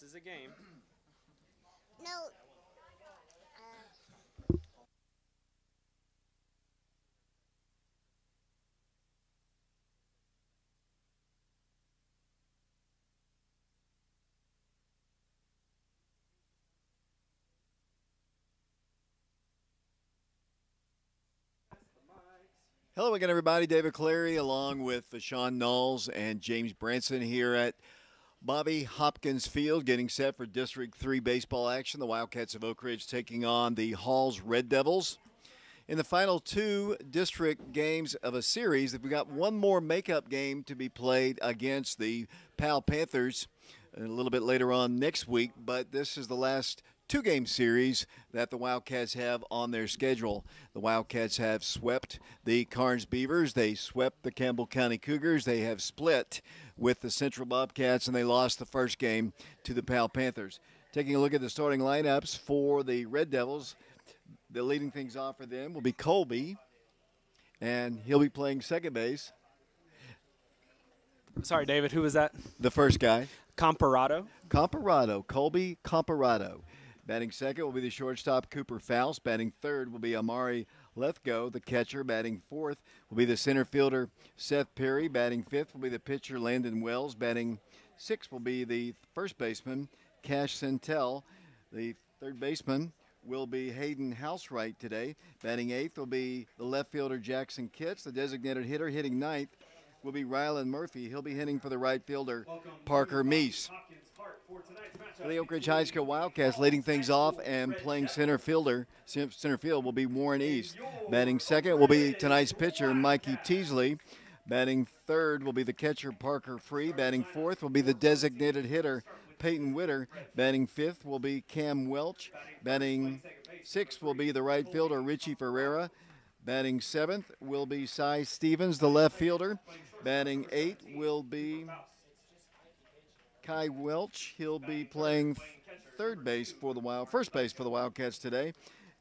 This is a game. No. Hello again, everybody. David Clary along with Sean Knowles and James Branson here at Bobby Hopkins Field getting set for District 3 baseball action. The Wildcats of Oak Ridge taking on the Halls Red Devils. In the final two district games of a series, we've got one more makeup game to be played against the Powell Panthers a little bit later on next week, but this is the last two game series that the Wildcats have on their schedule. The Wildcats have swept the Karns Beavers, they swept the Campbell County Cougars, they have split with the Central Bobcats, and they lost the first game to the Powell Panthers. Taking a look at the starting lineups for the Red Devils, the leading things off for them will be Colby, and he'll be playing second base. Sorry, David. Who was that? The first guy. Comparado. Comparado. Colby Comparado. Batting second will be the shortstop Cooper Faust. Batting third will be Amari Lethgo, the catcher. Batting fourth will be the center fielder Seth Perry. Batting fifth will be the pitcher Landon Wells. Batting sixth will be the first baseman Cash Centel. The third baseman will be Hayden Housewright today. Batting eighth will be the left fielder Jackson Kitts. The designated hitter hitting ninth will be Rylan Murphy. He'll be hitting for the right fielder Parker Meese. The Oak Ridge High School Wildcats, leading things off and playing center fielder, center field will be Warren East. Batting second will be tonight's pitcher, Mikey Teasley. Batting third will be the catcher, Parker Free. Batting fourth will be the designated hitter, Peyton Witter. Batting fifth will be Cam Welch. Batting sixth will be the right fielder, Richie Ferreira. Batting seventh will be Cy Stevens, the left fielder. Batting eight will be Kai Welch. He'll be playing third base for the Wild, first base for the Wildcats today.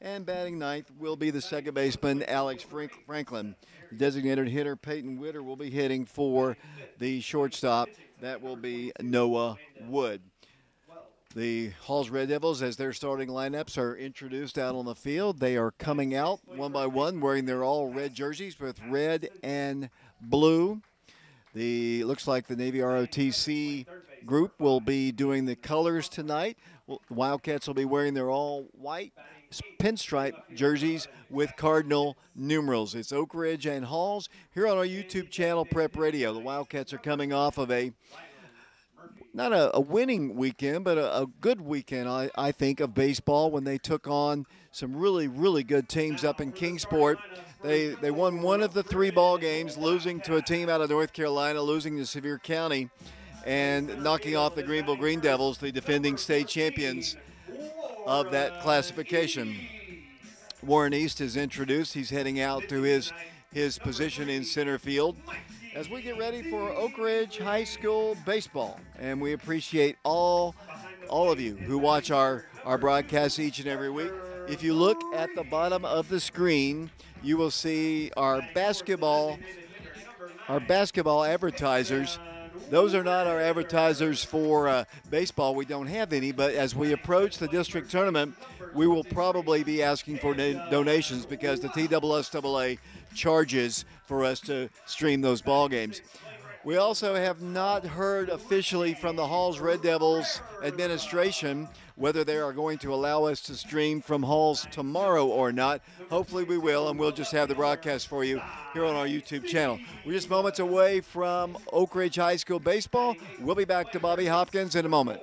And batting ninth will be the second baseman, Alex Frank- Franklin. Designated hitter Peyton Witter will be hitting for the shortstop. That will be Noah Wood. The Halls Red Devils, as their starting lineups are introduced out on the field, they are coming out one by one wearing their all red jerseys with red and blue. The looks like the Navy ROTC group will be doing the colors tonight. The Wildcats will be wearing their all white pinstripe jerseys with cardinal numerals. It's Oak Ridge and Halls here on our YouTube channel, Prep Radio. The Wildcats are coming off of a not a, a winning weekend, but a, a good weekend, I, I think, of baseball when they took on some really, really good teams up in Kingsport. They they won one of the three ball games, losing to a team out of North Carolina, losing to Sevier County, and knocking off the Greeneville Greene Devils, the defending state champions of that classification. Warren East is introduced. He's heading out to his his position in center field as we get ready for Oak Ridge High School baseball. And we appreciate all all of you who watch our, our broadcasts each and every week. If you look at the bottom of the screen, you will see our basketball our basketball advertisers. Those are not our advertisers for uh, baseball. We don't have any, but as we approach the district tournament, we will probably be asking for do- donations because the TSSAA charges for us to stream those ball games. We also have not heard officially from the Halls Red Devils administration whether they are going to allow us to stream from Halls tomorrow or not. Hopefully, we will, and we'll just have the broadcast for you here on our YouTube channel. We're just moments away from Oak Ridge High School baseball. We'll be back to Bobby Hopkins in a moment.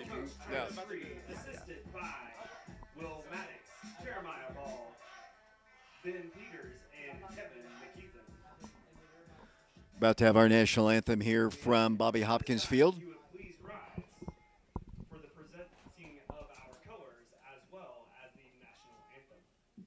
If you- if you- no. Assisted by Will Maddox, Jeremiah Ball, Ben Peters, and Kevin McKeithen. About to have our national anthem here from Bobby Hopkins Field. You would please rise for the presenting of our colors as well as the national anthem.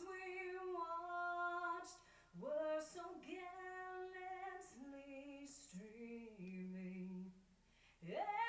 we watched were so gallantly streaming. and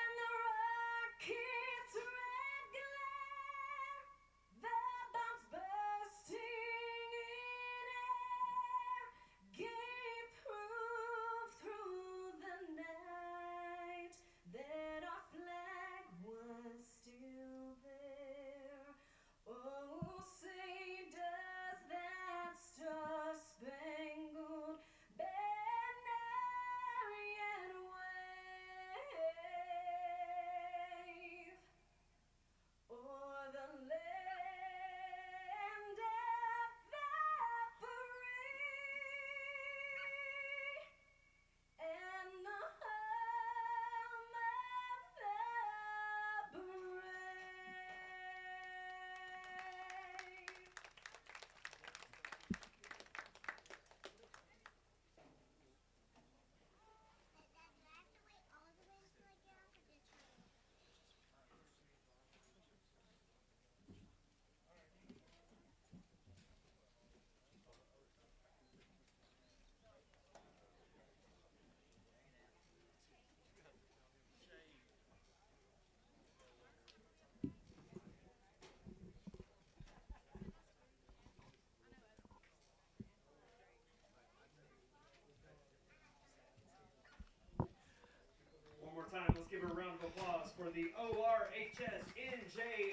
time, let's give a round of applause for the ORHS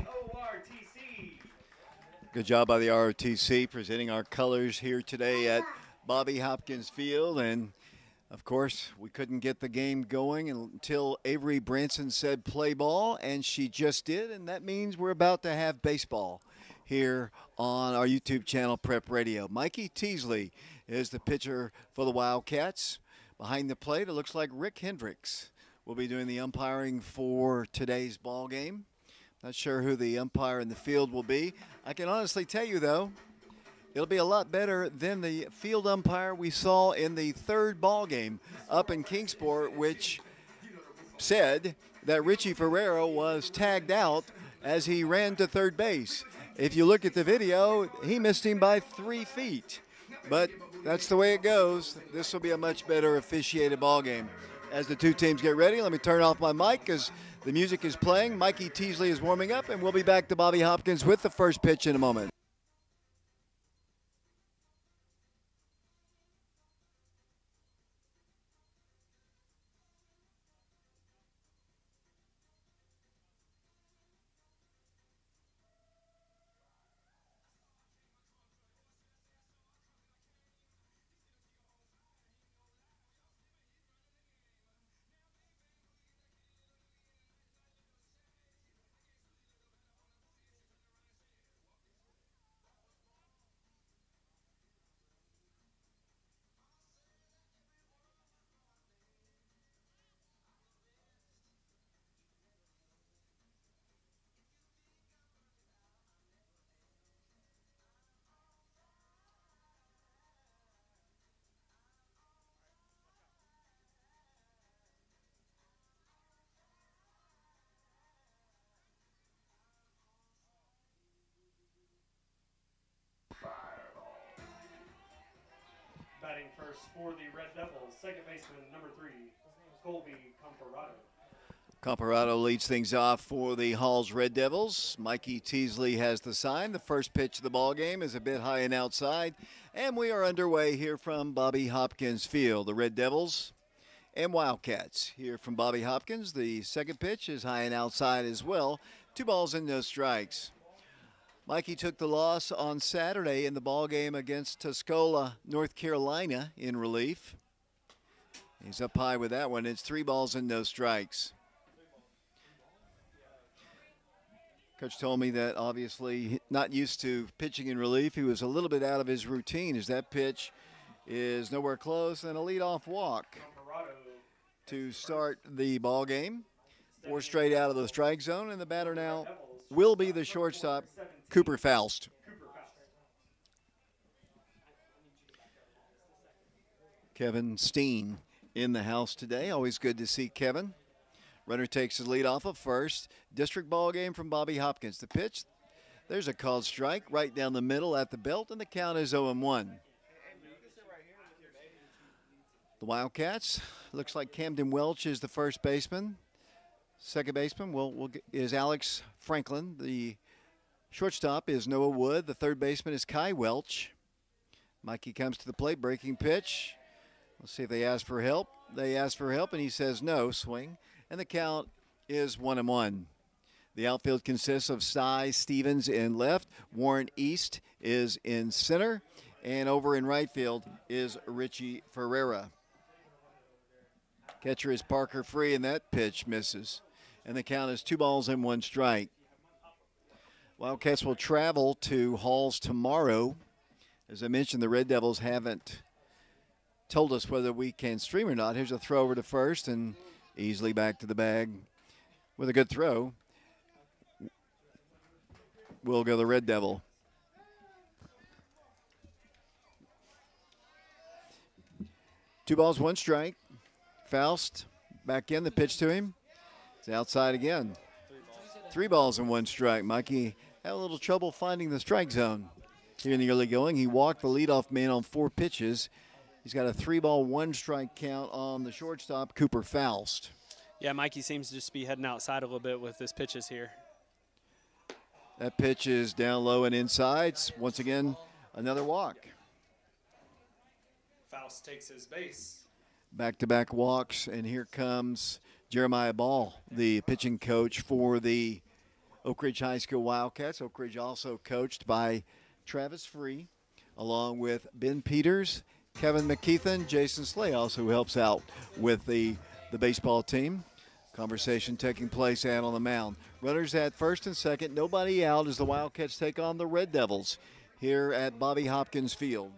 NJROTC. Good job by the ROTC presenting our colors here today at Bobby Hopkins Field. And of course, we couldn't get the game going until Avery Branson said play ball, and she just did. And that means we're about to have baseball here on our YouTube channel, Prep Radio. Mikey Teasley is the pitcher for the Wildcats. Behind the plate, it looks like Rick Hendricks will be doing the umpiring for today's ball game. Not sure who the umpire in the field will be. I can honestly tell you, though, it'll be a lot better than the field umpire we saw in the third ball game up in Kingsport, which said that Richie Ferreira was tagged out as he ran to third base. If you look at the video, he missed him by three feet. But that's the way it goes. This will be a much better officiated ball game. As the two teams get ready, let me turn off my mic because the music is playing. Mikey Teasley is warming up, and we'll be back to Bobby Hopkins with the first pitch in a moment. Batting first for the Red Devils, second baseman number three, Colby Comparado. Comparado leads things off for the Halls Red Devils. Mikey Teasley has the sign. The first pitch of the ball game is a bit high and outside, and we are underway here from Bobby Hopkins Field. The Red Devils and Wildcats here from Bobby Hopkins. The second pitch is high and outside as well. Two balls and no strikes. Mikey took the loss on Saturday in the ball game against Tuscola, North Carolina, in relief. He's up high with that one. It's three balls and no strikes. Coach told me that obviously not used to pitching in relief. He was a little bit out of his routine as that pitch is nowhere close and a leadoff walk to start the ball game. Four straight out of the strike zone, and the batter now will be the shortstop, Cooper Faust. Kevin Steen in the house today. Always good to see Kevin. Runner takes his lead off of first. District ball game from Bobby Hopkins. The pitch. There's a called strike right down the middle at the belt, and the count is 0 1. The Wildcats. Looks like Camden Welch is the first baseman. Second baseman will, will, is Alex Franklin. The shortstop is Noah Wood. The third baseman is Kai Welch. Mikey comes to the plate, breaking pitch. Let's see if they ask for help. They ask for help, and he says no. Swing, and the count is one and one. The outfield consists of Cy Stevens in left, Warren East is in center, and over in right field is Richie Ferreira. Catcher is Parker Free, and that pitch misses. And the count is two balls and one strike. Wildcats will travel to Halls tomorrow. As I mentioned, the Red Devils haven't told us whether we can stream or not. Here's a throw over to first and easily back to the bag with a good throw. We'll go the Red Devil. Two balls, one strike. Faust back in the pitch to him. It's outside again. Three balls and one strike. Mikey had a little trouble finding the strike zone here in the early going. He walked the leadoff man on four pitches. He's got a three ball, one strike count on the shortstop, Cooper Faust. Yeah, Mikey seems to just be heading outside a little bit with his pitches here. That pitch is down low and inside. Once again, another walk. Faust takes his base. Back to back walks, and here comes Jeremiah Ball, the pitching coach for the Oak Ridge High School Wildcats. Oak Ridge also coached by Travis Free, along with Ben Peters, Kevin McKeithen, Jason Slay also helps out with the, the baseball team. Conversation taking place out on the mound. Runners at first and second, nobody out as the Wildcats take on the Red Devils here at Bobby Hopkins Field.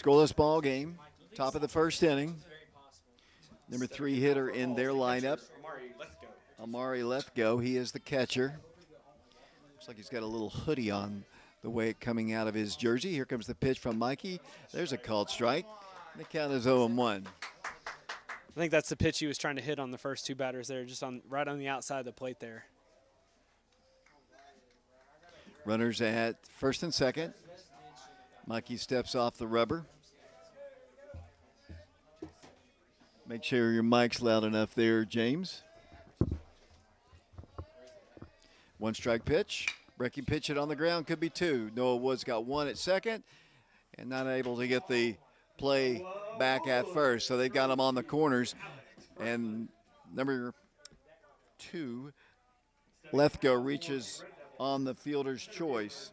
Scoreless ball game. Top of the first inning. Number three hitter in their lineup, Amari Lethgo. He is the catcher. Looks like he's got a little hoodie on the way coming out of his jersey. Here comes the pitch from Mikey. There's a called strike. The count is 0 1. I think that's the pitch he was trying to hit on the first two batters there, just on right on the outside of the plate there. Runners at first and second. Mikey steps off the rubber. Make sure your mic's loud enough there, James. One strike pitch. Breaking pitch it on the ground could be two. Noah Woods got one at second and not able to get the play back at first. So they've got him on the corners. And number two, Lethgo reaches on the fielder's choice.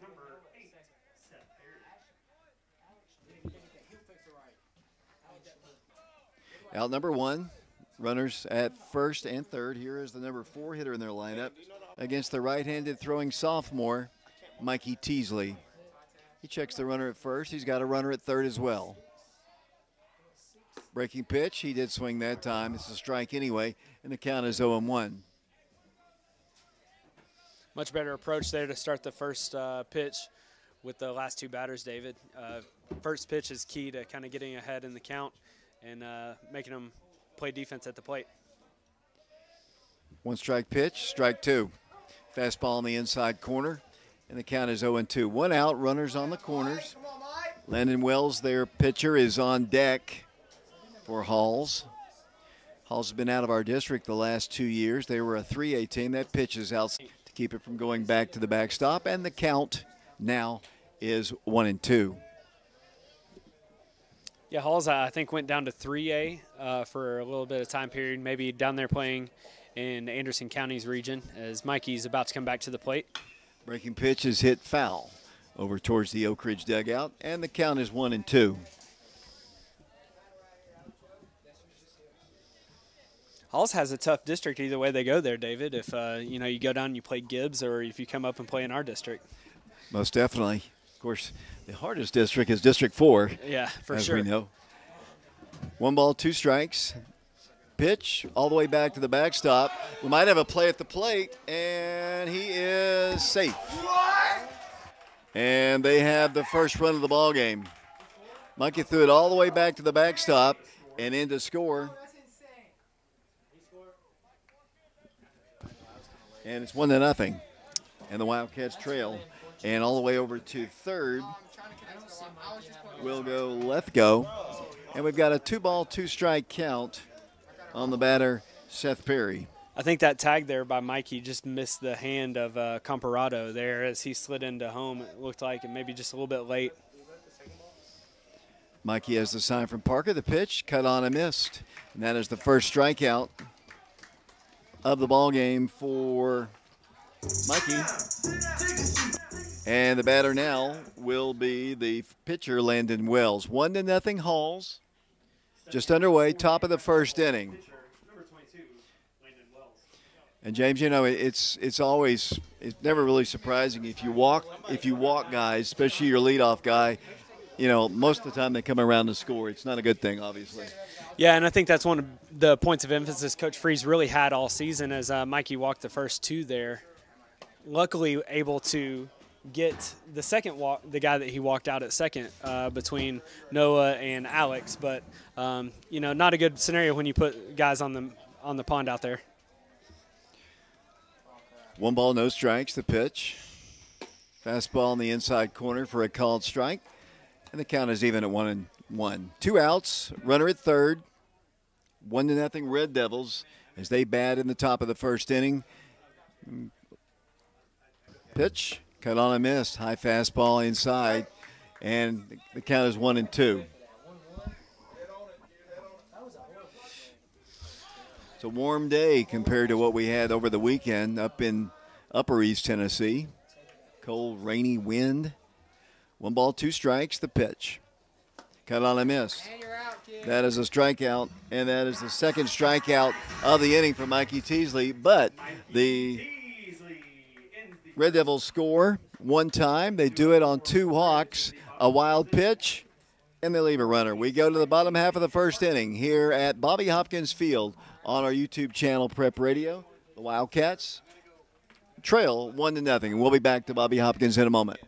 Out number one, runners at first and third. Here is the number four hitter in their lineup against the right handed throwing sophomore, Mikey Teasley. He checks the runner at first. He's got a runner at third as well. Breaking pitch. He did swing that time. It's a strike anyway, and the count is 0 1. Much better approach there to start the first uh, pitch with the last two batters, David. Uh, first pitch is key to kind of getting ahead in the count and uh, making them play defense at the plate. One strike pitch, strike two. Fastball in the inside corner, and the count is 0 2. One out, runners on the corners. Landon Wells, their pitcher, is on deck for Halls. Halls has been out of our district the last two years. They were a 3A team. That pitch is out to keep it from going back to the backstop, and the count now is 1 and 2. Yeah, Halls, I think, went down to 3A uh, for a little bit of time period, maybe down there playing in Anderson County's region as Mikey's about to come back to the plate. Breaking pitch is hit foul over towards the Oak Ridge dugout, and the count is one and two. Halls has a tough district either way they go there, David. If uh, you know you go down and you play Gibbs, or if you come up and play in our district. Most definitely. Of course, the hardest district is District Four, Yeah, for as sure. we know. One ball, two strikes. Pitch all the way back to the backstop. We might have a play at the plate, and he is safe. What? And they have the first run of the ball game. Monkey threw it all the way back to the backstop and in to score. And it's one to nothing. And the Wildcats trail. And all the way over to third will go Lethgo. And we've got a two ball, two strike count on the batter, Seth Perry. I think that tag there by Mikey just missed the hand of uh, Comparado there as he slid into home. It looked like it maybe just a little bit late. Mikey has the sign from Parker. The pitch cut on and missed. And that is the first strikeout of the ball game for Mikey. And the batter now will be the pitcher Landon Wells. One to nothing Halls. Just underway, top of the first inning. Pitcher, number 22, Landon Wells. And James, you know, it's it's always it's never really surprising if you walk if you walk guys, especially your leadoff guy. You know, most of the time they come around to score. It's not a good thing, obviously. Yeah, and I think that's one of the points of emphasis Coach Freeze really had all season as uh, Mikey walked the first two there. Luckily, able to get the second walk, the guy that he walked out at second uh, between Noah and Alex, but um, you know, not a good scenario when you put guys on the on the pond out there. One ball, no strikes. The pitch, fastball in the inside corner for a called strike, and the count is even at one and one. Two outs, runner at third. One to nothing Red Devils as they bat in the top of the first inning. Pitch, cut on a miss. High fastball inside, and the count is one and two. It's a warm day compared to what we had over the weekend up in Upper East Tennessee. Cold, rainy wind. One ball, two strikes. The pitch. Cut on a miss. That is a strikeout, and that is the second strikeout of the inning for Mikey Teasley. But the Red Devils score one time. They do it on two Hawks, a wild pitch, and they leave a runner. We go to the bottom half of the first inning here at Bobby Hopkins Field on our YouTube channel, Prep Radio. The Wildcats trail one to nothing. We'll be back to Bobby Hopkins in a moment.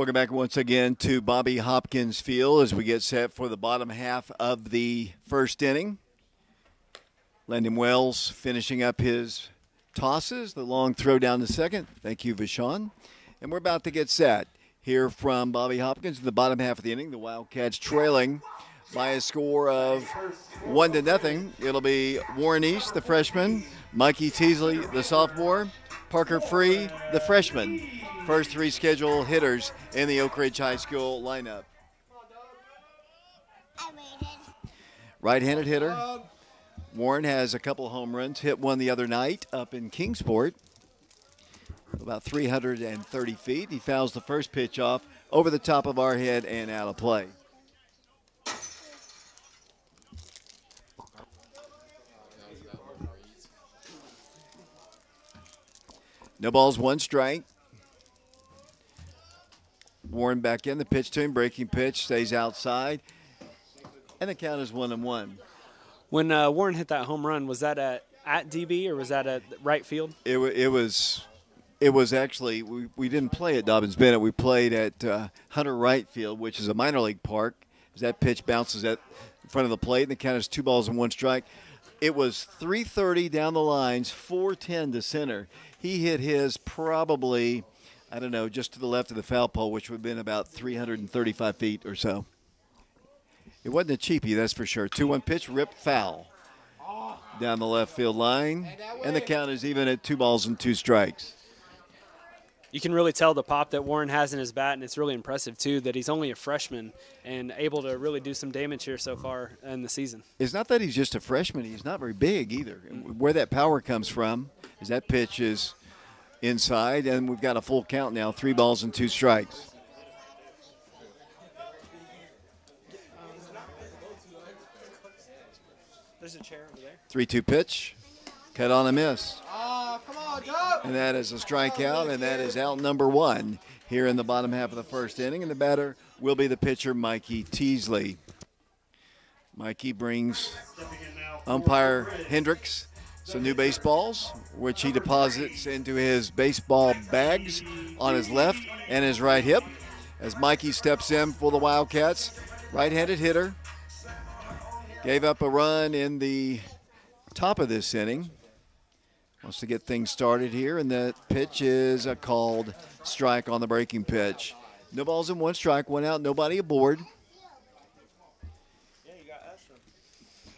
Welcome back once again to Bobby Hopkins Field as we get set for the bottom half of the first inning. Landon Wells finishing up his tosses, the long throw down to second. Thank you, Vashon. And we're about to get set. Here from Bobby Hopkins in the bottom half of the inning. The Wildcats trailing by a score of one to nothing. It'll be Warren East, the freshman, Mikey Teasley, the sophomore, Parker Free, the freshman. First three scheduled hitters in the Oak Ridge High School lineup. Right-handed hitter. Warren has a couple home runs. Hit one the other night up in Kingsport. About 330 feet. He fouls the first pitch off over the top of our head and out of play. No balls, one strike. Warren back in the pitch to him, breaking pitch, stays outside, and the count is one and one. When uh, Warren hit that home run, was that at, at DB or was that at right field? It, it was it was actually we, we didn't play at Dobyns-Bennett. We played at uh, Hunter Wright Field, which is a minor league park. As that pitch bounces at in front of the plate, and the count is two balls and one strike. It was 330 down the lines, 410 to center. He hit his probably, I don't know, just to the left of the foul pole, which would have been about 335 feet or so. It wasn't a cheapie, that's for sure. 2 1 pitch, ripped foul down the left field line. And the count is even at two balls and two strikes. You can really tell the pop that Warren has in his bat, and it's really impressive too that he's only a freshman and able to really do some damage here so far in the season. It's not that he's just a freshman, he's not very big either. Where that power comes from is that pitch is inside, and we've got a full count now three balls and two strikes. There's a chair over there. 3 2 pitch, cut on a miss. And that is a strikeout, and that is out number one here in the bottom half of the first inning. And the batter will be the pitcher, Mikey Teasley. Mikey brings umpire Hendricks some new baseballs, which he deposits into his baseball bags on his left and his right hip. As Mikey steps in for the Wildcats, right handed hitter. Gave up a run in the top of this inning. Wants to get things started here, and the pitch is a called strike on the breaking pitch. No balls in one strike, one out, nobody aboard.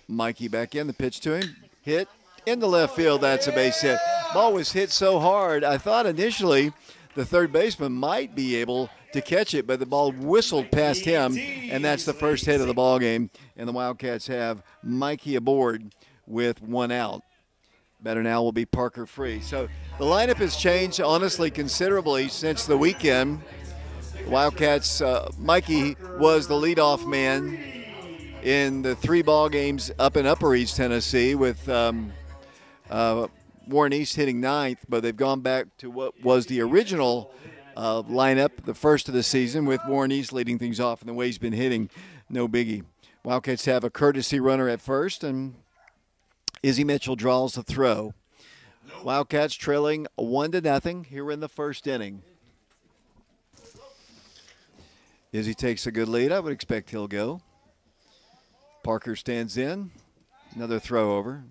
Mikey back in, the pitch to him, hit in the left field. That's a base hit. Ball was hit so hard, I thought initially the third baseman might be able to catch it, but the ball whistled past him, and that's the first hit of the ball game. And the Wildcats have Mikey aboard with one out. Better now will be Parker Free. So the lineup has changed honestly considerably since the weekend. Wildcats, uh, Mikey was the leadoff man in the three ball games up in Upper East Tennessee with um, uh, Warren East hitting ninth, but they've gone back to what was the original uh, lineup, the first of the season, with Warren East leading things off, and the way he's been hitting, no biggie. Wildcats have a courtesy runner at first, and Izzy Mitchell draws the throw. Wildcats trailing one to nothing here in the first inning. Izzy takes a good lead. I would expect he'll go. Parker stands in. Another throw over.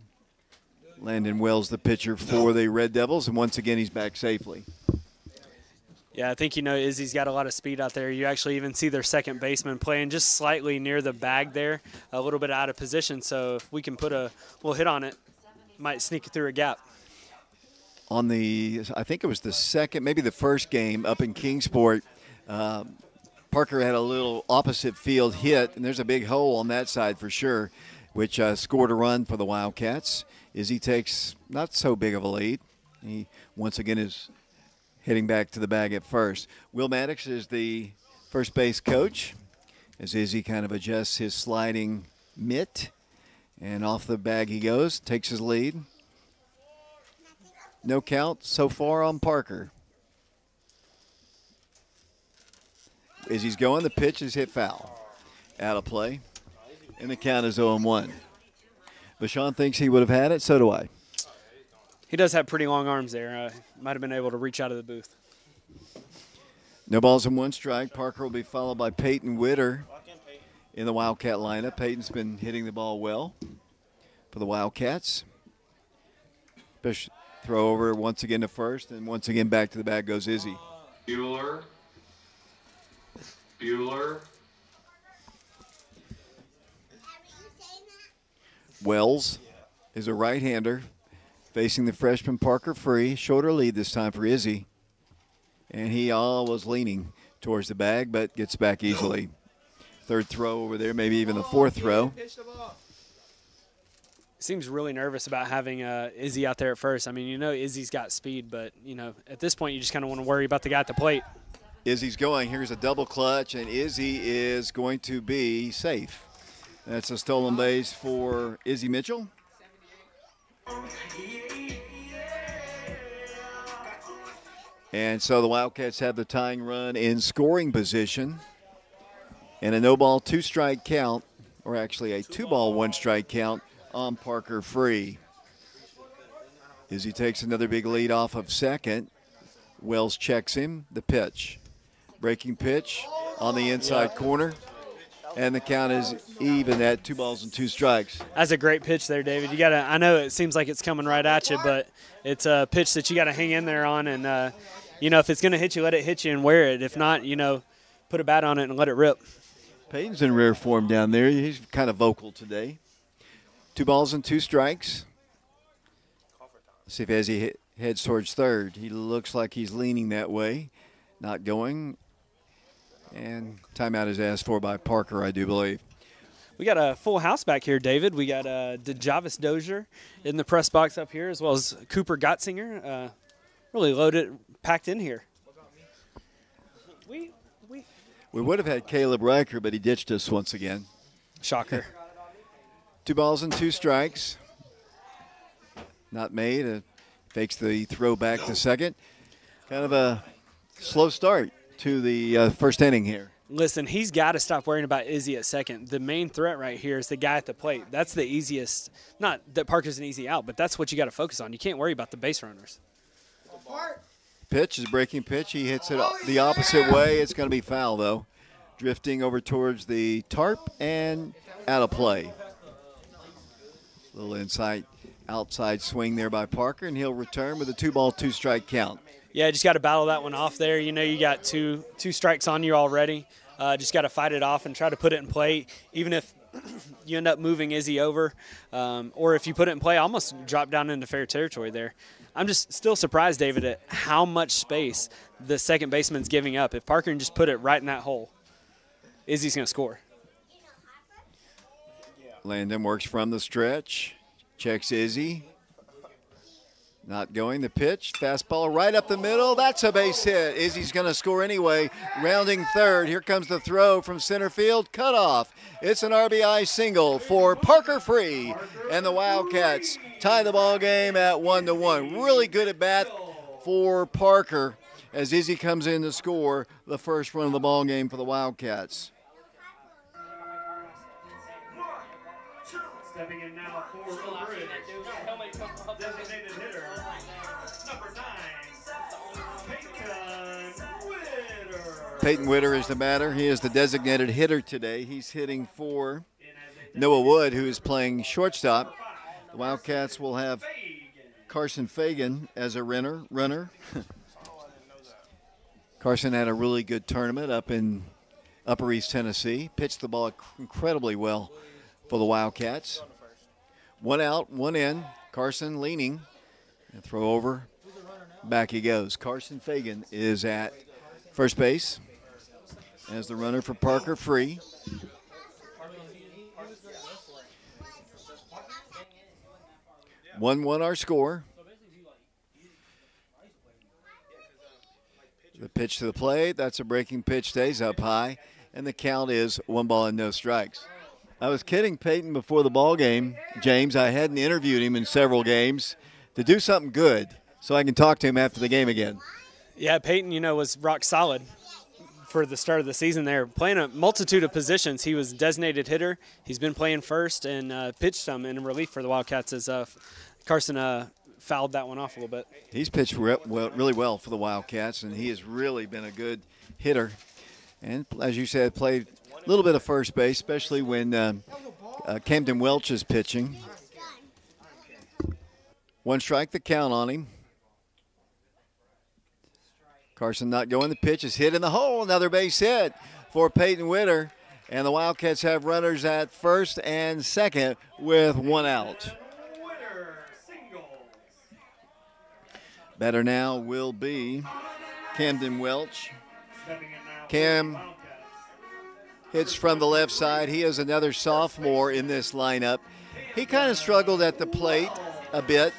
Landon Wells, the pitcher for the Red Devils, and once again he's back safely. Yeah, I think you know Izzy's got a lot of speed out there. You actually even see their second baseman playing just slightly near the bag there, a little bit out of position. So if we can put a little hit on it, might sneak it through a gap. On the, I think it was the second, maybe the first game up in Kingsport, uh, Parker had a little opposite field hit, and there's a big hole on that side for sure, which uh, scored a run for the Wildcats. Izzy takes not so big of a lead. He once again is heading back to the bag at first. Will Maddox is the first base coach as Izzy kind of adjusts his sliding mitt. And off the bag he goes, takes his lead. No count so far on Parker. As he's going, the pitch is hit foul. Out of play. And the count is 0 1. Bashan thinks he would have had it, so do I. He does have pretty long arms there. Uh, might have been able to reach out of the booth. No balls and one strike. Parker will be followed by Peyton Witter in the Wildcat lineup. Peyton's been hitting the ball well for the Wildcats. Fish throw over once again to first, and once again back to the bag goes Izzy. Bueller. Bueller. Wells is a right-hander facing the freshman Parker Free. Shorter lead this time for Izzy. And he all was leaning towards the bag, but gets back easily. Third throw over there, maybe even the fourth throw. Seems really nervous about having uh, Izzy out there at first. I mean, you know Izzy's got speed, but you know at this point you just kind of want to worry about the guy at the plate. Izzy's going. Here's a double clutch, and Izzy is going to be safe. That's a stolen base for Izzy Mitchell. And so the Wildcats have the tying run in scoring position. And a no ball, two strike count, or actually a two ball, one strike count on Parker Free. As he takes another big lead off of second. Wells checks him. The pitch. Breaking pitch on the inside corner. And the count is even at two balls and two strikes. That's a great pitch there, David. You gotta. I know it seems like it's coming right at you, but it's a pitch that you got to hang in there on, and uh, you know if it's gonna hit you, let it hit you and wear it. If not, you know, put a bat on it and let it rip. Peyton's in rare form down there. He's kind of vocal today. Two balls and two strikes. See if as he hit, heads towards third, he looks like he's leaning that way, not going. And timeout is asked for by Parker, I do believe. We got a full house back here, David. We got uh, DeJavis Dozier in the press box up here, as well as Cooper Gottsinger. Uh, really loaded, packed in here. We, we, We would have had Caleb Riker, but he ditched us once again. shocker. Two balls and two strikes. Not made. Uh, fakes the throw back to second. Kind of a slow start to the uh, first inning here. Listen, he's got to stop worrying about Izzy at second. The main threat right here is the guy at the plate. That's the easiest. Not that Parker's an easy out, but that's what you got to focus on. You can't worry about the base runners. Pitch is breaking pitch. He hits it the opposite way. It's going to be foul though, drifting over towards the tarp and out of play. Little inside, outside swing there by Parker, and he'll return with a two-ball, two-strike count. Yeah, just got to battle that one off there. You know, you got two two strikes on you already. Uh, just got to fight it off and try to put it in play, even if you end up moving Izzy over, um, or if you put it in play, almost drop down into fair territory there. I'm just still surprised, David, at how much space the second baseman's giving up. If Parker can just put it right in that hole, Izzy's going to score. Landon works from the stretch, checks Izzy. Not going the pitch. Fastball right up the middle. That's a base hit. Izzy's going to score anyway. Rounding third. Here comes the throw from center field. Cut off. It's an RBI single for Parker Free. And the Wildcats tie the ball game at one to one. Really good at bat for Parker as Izzy comes in to score the first run of the ball game for the Wildcats. Stepping in now for. Designated hitter. Peyton Witter is the batter. He is the designated hitter today. He's hitting for Noah Wood, who is playing shortstop. The Wildcats will have Carson Fagan as a runner. Runner. Carson had a really good tournament up in Upper East Tennessee. Pitched the ball incredibly well for the Wildcats. One out, one in. Carson leaning. And throw over. Back he goes. Carson Fagan is at first base as the runner for Parker Free. One one our score. The pitch to the plate. That's a breaking pitch. Stays up high, and the count is one ball and no strikes. I was kidding Peyton before the ball game, James. I hadn't interviewed him in several games to do something good, so I can talk to him after the game again. Yeah, Peyton, you know, was rock solid for the start of the season there, playing a multitude of positions. He was designated hitter. He's been playing first and uh, pitched some in relief for the Wildcats as uh, Carson uh, fouled that one off a little bit. He's pitched re- well, really well for the Wildcats, and he has really been a good hitter, and as you said, played a little bit of first base, especially when uh, uh, Camden Welch is pitching. One strike, the count on him. Carson not going. The pitch is hit in the hole. Another base hit for Peyton Witter. And the Wildcats have runners at first and second with one out. Better now will be Camden Welch. Cam hits from the left side. He is another sophomore in this lineup. He kind of struggled at the plate a bit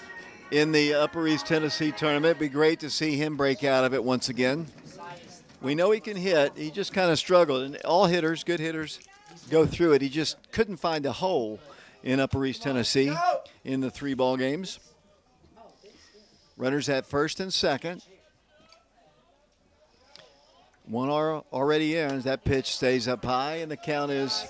in the Upper East Tennessee tournament. It'd be great to see him break out of it once again. We know he can hit. He just kind of struggled, and all hitters, good hitters, go through it. He just couldn't find a hole in Upper East Tennessee in the three ball games. Runners at first and second. One already in. That pitch stays up high, and the count is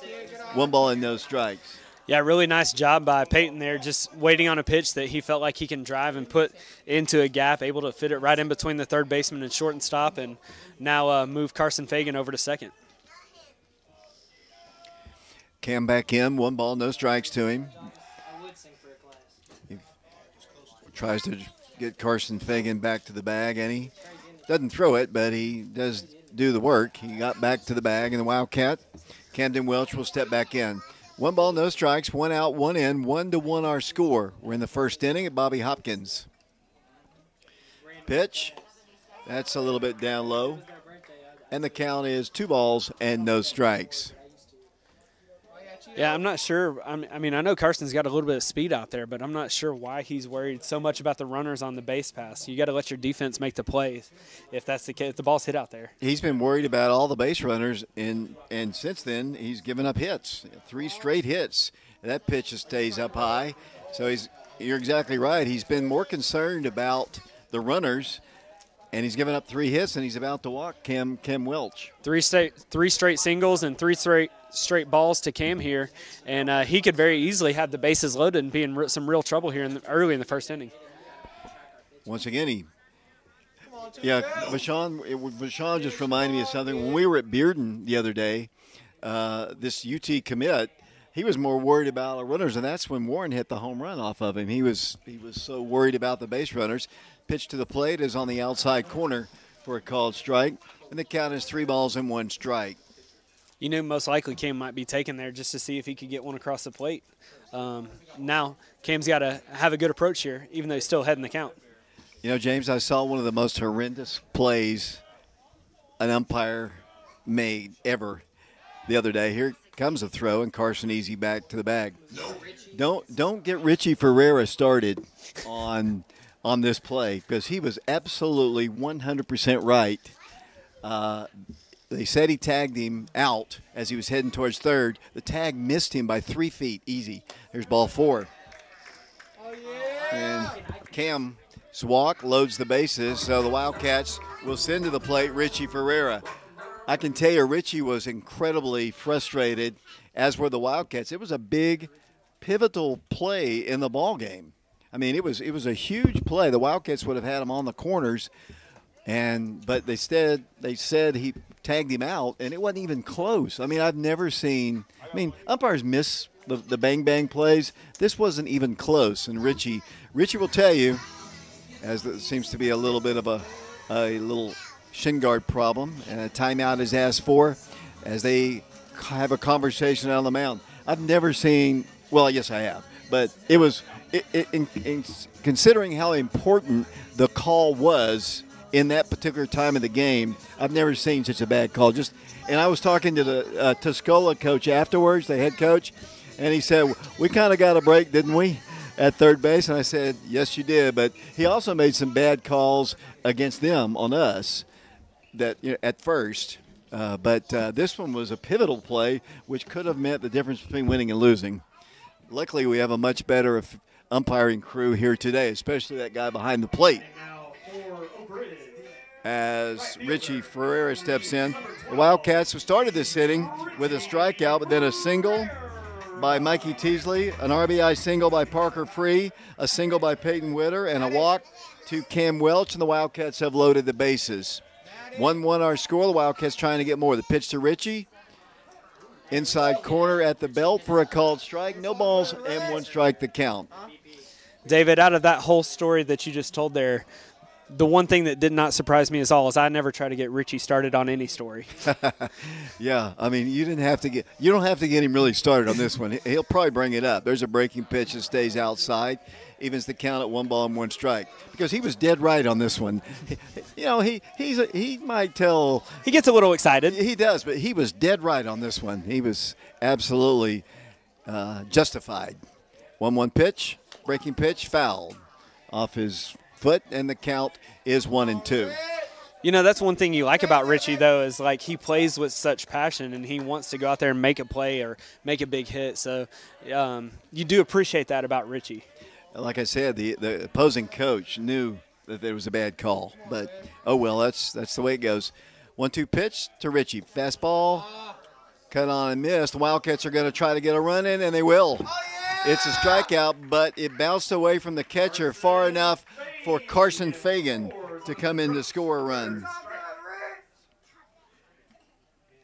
one ball and no strikes. Yeah, really nice job by Peyton there, just waiting on a pitch that he felt like he can drive and put into a gap, able to fit it right in between the third baseman and short and stop, and now uh, move Carson Fagan over to second. Cam back in, one ball, no strikes to him. He tries to get Carson Fagan back to the bag, and he doesn't throw it, but he does do the work. He got back to the bag, and the Wildcat, Camden Welch, will step back in. One ball, no strikes, one out, one in, one to one our score. We're in the first inning at Bobby Hopkins. Pitch, that's a little bit down low, and the count is two balls and no strikes. Yeah, I'm not sure. I mean, I know Carson's got a little bit of speed out there, but I'm not sure why he's worried so much about the runners on the base pass. You got to let your defense make the plays if that's the case. If the ball's hit out there. he's been worried about all the base runners, and and since then he's given up hits, three straight hits. That pitch stays up high, so he's. You're exactly right. He's been more concerned about the runners, and he's given up three hits, and he's about to walk Cam Cam Welch. Three straight, three straight singles and three straight straight balls to Cam here, and uh, he could very easily have the bases loaded and be in some real trouble here in the, early in the first inning. Once again, he. Yeah, Vashon, it, Vashon just reminded me of something. When we were at Bearden the other day, uh, this UT commit, he was more worried about the runners, and that's when Warren hit the home run off of him. He was he was so worried about the base runners. Pitch to the plate is on the outside corner for a called strike, and the count is three balls and one strike. You knew most likely Cam might be taken there just to see if he could get one across the plate. Um, now Cam's got to have a good approach here, even though he's still heading the count. You know, James, I saw one of the most horrendous plays an umpire made ever the other day. Here comes a throw, and Carson easy back to the bag. Don't don't get Richie Ferreira started on on this play because he was absolutely 100% right. Uh, they said he tagged him out as he was heading towards third. The tag missed him by three feet. Easy. There's ball four. And Cam's walk loads the bases, so the Wildcats will send to the plate Richie Ferreira. I can tell you, Richie was incredibly frustrated, as were the Wildcats. It was a big, pivotal play in the ball game. I mean, it was it was a huge play. The Wildcats would have had him on the corners, and but they said they said he tagged him out, and it wasn't even close. I mean, I've never seen. I mean, umpires miss the, the bang bang plays. This wasn't even close, and Richie Richie will tell you, as there seems to be a little bit of a a little shin guard problem, and a timeout is asked for, as they have a conversation on the mound. I've never seen. Well, yes, I have, but it was it, it, in, in considering how important the call was in that particular time of the game. I've never seen such a bad call. Just and I was talking to the uh, Tuscola coach afterwards, the head coach, and he said we kind of got a break, didn't we? At third base, and I said, "Yes, you did." But he also made some bad calls against them on us. That you know, at first, uh, but uh, this one was a pivotal play, which could have meant the difference between winning and losing. Luckily, we have a much better umpiring crew here today, especially that guy behind the plate. As Richie Ferreira steps in, the Wildcats have started this inning with a strikeout, but then a single by Mikey Teasley, an RBI single by Parker Free, a single by Peyton Witter, and a walk to Cam Welch, and the Wildcats have loaded the bases. 1 1 our score. The Wildcats trying to get more. The pitch to Richie. Inside corner at the belt for a called strike. No balls and one strike the count. David, out of that whole story that you just told there, the one thing that did not surprise me at all is I never try to get Richie started on any story. Yeah, I mean, you didn't have to get you don't have to get him really started on this one. He'll probably bring it up. There's a breaking pitch that stays outside, evens the count at one ball and one strike because he was dead right on this one. You know, he he's a, he might tell he gets a little excited. he does, but he was dead right on this one. He was absolutely uh, justified. One one pitch, breaking pitch, fouled off his foot, and the count is one and two. You know, that's one thing you like about Richie, though, is like he plays with such passion and he wants to go out there and make a play or make a big hit. So um, you do appreciate that about Richie. Like I said, the the opposing coach knew that there was a bad call, but oh well, that's that's the way it goes. One two pitch to Richie, fastball, cut on and miss. The Wildcats are going to try to get a run in, and they will. Oh, it's a strikeout, but it bounced away from the catcher far enough for Carson Fagan to come in to score a run.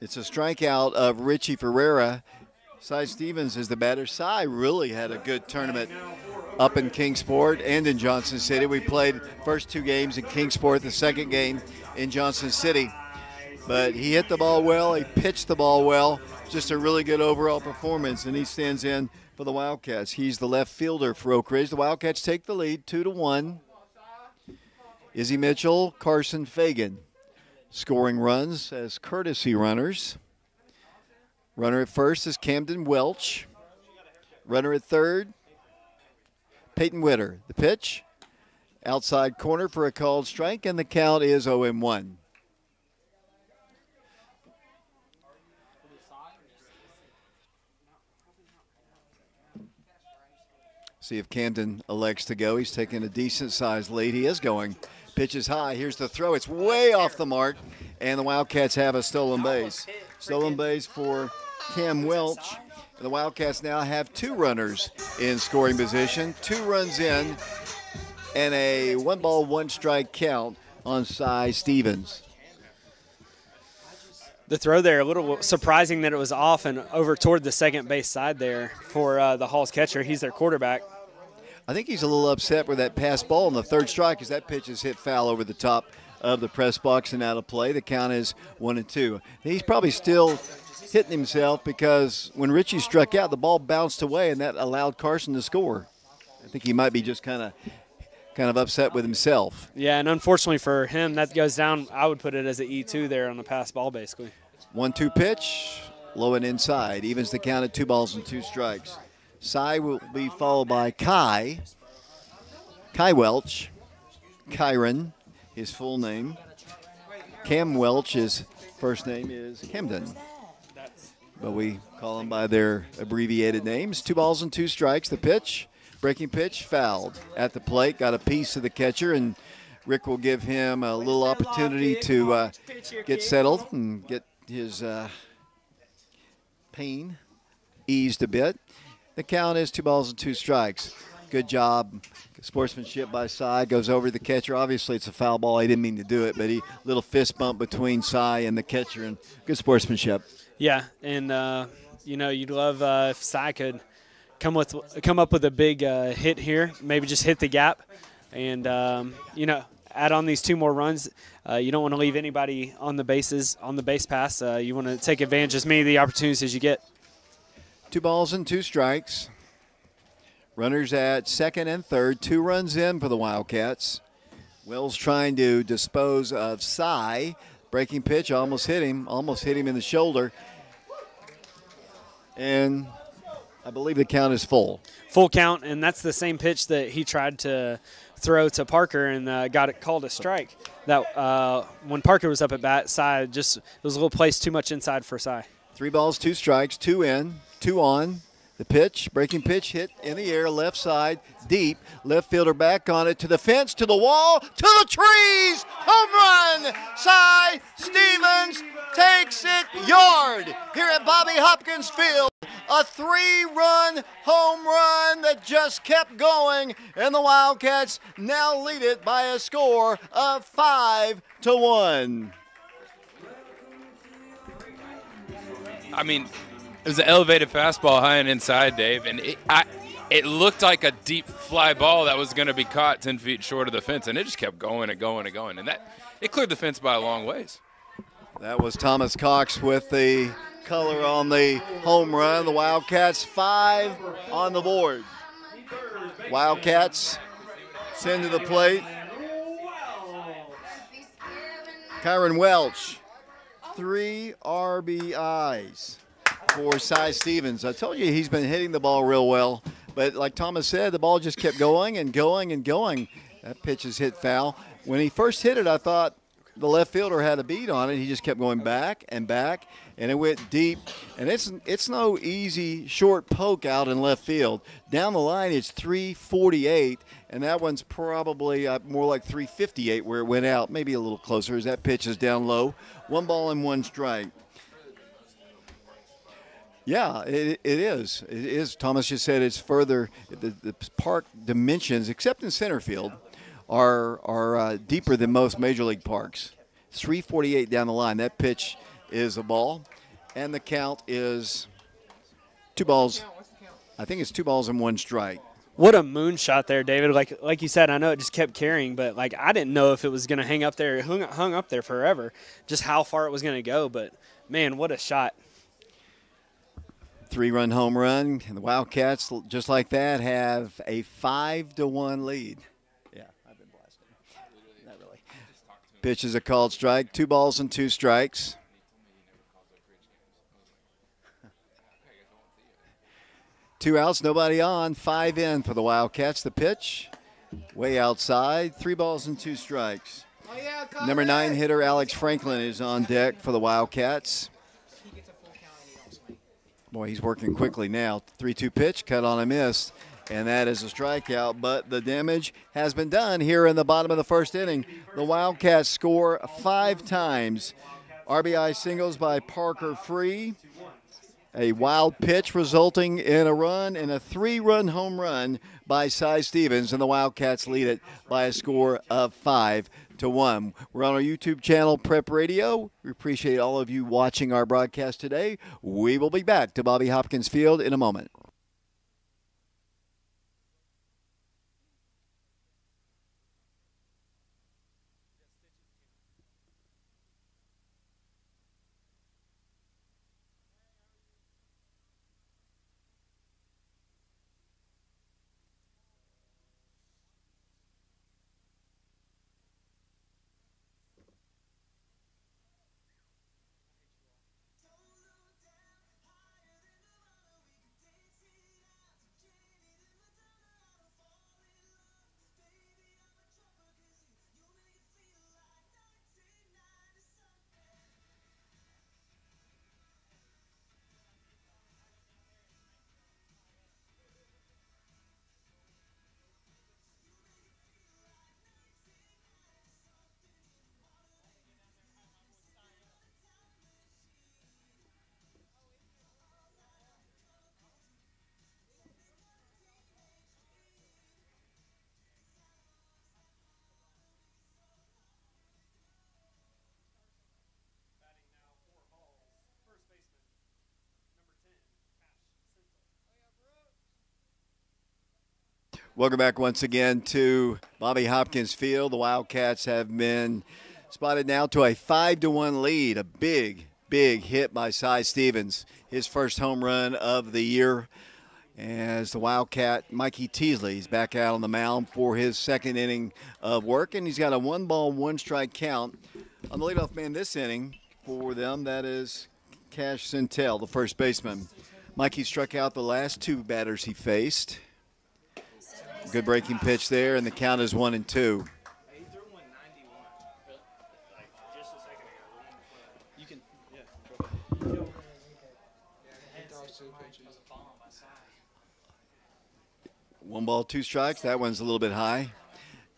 It's a strikeout of Richie Ferreira. Cy Stevens is the batter. Cy really had a good tournament up in Kingsport and in Johnson City. We played first two games in Kingsport, the second game in Johnson City. But he hit the ball well, he pitched the ball well. Just a really good overall performance, and he stands in for the Wildcats. He's the left fielder for Oak Ridge. The Wildcats take the lead, two to one. Izzy Mitchell, Carson Fagan scoring runs as courtesy runners. Runner at first is Camden Welch. Runner at third, Peyton Witter. The pitch, outside corner for a called strike, and the count is 0 1. See if Camden elects to go. He's taking a decent sized lead. He is going. Pitch is high. Here's the throw. It's way off the mark, and the Wildcats have a stolen base. Stolen base for Cam Welch. And the Wildcats now have two runners in scoring position, two runs in, and a one ball, one strike count on Cy Stevens. The throw there, a little surprising that it was off and over toward the second base side there for uh, the Halls catcher. He's their quarterback. I think he's a little upset with that pass ball on the third strike as that pitch is hit foul over the top of the press box and out of play. The count is one and two. He's probably still hitting himself because when Richie struck out, the ball bounced away and that allowed Carson to score. I think he might be just kind of kind of upset with himself. Yeah, and unfortunately for him, that goes down. I would put it as an E2 there on the pass ball, basically. One two pitch, low and inside, evens the count at two balls and two strikes. Cy will be followed by Kai, Kai Welch, Kyron, his full name. Cam Welch, his first name is Camden, but we call them by their abbreviated names. Two balls and two strikes. The pitch, breaking pitch, fouled at the plate. Got a piece of the catcher, and Rick will give him a little opportunity to uh, get settled and get his uh, pain eased a bit. The count is two balls and two strikes. Good job. Sportsmanship by Cy goes over the catcher. Obviously, it's a foul ball. He didn't mean to do it, but he little fist bump between Cy and the catcher, and good sportsmanship. Yeah, and uh, you know you'd love uh, if Cy could come with come up with a big uh, hit here. Maybe just hit the gap, and um, you know add on these two more runs. Uh, you don't want to leave anybody on the bases on the base pass. Uh, you want to take advantage as many of the opportunities as you get. Two balls and two strikes. Runners at second and third. Two runs in for the Wildcats. Wells trying to dispose of Cy. Breaking pitch almost hit him, almost hit him in the shoulder. And I believe the count is full. Full count, and that's the same pitch that he tried to throw to Parker and uh, got it called a strike. That uh, when Parker was up at bat, Cy just it was a little place too much inside for Cy. Three balls, two strikes, two in, Two on. The pitch, breaking pitch hit in the air, left side, deep. Left fielder back on it to the fence, to the wall, to the trees. Home run! Cy Stevens takes it yard here at Bobby Hopkins Field. A three run home run that just kept going, and the Wildcats now lead it by a score of five to one. I mean, it was an elevated fastball high and inside, Dave, and it, I, it looked like a deep fly ball that was going to be caught 10 feet short of the fence, and it just kept going and going and going, and that it cleared the fence by a long ways. That was Thomas Cox with the color on the home run. The Wildcats five on the board. Wildcats send to the plate. Kyron Welch, three RBIs for Cy Stevens. I told you he's been hitting the ball real well, but like Thomas said, the ball just kept going and going and going. That pitch is hit foul. When he first hit it, I thought the left fielder had a beat on it. He just kept going back and back, and it went deep. And it's it's no easy short poke out in left field. Down the line, it's 348, and that one's probably uh, more like 358 where it went out, maybe a little closer as that pitch is down low. One ball and one strike. Yeah, it, it is. It is. Thomas just said it's further. The, the park dimensions, except in center field, are are uh, deeper than most major league parks. 348 down the line. That pitch is a ball, and the count is two balls. I think it's two balls and one strike. What a moonshot there, David. Like like you said, I know it just kept carrying, but like I didn't know if it was going to hang up there. It hung, hung up there forever. Just how far it was going to go, but man, what a shot. Three run home run, and the Wildcats, just like that, have a five to one lead. Yeah, I've been blasting. Not really. Pitch is a called strike. Two balls and two strikes. Two outs, nobody on. Five in for the Wildcats. The pitch, way outside. Three balls and two strikes. Oh, Number nine hitter Alex Franklin is on deck for the Wildcats. Boy, he's working quickly now. 3 2 pitch, cut on a miss. And that is a strikeout, but the damage has been done here in the bottom of the first inning. The Wildcats score five times. RBI singles by Parker Free. A wild pitch resulting in a run and a three run home run by Cy Stevens, and the Wildcats lead it by a score of five to one. We're on our YouTube channel, Prep Radio. We appreciate all of you watching our broadcast today. We will be back to Bobby Hopkins Field in a moment. Welcome back once again to Bobby Hopkins Field. The Wildcats have been spotted now to a five to one lead. A big, big hit by Cy Stevens, his first home run of the year. As the Wildcat Mikey Teasley is back out on the mound for his second inning of work, and he's got a one ball, one strike count on the leadoff man this inning for them. That is Cash Centel, the first baseman. Mikey struck out the last two batters he faced. Good breaking pitch there, and the count is one and two. One ball, two strikes. That one's a little bit high.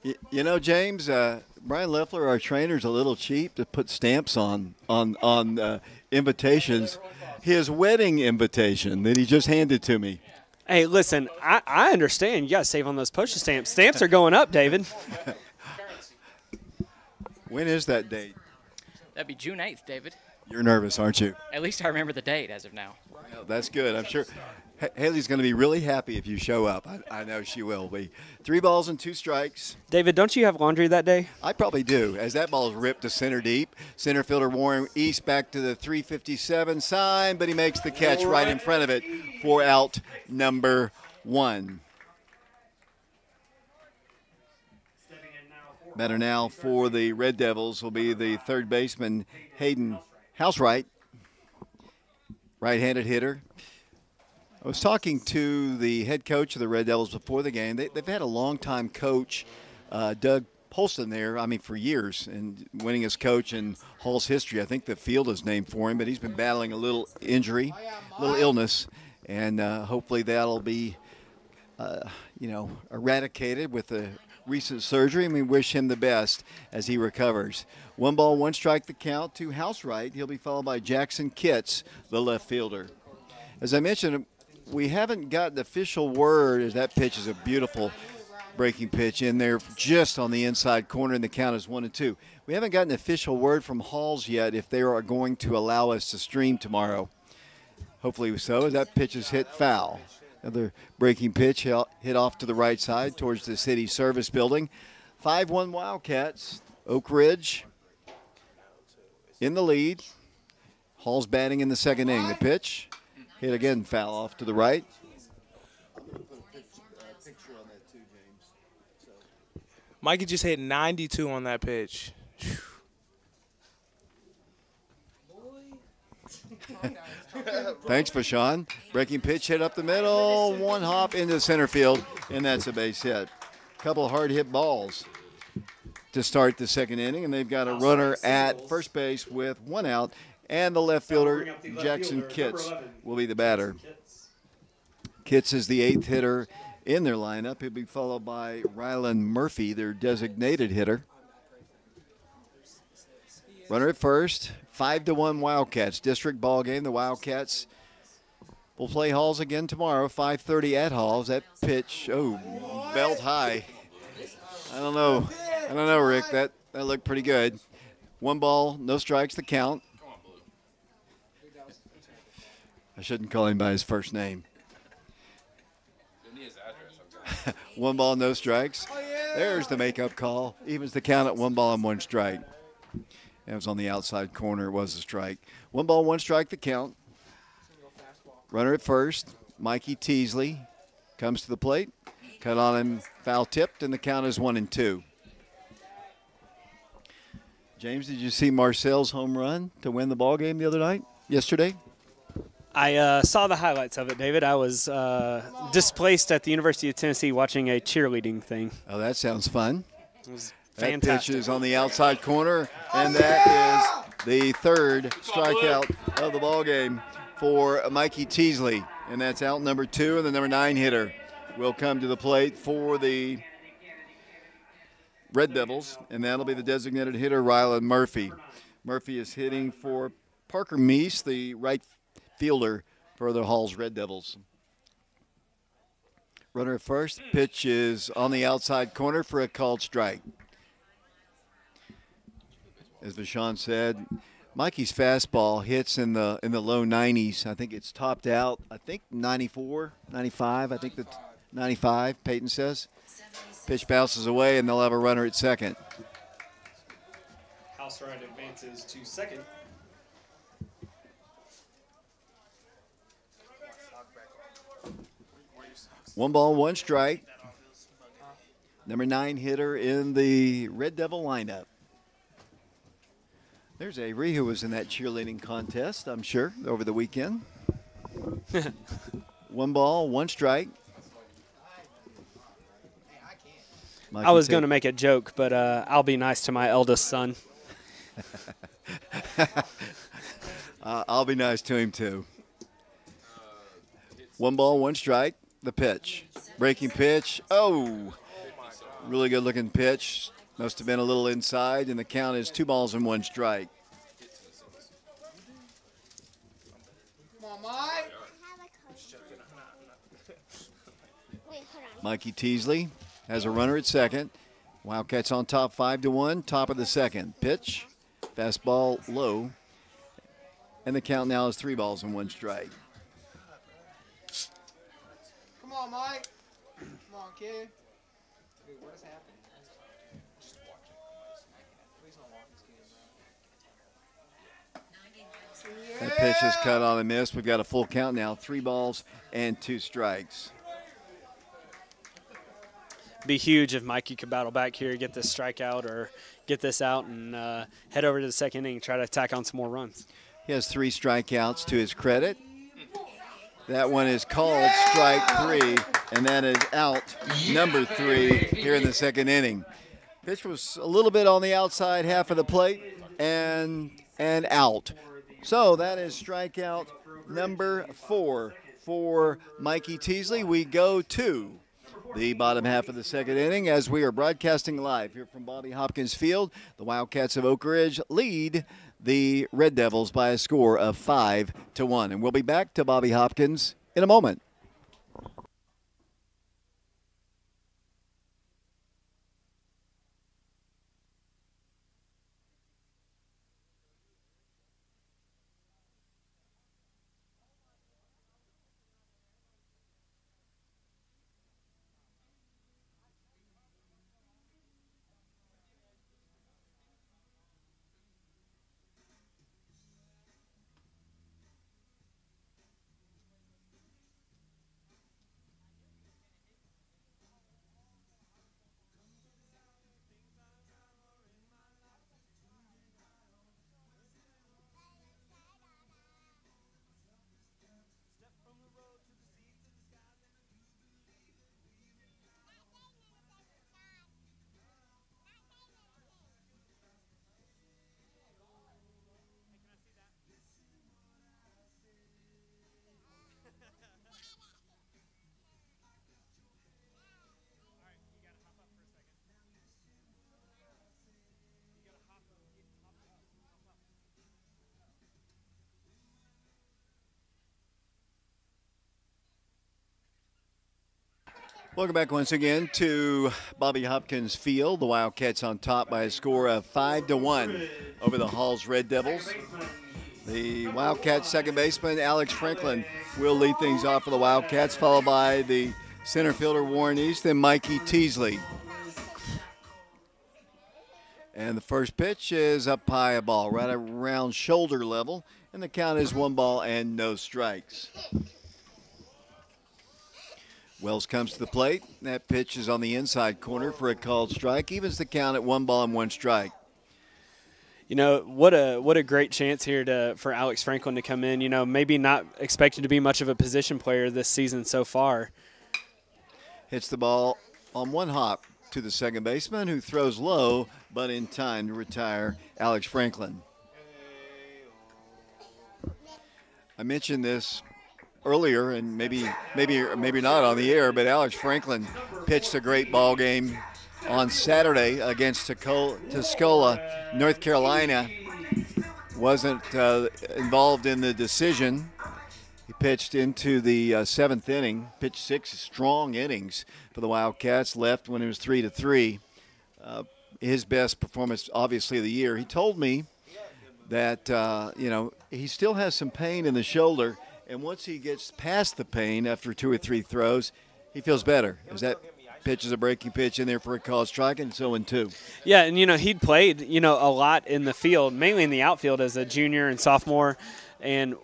You, you know, James, uh, Brian Leffler, our trainer's a little cheap to put stamps on on on uh, invitations. His wedding invitation that he just handed to me. Hey, listen, I, I understand. You got to save on those postage stamps. Stamps are going up, David. When is that date? That'd be June 8th, David. You're nervous, aren't you? At least I remember the date as of now. Well, that's good. I'm sure Ha- Haley's going to be really happy if you show up. I, I know she will be. Three balls and two strikes. David, don't you have laundry that day? I probably do, as that ball is ripped to center deep. Center fielder Warren East back to the 357 sign, but he makes the catch right in front of it for out number one. Stepping in now for Better now for the Red Devils will be the third baseman Hayden Housewright, right-handed hitter. I was talking to the head coach of the Red Devils before the game. They, they've had a long-time coach, uh, Doug Polston, there. I mean, for years, and winning as coach in Halls history. I think the field is named for him, but he's been battling a little injury, a little illness, and uh, hopefully that'll be uh, you know, eradicated with the recent surgery, and we wish him the best as he recovers. One ball, one strike the count to Housewright. He'll be followed by Jackson Kitts, the left fielder. As I mentioned, we haven't got gotten official word as that pitch is a beautiful breaking pitch in there just on the inside corner, and the count is one and two. We haven't gotten official word from Halls yet if they are going to allow us to stream tomorrow. Hopefully so, as that pitch is hit foul. Another breaking pitch hit off to the right side towards the city service building. 5 1 Wildcats. Oak Ridge in the lead. Halls batting in the second inning. The pitch hit again, foul off to the right. Mikey just hit 92 on that pitch. Thanks, Vashon. Breaking pitch hit up the middle, one hop into center field, and that's a base hit. Couple hard hit balls to start the second inning, and they've got a runner at first base with one out, and the left fielder, Jackson Kitts, will be the batter. Kitts is the eighth hitter in their lineup. He'll be followed by Rylan Murphy, their designated hitter. Runner at first, five to one Wildcats district ball game. The Wildcats will play Halls again tomorrow, 5:30 at Halls. That pitch, oh, belt high. I don't know, I don't know, Rick. That that looked pretty good. One ball, no strikes. The count. I shouldn't call him by his first name. one ball, no strikes. Oh, There's the makeup call. Evens the count at one ball and one strike. It was on the outside corner. It was a strike. One ball, one strike, the count. Runner at first. Mikey Teasley comes to the plate. Cut on him, foul tipped, and the count is one and two. James, did you see Marcel's home run to win the ball game the other night? Yesterday? I uh, saw the highlights of it, David. I was uh, displaced at the University of Tennessee watching a cheerleading thing. Oh, that sounds fun. That fantastic. pitch is on the outside corner, and that is the third strikeout of the ball game for Mikey Teasley, and that's out number two, and the number nine hitter will come to the plate for the Red Devils, and that'll be the designated hitter Rylan Murphy. Murphy is hitting for Parker Meese, the right fielder for the Halls Red Devils. Runner first, pitch is on the outside corner for a called strike as Vashon said, Mikey's fastball hits in the in the low 90s. I think it's topped out. I think 94, 95. I think the 95. Peyton says. Pitch bounces away, and they'll have a runner at second. Housewright advances to second. One ball, one strike. Number nine hitter in the Red Devil lineup. There's Avery, who was in that cheerleading contest, I'm sure, over the weekend. one ball, one strike. I was going to make a joke, but uh, I'll be nice to my eldest son. Uh, I'll be nice to him too. One ball, one strike. The pitch, breaking pitch. Oh, really good looking pitch. Must have been a little inside, and the count is two balls and one strike. Mikey Teasley has a runner at second. Wildcats on top, five to one. Top of the second. Pitch, fastball low. And the count now is three balls and one strike. Come on, Mike. Come on, kid. Dude, what is happening? Just watch it. Please don't walk this kid, bro. That pitch is cut on a miss. We've got a full count now, three balls and two strikes. Be huge if Mikey could battle back here, get this strikeout, or get this out and uh, head over to the second inning, try to tack on some more runs. He has three strikeouts to his credit. That one is called strike three, and that is out number three here in the second inning. Pitch was a little bit on the outside half of the plate and and out. So that is strikeout number four for Mikey Teasley. We go to the bottom half of the second inning as we are broadcasting live here from Bobby Hopkins Field. The Wildcats of Oak Ridge lead the Red Devils by a score of five to one. And we'll be back to Bobby Hopkins in a moment. Welcome back once again to Bobby Hopkins Field. The Wildcats on top by a score of five to one over the Halls Red Devils. The Wildcats second baseman Alex Franklin will lead things off for the Wildcats, followed by the center fielder Warren East and Mikey Teasley. And the first pitch is up high a ball, right around shoulder level, and the count is one ball and no strikes. Wells comes to the plate. That pitch is on the inside corner for a called strike. Evens the count at one ball and one strike. You know what a what a great chance here to for Alex Franklin to come in. You know maybe not expected to be much of a position player this season so far. Hits the ball on one hop to the second baseman who throws low but in time to retire Alex Franklin. I mentioned this earlier, and maybe maybe maybe not on the air, but Alex Franklin pitched a great ball game on Saturday against Tuscola, North Carolina. Wasn't uh, involved in the decision. He pitched into the uh, seventh inning, pitched six strong innings for the Wildcats. Left when it was three to three. Uh, his best performance, obviously, of the year. He told me that uh, you know he still has some pain in the shoulder, and once he gets past the pain after two or three throws, he feels better. Is that pitch is a breaking pitch in there for a call strike, and so in two. Yeah, and you know he'd played you know a lot in the field, mainly in the outfield as a junior and sophomore, and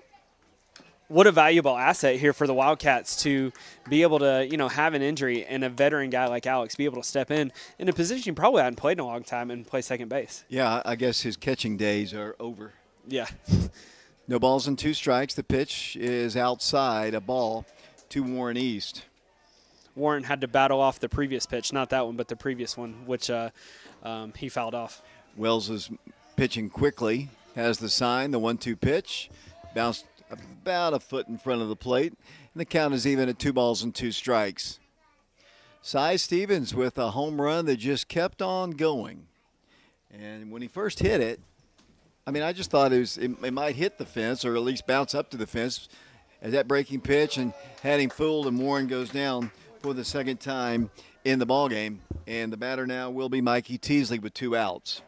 what a valuable asset here for the Wildcats to be able to you know have an injury and a veteran guy like Alex be able to step in in a position he probably hadn't played in a long time and play second base. Yeah, I guess his catching days are over. Yeah. No balls and two strikes. The pitch is outside, a ball to Warren East. Warren had to battle off the previous pitch, not that one, but the previous one, which uh, um, he fouled off. Wells is pitching quickly, has the sign, the one two pitch, bounced about a foot in front of the plate, and the count is even at two balls and two strikes. Cy Stevens with a home run that just kept on going. And when he first hit it, I mean, I just thought it, was, it, it might hit the fence or at least bounce up to the fence as that breaking pitch and had him fooled, and Warren goes down for the second time in the ball game. And the batter now will be Mikey Teasley with two outs.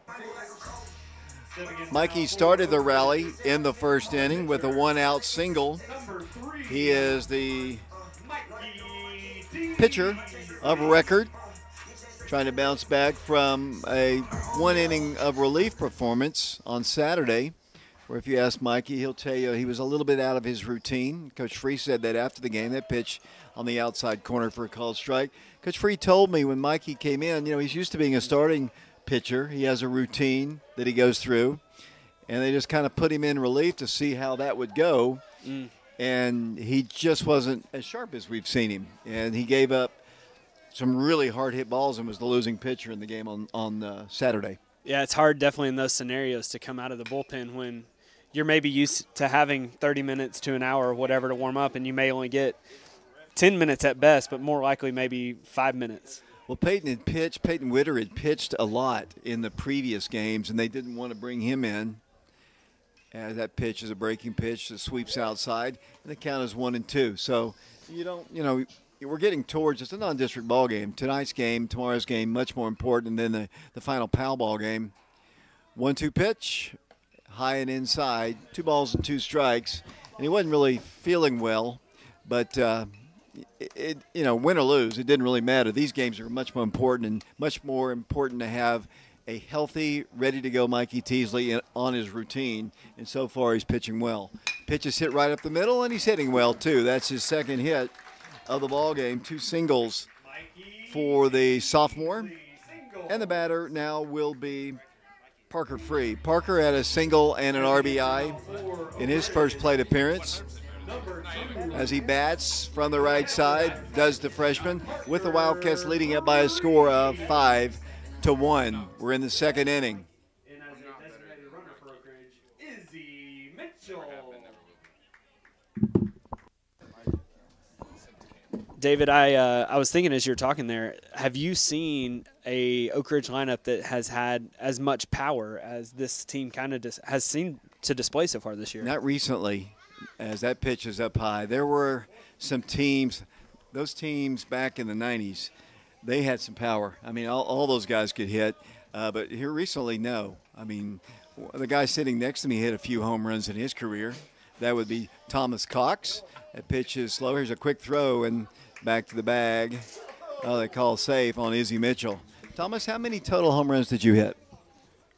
Mikey started the rally in the first inning with a one-out single. He is the pitcher of record, trying to bounce back from a one inning of relief performance on Saturday. Where if you ask Mikey, he'll tell you he was a little bit out of his routine. Coach Free said that after the game, that pitch on the outside corner for a called strike. Coach Free told me when Mikey came in, you know, he's used to being a starting pitcher. He has a routine that he goes through, and they just kind of put him in relief to see how that would go. Mm. And he just wasn't as sharp as we've seen him, and he gave up some really hard hit balls and was the losing pitcher in the game on on uh, Saturday. Yeah, it's hard definitely in those scenarios to come out of the bullpen when you're maybe used to having 30 minutes to an hour or whatever to warm up, and you may only get 10 minutes at best, but more likely maybe five minutes. Well, Peyton had pitched. Peyton Witter had pitched a lot in the previous games, and they didn't want to bring him in. As that pitch is a breaking pitch that sweeps outside, and the count is one and two. So you don't, you know, we're getting towards it's a non-district ball game. Tonight's game, tomorrow's game, much more important than the the final Powell ball game. One-two pitch, high and inside, two balls and two strikes, and he wasn't really feeling well, but. Uh, it, it, you know, win or lose, it didn't really matter. These games are much more important and much more important to have a healthy, ready to go Mikey Teasley on his routine. And so far, he's pitching well. Pitch is hit right up the middle, and he's hitting well too. That's his second hit of the ball game. Two singles for the sophomore, and the batter now will be Parker Free. Parker had a single and an RBI in his first plate appearance as he bats from the right side, does the freshman, with the Wildcats leading up by a score of five to one. We're in the second inning. David, I uh, I was thinking as you were talking there, have you seen a Oak Ridge lineup that has had as much power as this team kind of dis- has seen to display so far this year? Not recently, as that pitch is up high. There were some teams, those teams back in the 90s, they had some power. I mean, all, all those guys could hit, uh, but here recently, no. I mean, the guy sitting next to me hit a few home runs in his career. That would be Thomas Cox. That pitch is slow. Here's a quick throw and back to the bag. Oh, they call safe on Izzy Mitchell. Thomas, how many total home runs did you hit?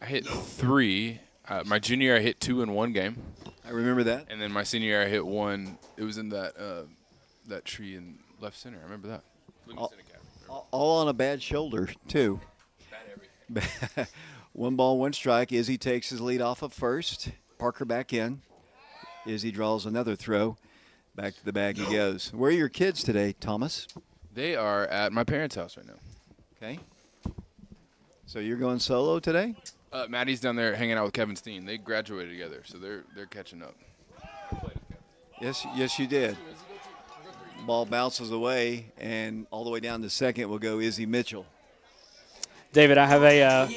I hit three. Uh, my junior year, I hit two in one game, I remember that. and then my senior year, I hit one. It was in that uh, that tree in left center. I remember that. Livingston Academy. All- All on a bad shoulder, too. Bad everything. one ball, one strike. Izzy takes his lead off of first. Parker back in. Izzy draws another throw. Back to the bag he goes. Where are your kids today, Thomas? They are at my parents' house right now. Okay. So you're going solo today? Uh, Maddie's down there hanging out with Kevin Steen. They graduated together, so they're they're catching up. Yes, yes, you did. Ball bounces away, and all the way down to second will go Izzy Mitchell. David, I have a uh,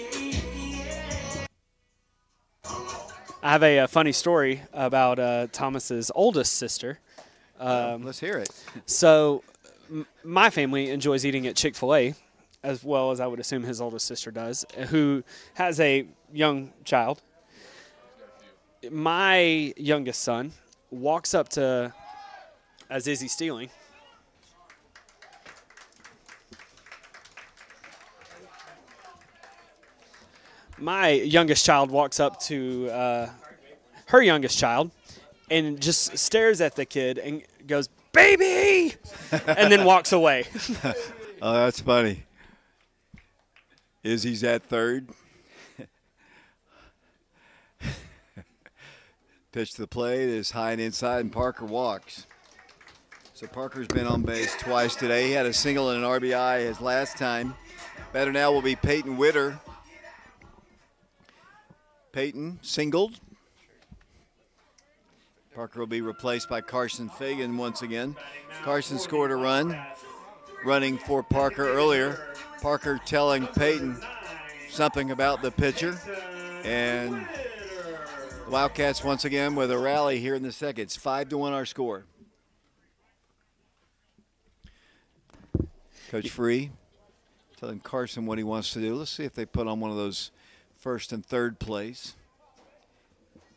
I have a, uh funny story about uh, Thomas's oldest sister. Um, Let's hear it. so, m- my family enjoys eating at Chick Fil A, as well as I would assume his oldest sister does, who has a young child. My youngest son walks up to, as Izzy stealing. My youngest child walks up to uh, her youngest child and just stares at the kid and goes, "Baby," and then walks away. Oh, that's funny. Izzy's at third. Pitch to the plate is high and inside, and Parker walks. So Parker's been on base twice today. He had a single and an RBI his last time. Batter now will be Peyton Witter. Peyton singled. Parker will be replaced by Carson Fagan once again. Carson scored a run running for Parker earlier. Parker telling Peyton something about the pitcher. And the Wildcats once again with a rally here in the second. It's five to one our score. Coach Free telling Carson what he wants to do. Let's see if they put on one of those first and third plays.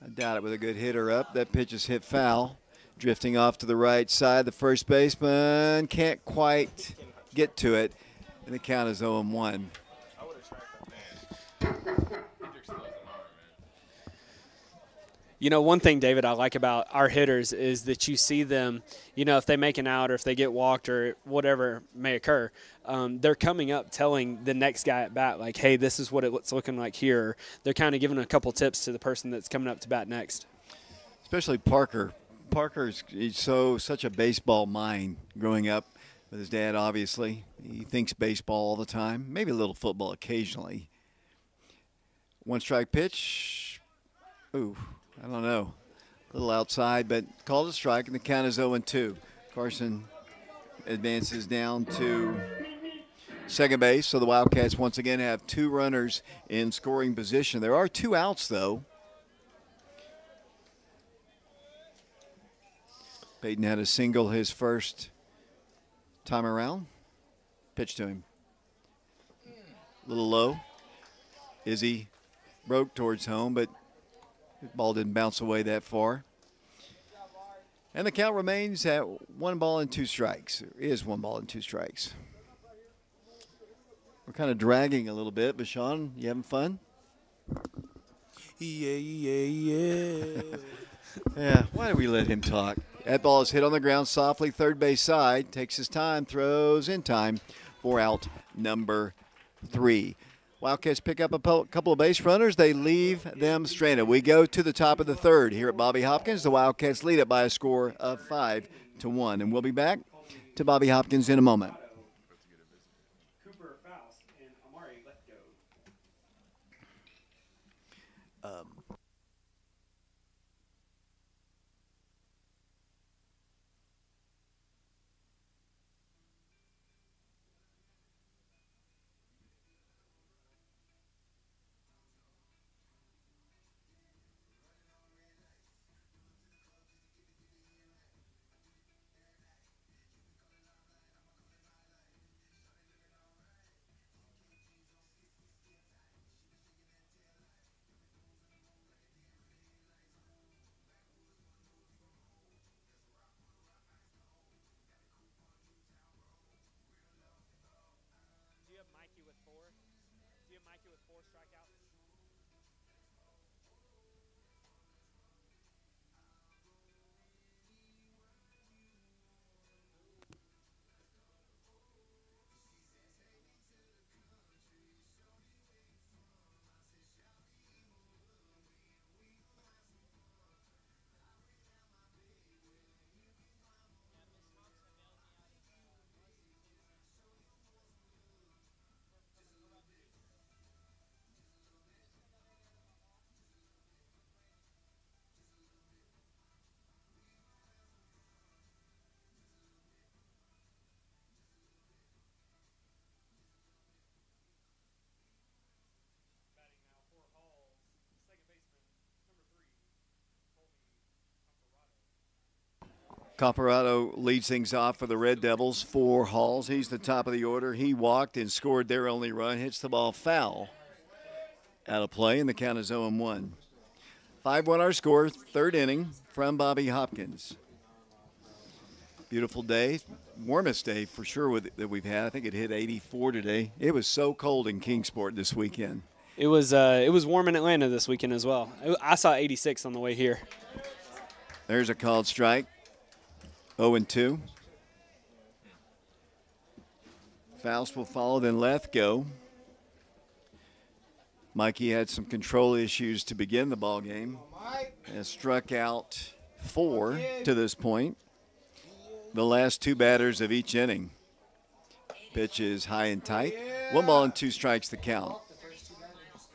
I doubt it with a good hitter up. That pitch is hit foul. Drifting off to the right side. The first baseman can't quite get to it. And the count is 0 1. You know, one thing, David, I like about our hitters is that you see them, you know, if they make an out or if they get walked or whatever may occur, um, they're coming up telling the next guy at bat, like, hey, this is what it's looking like here. They're kind of giving a couple tips to the person that's coming up to bat next. Especially Parker. Parker's he's so such a baseball mind growing up with his dad, obviously. He thinks baseball all the time, maybe a little football occasionally. One strike pitch. Ooh, I don't know. A little outside, but called a strike, and the count is 0 2. Carson advances down to second base, so the Wildcats once again have two runners in scoring position. There are two outs, though. Peyton had a single his first time around. Pitch to him. A little low. Izzy broke towards home, but the ball didn't bounce away that far. And the count remains at one ball and two strikes. There is one ball and two strikes. We're kind of dragging a little bit, but Sean, you having fun? Yeah, yeah, yeah. Yeah, why do we let him talk? That ball is hit on the ground softly, third base side. Takes his time, throws in time for out number three. Wildcats pick up a couple of base runners. They leave them stranded. We go to the top of the third here at Bobby Hopkins. The Wildcats lead it by a score of five to one, and we'll be back to Bobby Hopkins in a moment. Comparado leads things off for the Red Devils. For Halls. He's the top of the order. He walked and scored their only run. Hits the ball foul. Out of play, and the count is 0 1. 5 1 our score. Third inning from Bobby Hopkins. Beautiful day. Warmest day for sure with, that we've had. I think it hit 84 today. It was so cold in Kingsport this weekend. It was uh, it was warm in Atlanta this weekend as well. I saw 86 on the way here. There's a called strike. 0 2. Faust will follow, then Lethgo. Mikey had some control issues to begin the ball game. Has struck out four to this point. The last two batters of each inning. Pitch is high and tight. One ball and two strikes the count. The first two batters.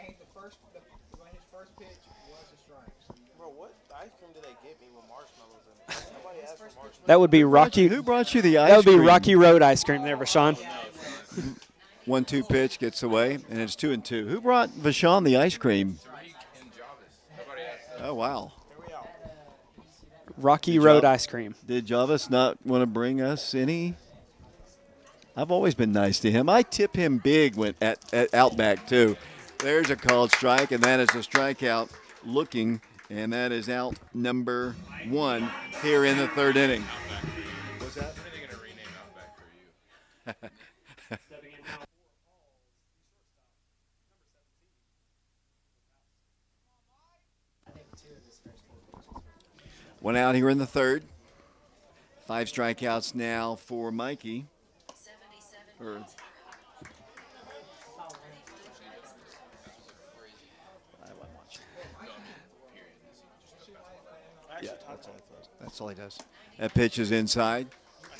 Ain't the first, the, when his first pitch was a strike. Bro, what ice cream do they get me with marshmallows in it? Nobody asked for marshmallows. That would be Rocky. Who brought you the ice cream? That would be cream? Rocky Road ice cream there, Rashawn. One two pitch gets away, and it's two and two. Who brought Vashon the ice cream? Oh wow! Rocky Good Road job. ice cream. Did Javis not want to bring us any? I've always been nice to him. I tip him big when at, at Outback too. There's a called strike, and that is a strikeout. looking, and that is out number one here in the third inning. What's that? Stepping in now. One out here in the third. Five strikeouts now for Mikey. Or- Yeah, that's all he does. That's all he does. That pitch is inside.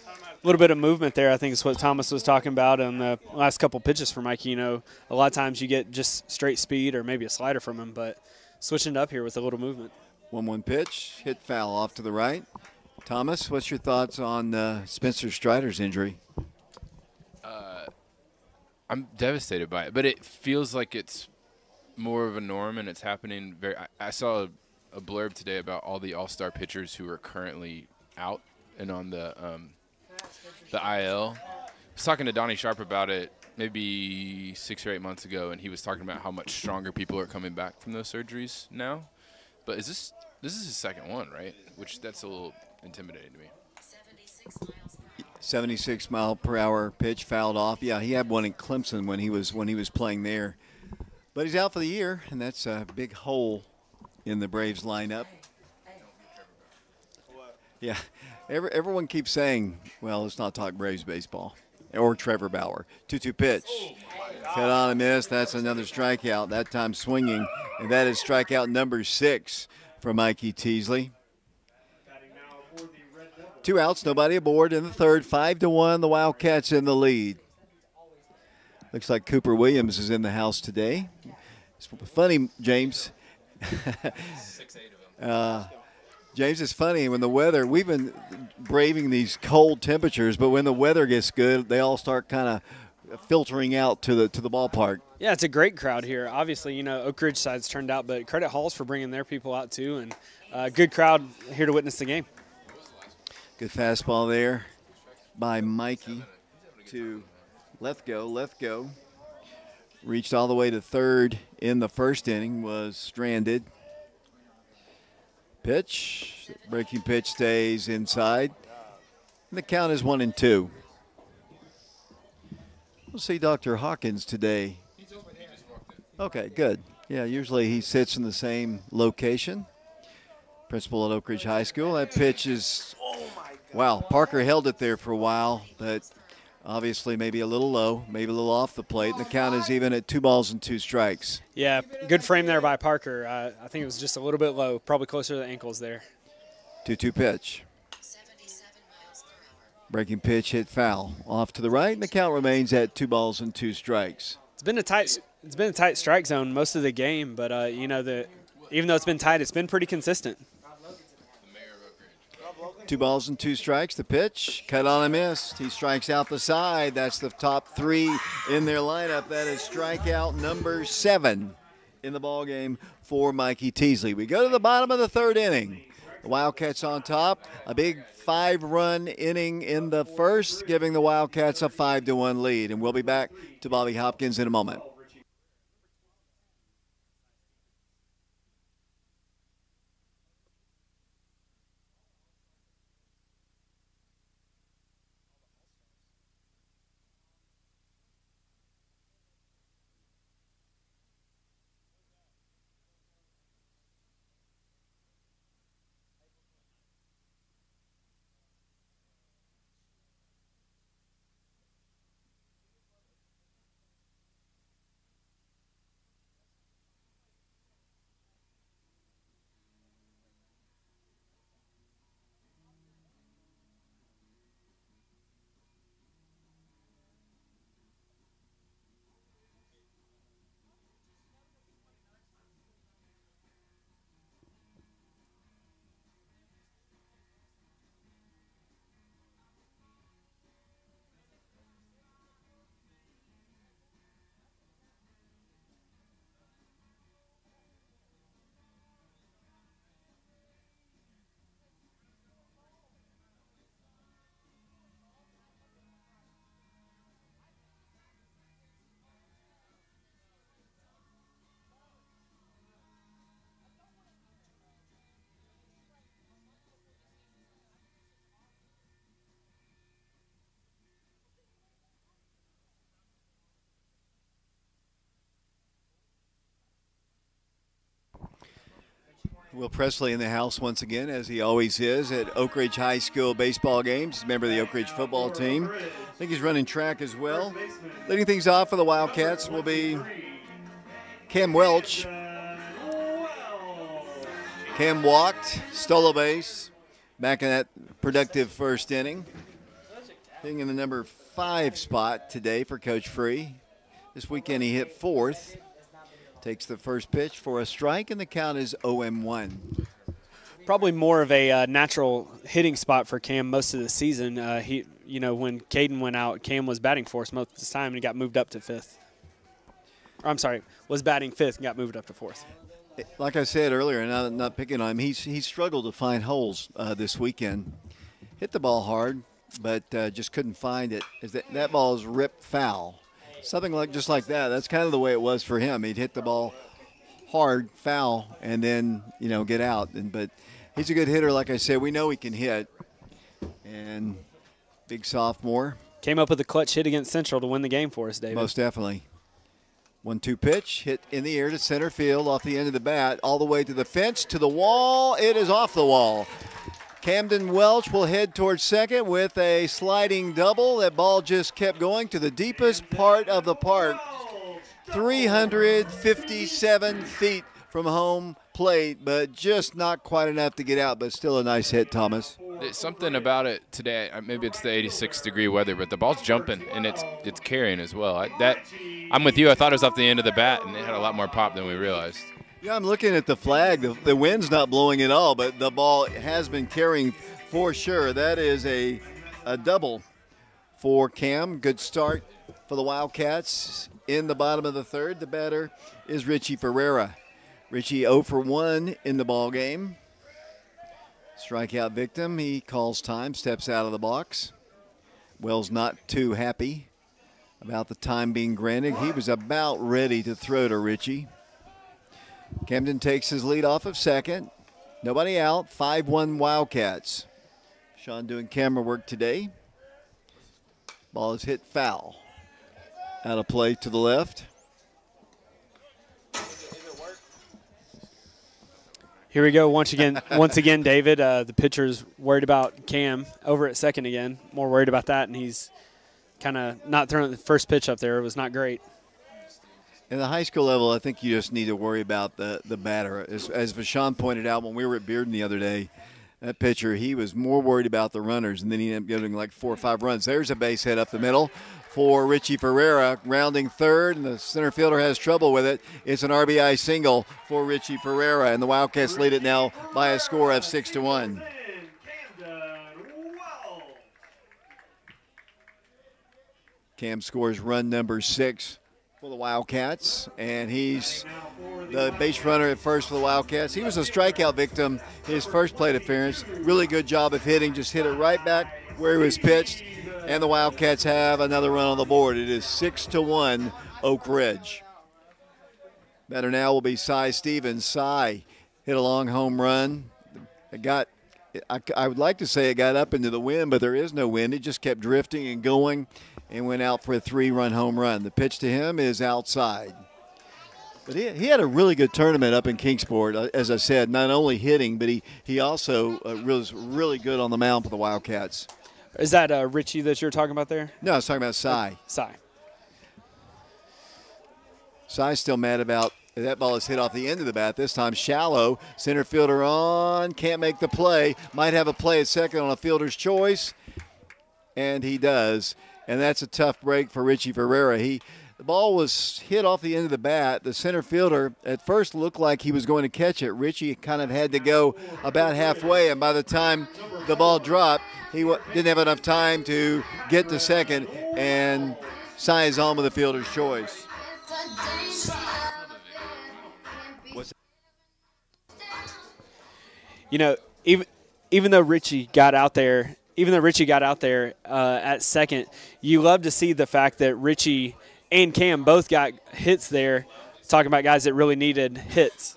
A little bit of movement there, I think, is what Thomas was talking about in the last couple pitches for Mikey. You know, a lot of times you get just straight speed or maybe a slider from him, but switching it up here with a little movement. 1 1 pitch, hit foul off to the right. Thomas, what's your thoughts on uh, Spencer Strider's injury? I'm devastated by it, but it feels like it's more of a norm and it's happening very. I, I saw a, blurb today about all the All Star pitchers who are currently out and on the um, the IL. I was talking to Donnie Sharp about it maybe six or eight months ago, and he was talking about how much stronger people are coming back from those surgeries now. But is this this is his second one, right? Which that's a little intimidating to me. 76 mile per hour pitch fouled off. Yeah, he had one in Clemson when he was when he was playing there. But he's out for the year, and that's a big hole in the Braves lineup. Yeah, Every, everyone keeps saying, "Well, let's not talk Braves baseball." Or Trevor Bauer. 2-2 pitch. Oh, Cut on a miss. That's another strikeout. That time swinging, and that is strikeout number six for Mikey Teasley. Batting now for the Red Devils. Two outs, nobody aboard in the third. Five to one, the Wildcats in the lead. Looks like Cooper Williams is in the house today. It's funny, James. uh, James, it's funny when the weather. We've been braving these cold temperatures, but when the weather gets good, they all start kind of filtering out to the to the ballpark. Yeah, it's a great crowd here. Obviously, you know, Oak Ridge side's turned out, but credit Halls for bringing their people out too, and uh, good crowd here to witness the game. Good fastball there by Mikey to Lethgo. Lethgo reached all the way to third in the first inning, was stranded. Pitch, breaking pitch stays inside. And the count is one and two. We'll see Dr. Hawkins today. Okay, good. Yeah, usually he sits in the same location. Principal at Oak Ridge High School. That pitch is Wow, Parker held it there for a while, but obviously maybe a little low, maybe a little off the plate. And the count is even at two balls and two strikes. Yeah, good frame there by Parker. Uh, I think it was just a little bit low, probably closer to the ankles there. 2 2 pitch. Breaking pitch hit foul. Off to the right, and the count remains at two balls and two strikes. It's been a tight, it's been a tight strike zone most of the game, but uh, you know the, even though it's been tight, it's been pretty consistent. Two balls and two strikes. The pitch, cut on a miss. He strikes out the side. That's the top three in their lineup. That is strikeout number seven in the ball game for Mikey Teasley. We go to the bottom of the third inning. The Wildcats on top. A big five-run inning in the first, giving the Wildcats a five to one lead. And we'll be back to Bobby Hopkins in a moment. Will Presley in the house once again, as he always is at Oak Ridge High School baseball games. He's a member of the Oak Ridge football team. I think he's running track as well. Leading things off for the Wildcats will be Cam Welch. Cam walked, stole a base, back in that productive first inning. Hitting in the number five spot today for Coach Free. This weekend he hit fourth. Takes the first pitch for a strike, and the count is 0 1. Probably more of a uh, natural hitting spot for Cam most of the season. Uh, he, you know, when Caden went out, Cam was batting fourth most of the time, and he got moved up to fifth. Or, I'm sorry, was batting fifth and got moved up to fourth. Like I said earlier, and I'm not picking on him, he's he struggled to find holes uh, this weekend. Hit the ball hard, but uh, just couldn't find it. Is that that ball is ripped foul? Something like just like that. That's kind of the way it was for him. He'd hit the ball hard, foul, and then you know get out. And but he's a good hitter. Like I said, we know he can hit. And big sophomore, Came up with a clutch hit against Central to win the game for us, David. most definitely. One two pitch hit in the air to center field off the end of the bat, all the way to the fence, to the wall. It is off the wall. Camden Welch will head towards second with a sliding double. That ball just kept going to the deepest part of the park. 357 feet from home plate, but just not quite enough to get out, but still a nice hit, Thomas. There's something about it today. Maybe it's the 86 degree weather, but the ball's jumping and it's it's carrying as well. I, that I'm with you. I thought it was off the end of the bat, and it had a lot more pop than we realized. Yeah, I'm looking at the flag. The, the wind's not blowing at all, but the ball has been carrying for sure. That is a, a double for Cam. Good start for the Wildcats in the bottom of the third. The batter is Richie Ferreira. Richie 0 for 1 in the ball game. Strikeout victim. He calls time, steps out of the box. Wells not too happy about the time being granted. He was about ready to throw to Richie. Camden takes his lead off of second. Nobody out. 5 1 Wildcats. Sean doing camera work today. Ball is hit foul. Out of play to the left. Here we go once again. once again, David. Uh, the pitcher's worried about Cam over at second again. More worried about that, and he's kind of not throwing the first pitch up there. It was not great. In the high school level, I think you just need to worry about the, the batter. As, as Vashon pointed out when we were at Bearden the other day, that pitcher, he was more worried about the runners, and then he ended up getting like four or five runs. There's a base hit up the middle for Richie Ferreira, rounding third, and the center fielder has trouble with it. It's an RBI single for Richie Ferreira, and the Wildcats lead it now by a score of six to one. Cam scores run number six for the Wildcats, and he's the base runner at first for the Wildcats. He was a strikeout victim his first plate appearance. Really good job of hitting, just hit it right back where he was pitched, and the Wildcats have another run on the board. It is six to one, Oak Ridge. Better now will be Cy Stevens. Cy hit a long home run. It got. I, I would like to say it got up into the wind, but there is no wind. It just kept drifting and going and went out for a three run home run. The pitch to him is outside. But he, he had a really good tournament up in Kingsport, uh, as I said, not only hitting, but he, he also uh, was really good on the mound for the Wildcats. Is that uh, Richie that you're talking about there? No, I was talking about Cy. Cy. Cy's still mad about that ball is hit off the end of the bat. This time shallow. Center fielder on. Can't make the play. Might have a play at second on a fielder's choice. And he does. And that's a tough break for Richie Ferreira. He the ball was hit off the end of the bat. The center fielder at first looked like he was going to catch it. Richie kind of had to go about halfway, and by the time the ball dropped, he didn't have enough time to get to second, and is on with the fielder's choice. You know, even even though Richie got out there, even though Richie got out there uh, at second, you love to see the fact that Richie and Cam both got hits there. Talking about guys that really needed hits.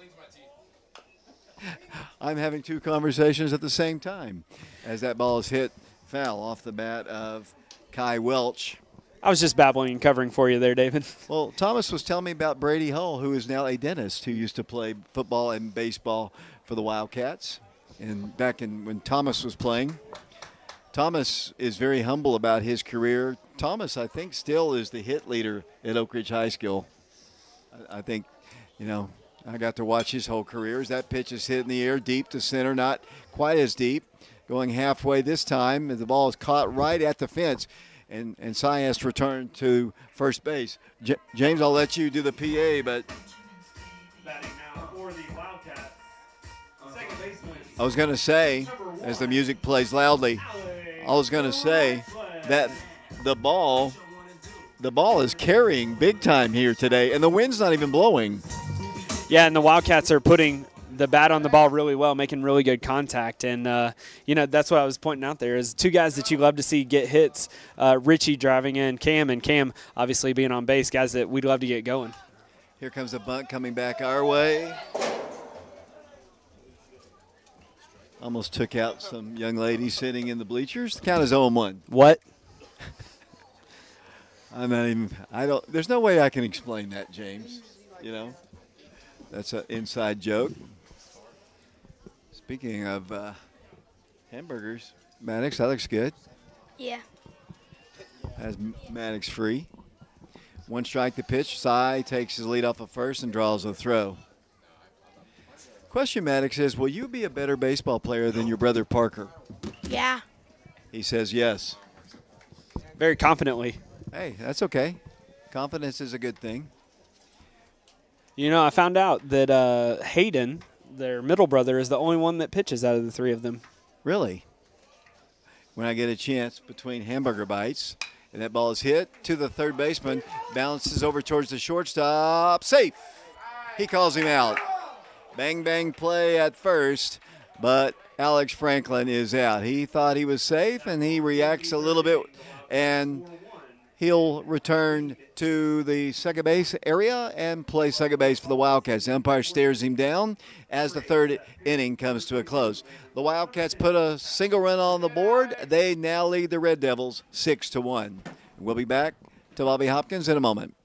I'm having two conversations at the same time as that ball is hit foul off the bat of Kai Welch. I was just babbling and covering for you there, David. Well, Thomas was telling me about Brady Hull, who is now a dentist who used to play football and baseball for the Wildcats. And back in when Thomas was playing, Thomas is very humble about his career. Thomas, I think, still is the hit leader at Oak Ridge High School. I, think, you know, I got to watch his whole career. As that pitch is hit in the air, deep to center, not quite as deep, going halfway this time. The ball is caught right at the fence and and Sias returned to first base. J- James, I'll let you do the PA, but. I was going to say, as the music plays loudly, I was going to say that the ball, the ball is carrying big time here today, and the wind's not even blowing. Yeah, and the Wildcats are putting the bat on the ball really well, making really good contact. And, uh, you know, that's what I was pointing out there is two guys that you love to see get hits. Uh, Richie driving in, Cam, and Cam obviously being on base, guys that we'd love to get going. Here comes a bunt coming back our way. Almost took out some young lady sitting in the bleachers. The count is 0 1. What? I'm not even, I don't, there's no way I can explain that, James. You know? That's an inside joke. Speaking of uh, hamburgers, Maddox, that looks good. Yeah. Has Maddox free. One strike to pitch. Cy takes his lead off of first and draws a throw. Question, Maddox, says, Will you be a better baseball player than your brother Parker? Yeah. He says yes. Very confidently. Hey, that's okay. Confidence is a good thing. You know, I found out that uh, Hayden, their middle brother, is the only one that pitches out of the three of them. Really? When I get a chance between hamburger bites, and that ball is hit to the third baseman, bounces over towards the shortstop, safe. He calls him out. Bang bang play at first, but Alex Franklin is out. He thought he was safe, and he reacts a little bit, and he'll return to the second base area and play second base for the Wildcats. The umpire stares him down as the third inning comes to a close. The Wildcats put a single run on the board. They now lead the Red Devils six to one. We'll be back to Bobby Hopkins in a moment.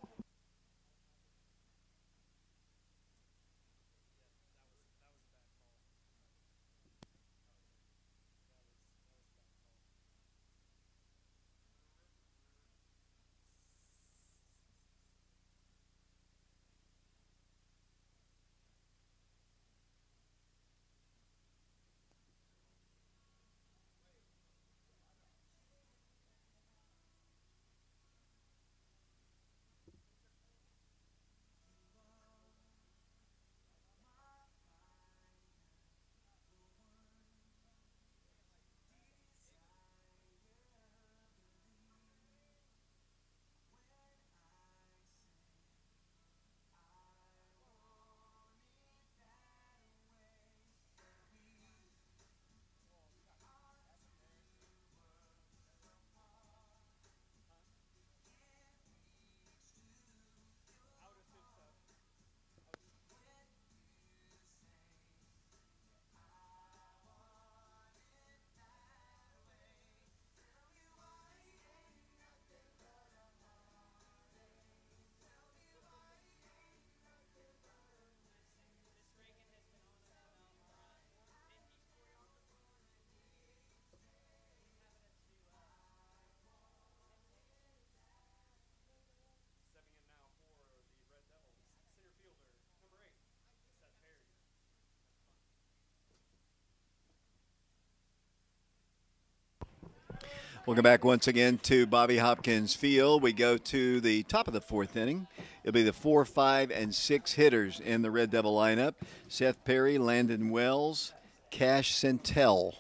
Welcome back once again to Bobby Hopkins Field. We go to the top of the fourth inning. It'll be the four, five, and six hitters in the Red Devil lineup Seth Perry, Landon Wells, Cash Centel.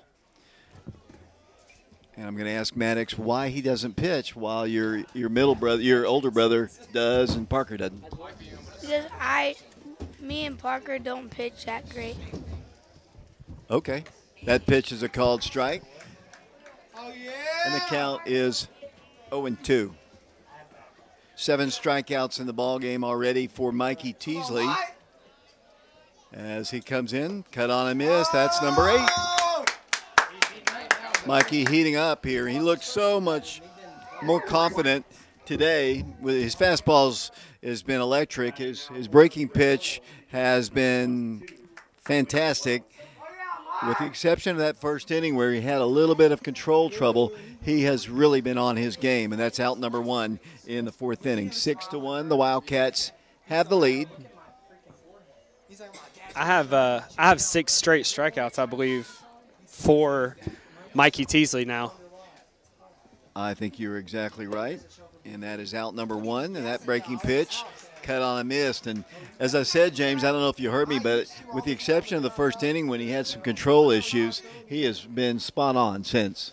And I'm going to ask Maddox why he doesn't pitch while your your middle brother, your older brother does, and Parker doesn't. Because I, me and Parker don't pitch that great. Okay, that pitch is a called strike. And the count is 0 and 2. Seven strikeouts in the ball game already for Mikey Teasley. As he comes in, cut on a miss. That's number eight. Mikey heating up here. He looks so much more confident today, with his fastballs has been electric. His his breaking pitch has been fantastic. With the exception of that first inning where he had a little bit of control trouble, he has really been on his game, and that's out number one in the fourth inning. Six to one, the Wildcats have the lead. I have uh, I have six straight strikeouts, I believe, for Mikey Teasley now. I think you're exactly right. And that is out number one. And that breaking pitch cut on a missed. And as I said, James, I don't know if you heard me, but with the exception of the first inning when he had some control issues, he has been spot on since.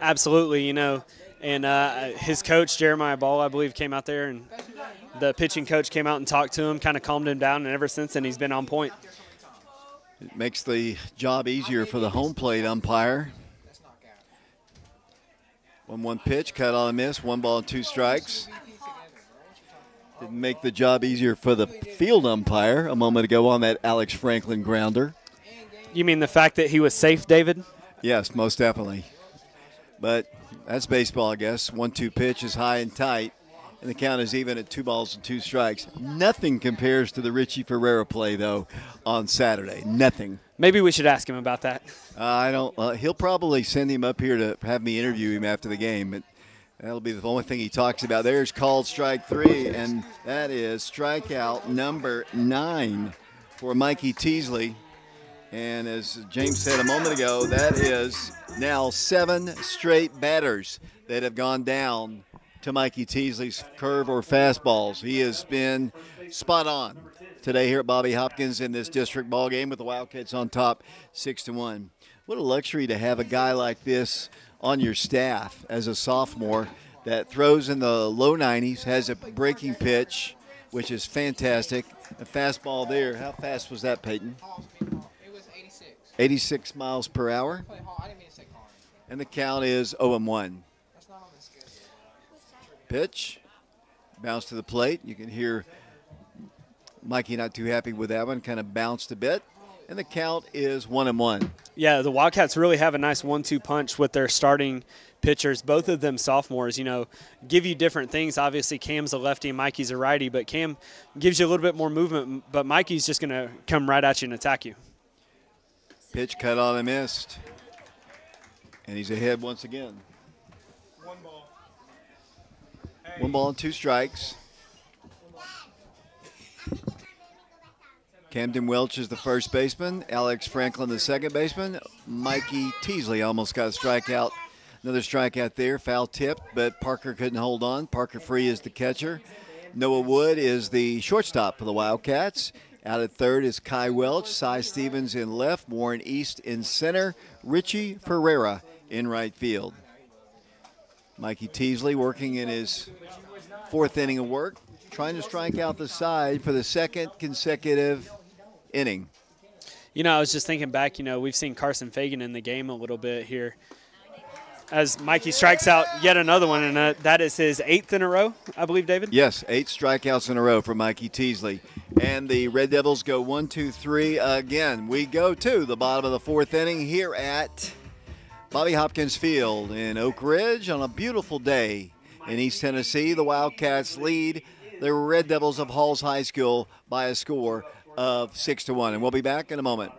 Absolutely, you know. And uh, his coach, Jeremiah Ball, I believe, came out there and the pitching coach came out and talked to him, kind of calmed him down, and ever since then he's been on point. It makes the job easier for the home plate umpire. One one pitch, cut on a miss, one ball and two strikes. Didn't make the job easier for the field umpire a moment ago on that Alex Franklin grounder. You mean the fact that he was safe, David? Yes, most definitely. But that's baseball, I guess. One two pitch is high and tight, and the count is even at two balls and two strikes. Nothing compares to the Richie Ferreira play, though, on Saturday. Nothing. Maybe we should ask him about that. Uh, I don't. Uh, he'll probably send him up here to have me interview him after the game. But that'll be the only thing he talks about. There's called strike three, and that is strikeout number nine for Mikey Teasley. And as James said a moment ago, that is now seven straight batters that have gone down to Mikey Teasley's curve or fastballs. He has been spot on today here at Bobby Hopkins in this district ball game with the Wildcats on top, six to one. What a luxury to have a guy like this on your staff as a sophomore that throws in the low 90s, has a breaking pitch, which is fantastic. A fastball there. How fast was that, Peyton? It was 86. 86 miles per hour. And the count is 0 and 1. That's not on the schedule. Pitch. Bounce to the plate. You can hear Mikey not too happy with that one. Kind of bounced a bit. And the count is 1 and 1. Yeah, the Wildcats really have a nice one-two punch with their starting pitchers. Both of them sophomores, you know, give you different things. Obviously, Cam's a lefty and Mikey's a righty, but Cam gives you a little bit more movement. But Mikey's just going to come right at you and attack you. Pitch cut on and missed. And he's ahead once again. One ball. One ball and two strikes. Camden Welch is the first baseman. Alex Franklin, the second baseman. Mikey Teasley almost got a strikeout. Another strikeout there, foul tipped, but Parker couldn't hold on. Parker Free is the catcher. Noah Wood is the shortstop for the Wildcats. Out at third is Kai Welch, Cy Stevens in left, Warren East in center, Richie Ferreira in right field. Mikey Teasley working in his fourth inning of work, trying to strike out the side for the second consecutive inning. You know, I was just thinking back, you know, we've seen Carson Fagan in the game a little bit here. As Mikey strikes out yet another one, and uh, that is his eighth in a row, I believe, David. Yes, eight strikeouts in a row for Mikey Teasley. And the Red Devils go one, two, three again. We go to the bottom of the fourth inning here at Bobby Hopkins Field in Oak Ridge on a beautiful day in East Tennessee. The Wildcats lead the Red Devils of Halls High School by a score of six to one. And we'll be back in a moment.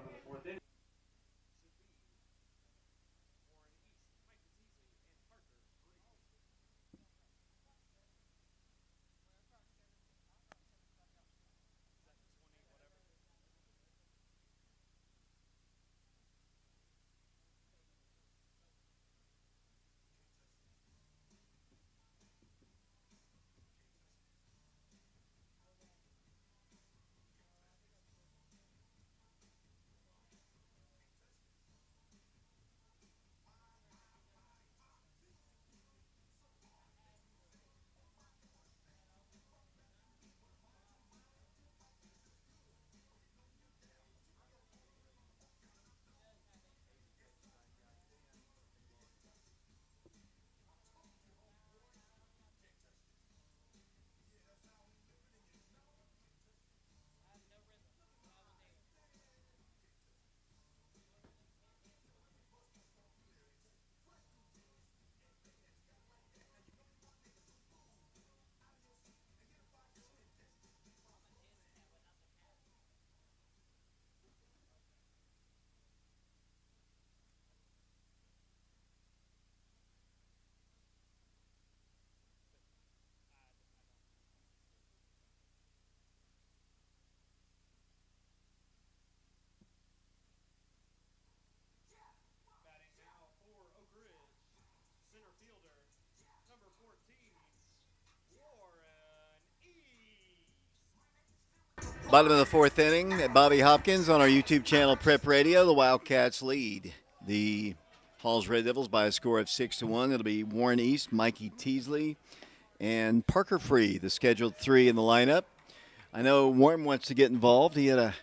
Bottom of the fourth inning, Bobby Hopkins on our YouTube channel Prep Radio. The Wildcats lead the Halls Red Devils by a score of six to one. It'll be Warren East, Mikey Teasley, and Parker Free, the scheduled three in the lineup. I know Warren wants to get involved. He had a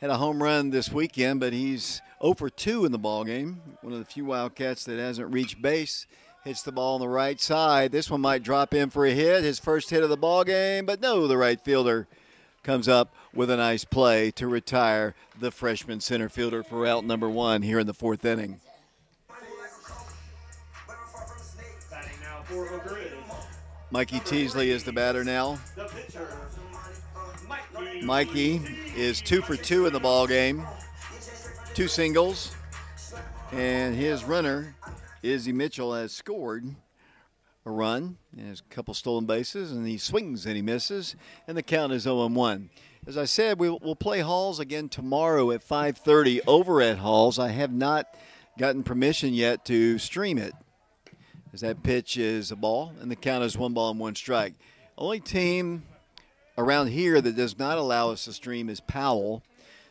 had a home run this weekend, but he's 0 for 2 in the ball game. One of the few Wildcats that hasn't reached base. Hits the ball on the right side. This one might drop in for a hit, his first hit of the ball game, but no, the right fielder comes up with a nice play to retire the freshman center fielder for out number one here in the fourth inning. Mikey Teasley is the batter now. Mikey. Mikey is two for two in the ball game, two singles, and his runner, Izzy Mitchell, has scored a run has a couple stolen bases, and he swings and he misses, and the count is 0-1. As I said, we will play Halls again tomorrow at 5:30 over at Halls. I have not gotten permission yet to stream it, as that pitch is a ball, and the count is one ball and one strike. Only team around here that does not allow us to stream is Powell.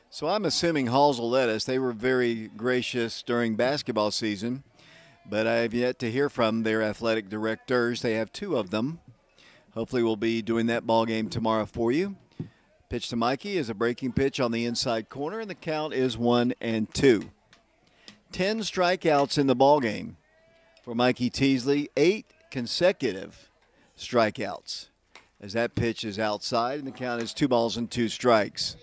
So I'm assuming Halls will let us. They were very gracious during basketball season, but I have yet to hear from their athletic directors. They have two of them. Hopefully, we'll be doing that ball game tomorrow for you. Pitch to Mikey is a breaking pitch on the inside corner, and the count is one and two. Ten strikeouts in the ball game for Mikey Teasley. Eight consecutive strikeouts as that pitch is outside, and the count is two balls and two strikes.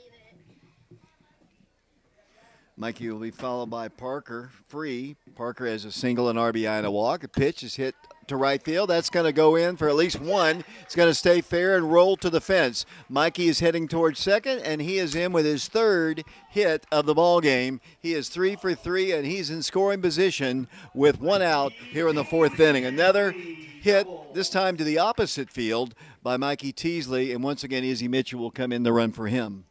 Mikey will be followed by Parker. Free. Parker has a single, an RBI, and a walk. A pitch is hit to right field. That's going to go in for at least one. It's going to stay fair and roll to the fence. Mikey is heading towards second, and he is in with his third hit of the ball game. He is three for three, and he's in scoring position with one out here in the fourth inning. Another hit, this time to the opposite field by Mikey Teasley, and once again, Izzy Mitchell will come in the run for him.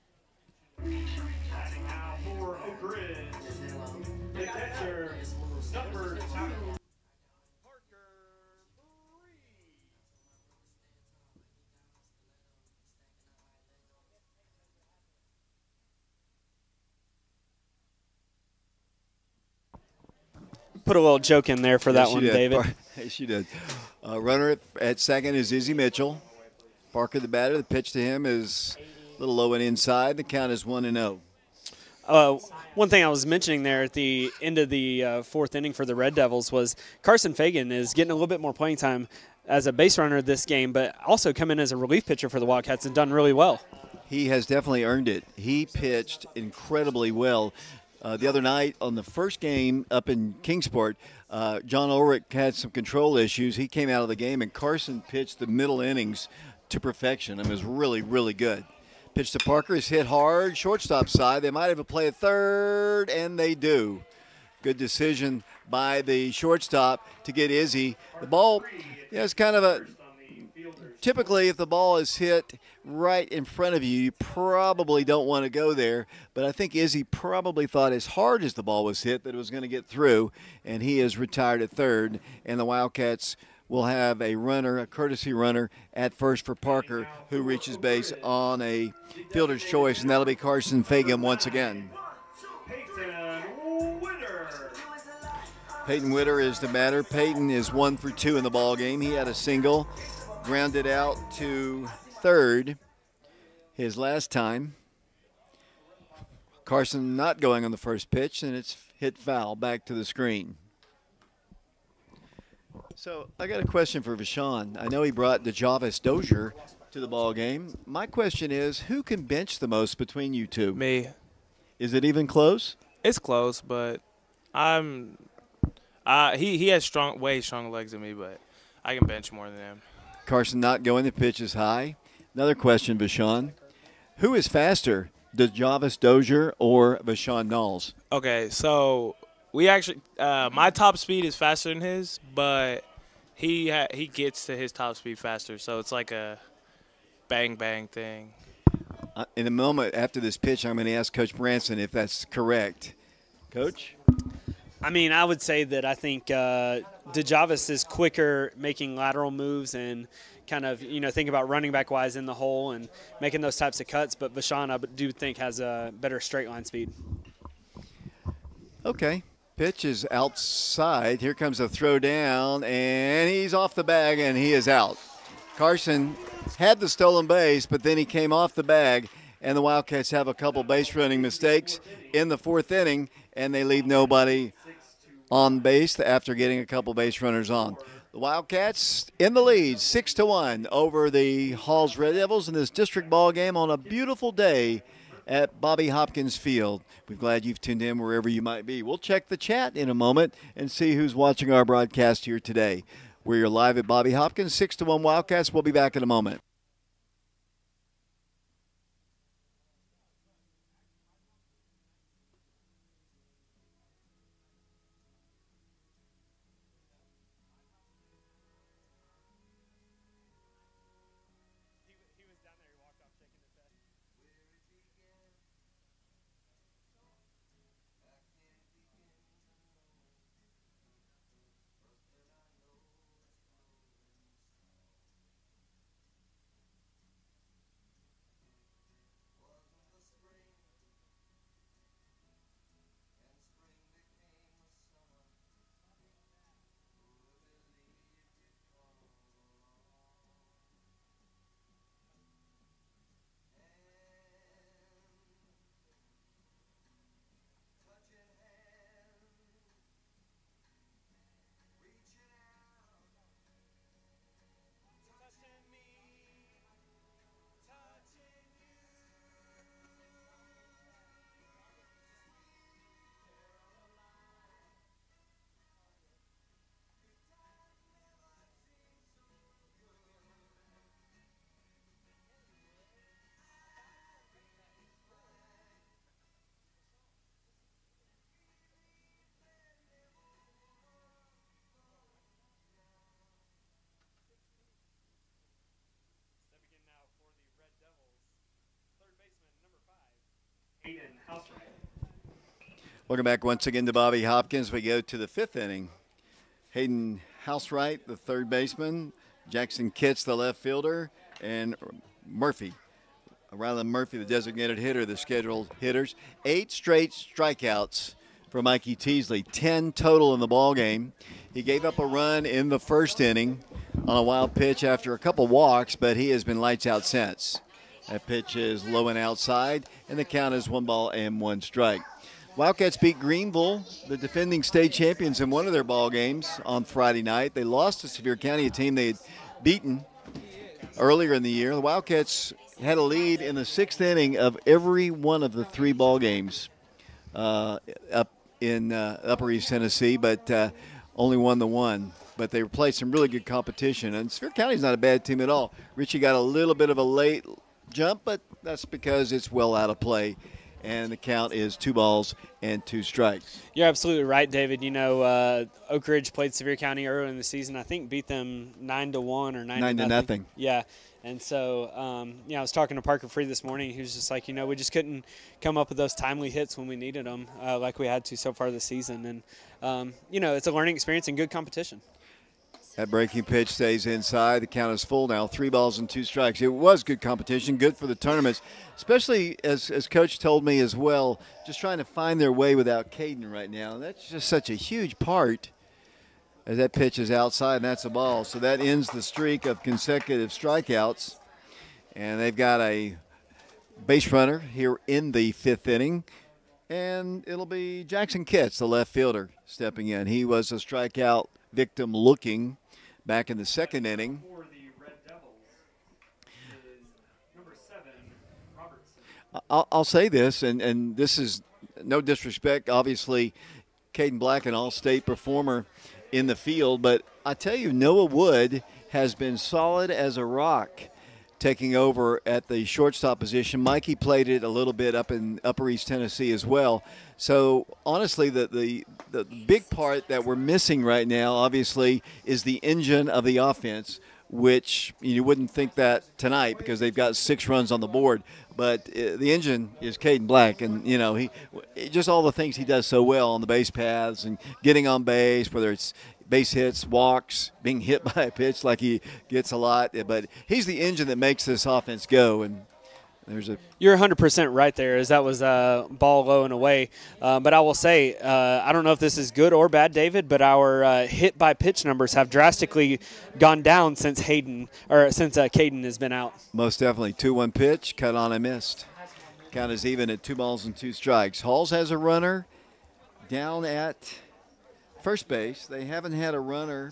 Put a little joke in there for that one, did. David. You did. Uh, runner at, at second is Izzy Mitchell. Parker, the batter. The pitch to him is a little low and inside. The count is one and oh. zero. Uh, one thing I was mentioning there at the end of the uh, fourth inning for the Red Devils was Carson Fagan is getting a little bit more playing time as a base runner this game, but also come in as a relief pitcher for the Wildcats and done really well. He has definitely earned it. He pitched incredibly well. Uh, the other night on the first game up in Kingsport, uh, John Ulrich had some control issues. He came out of the game, and Carson pitched the middle innings to perfection. and was really, really good. Pitch to Parker is hit hard, shortstop side. They might have a play at third, and they do. Good decision by the shortstop to get Izzy. The ball, yeah, it's kind of a typically if the ball is hit right in front of you, you probably don't want to go there. But I think Izzy probably thought as hard as the ball was hit that it was going to get through, and he is retired at third. And the Wildcats will have a runner, a courtesy runner at first for Parker, who reaches base on a fielder's choice, and that'll be Carson Fagan once again. Peyton Witter. Is the batter. Peyton is one for two in the ball game. He had a single, grounded out to third his last time. Carson not going on the first pitch, and it's hit foul back to the screen. So I got a question for Vashon. I know he brought the DeJavis Dozier to the ball game. My question is, who can bench the most between you two? Me. Is it even close? It's close, but I'm. Uh, he he has strong, way stronger legs than me, but I can bench more than him. Carson not going. The pitch is high. Another question, Vashon. Who is faster, the DeJavis Dozier or Vashon Knowles? Okay, so we actually uh, my top speed is faster than his, but he ha- he gets to his top speed faster, so it's like a bang bang thing. Uh, in a moment after this pitch, I'm going to ask Coach Branson if that's correct. Coach? I mean, I would say that I think uh, DeJavis is quicker making lateral moves and kind of you know think about running back wise in the hole and making those types of cuts. But Vashon, I do think has a better straight line speed. Okay. Pitch is outside. Here comes a throw down, and he's off the bag, and he is out. Carson had the stolen base, but then he came off the bag, and the Wildcats have a couple base running mistakes in the fourth inning, and they leave nobody on base after getting a couple base runners on. The Wildcats in the lead, six to one over the Halls Red Devils in this district ball game on a beautiful day at Bobby Hopkins Field. We're glad you've tuned in wherever you might be. We'll check the chat in a moment and see who's watching our broadcast here today. We're live at Bobby Hopkins, six to one Wildcats. We'll be back in a moment. Welcome back once again to Bobby Hopkins. We go to the fifth inning. Hayden Housewright, the third baseman, Jackson Kitts, the left fielder, and Murphy. Rylan Murphy, the designated hitter, the scheduled hitters. Eight straight strikeouts for Mikey Teasley, 10 total in the ball game. He gave up a run in the first inning on a wild pitch after a couple walks, but he has been lights out since. That pitch is low and outside, and the count is one ball and one strike. Wildcats beat Greeneville, the defending state champions, in one of their ball games on Friday night. They lost to Sevier County, a team they had beaten earlier in the year. The Wildcats had a lead in the sixth inning of every one of the three ball games uh, up in uh, Upper East Tennessee, but uh, only won the one. But they played some really good competition, and Sevier County's not a bad team at all. Richie got a little bit of a late jump, but that's because it's well out of play. And the count is two balls and two strikes. You're absolutely right, David. You know, uh, Oak Ridge played Sevier County earlier in the season. I think beat them nine to one or nine, Nine to nothing. nothing. Yeah, and so um, you know, I was talking to Parker Free this morning. He was just like, you know, we just couldn't come up with those timely hits when we needed them, uh, like we had to so far this season. And um, you know, it's a learning experience and good competition. That breaking pitch stays inside. The count is full now. Three balls and two strikes. It was good competition, good for the tournaments, especially as, as Coach told me as well, just trying to find their way without Caden right now. And that's just such a huge part as that pitch is outside and that's a ball. So that ends the streak of consecutive strikeouts. And they've got a base runner here in the fifth inning. And it'll be Jackson Kitts, the left fielder, stepping in. He was a strikeout victim looking back in the second inning. For the Red Devils is number seven, Robertson. I'll, I'll say this, and, and this is no disrespect, obviously, Caden Black, an all state performer in the field, but I tell you, Noah Wood has been solid as a rock taking over at the shortstop position. Mikey played it a little bit up in Upper East Tennessee as well. So honestly, the, the the big part that we're missing right now, obviously, is the engine of the offense. Which you wouldn't think that tonight because they've got six runs on the board, but uh, the engine is Caden Black, and you know he just all the things he does so well on the base paths and getting on base, whether it's base hits, walks, being hit by a pitch like he gets a lot. But he's the engine that makes this offense go. And there's a You're 100% right there, as that was a ball low and away. Uh, but I will say, uh, I don't know if this is good or bad, David, but our uh, hit by pitch numbers have drastically gone down since Hayden or since uh, Caden has been out. most definitely 2 1 pitch, cut on and missed. Count is even at two balls and two strikes. Halls has a runner down at first base. They haven't had a runner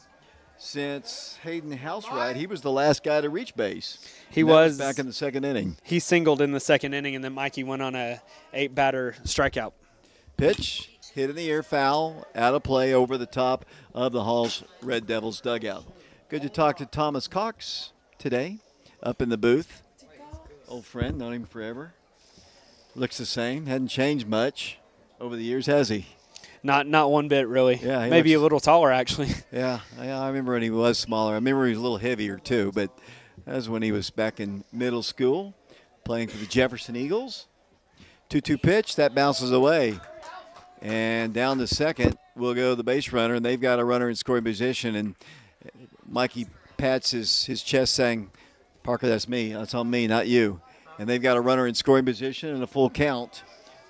since Hayden Housewright. He was the last guy to reach base. He that was back in the second inning. He singled in the second inning, and then Mikey went on a eight batter strikeout. Pitch hit in the air, foul, out of play over the top of the Halls Red Devils dugout. Good to talk to Thomas Cox today, up in the booth. Old friend, known him forever. Looks the same, hadn't changed much over the years, has he? Not not one bit really. Yeah, maybe looks- a little taller actually. Yeah, I, I remember when he was smaller. I remember he was a little heavier too, but that was when he was back in middle school, playing for the Jefferson Eagles. 2 2 pitch, that bounces away. And down to second will go the base runner, and they've got a runner in scoring position. And Mikey pats his, his chest saying, Parker, that's me. That's on me, not you. And they've got a runner in scoring position and a full count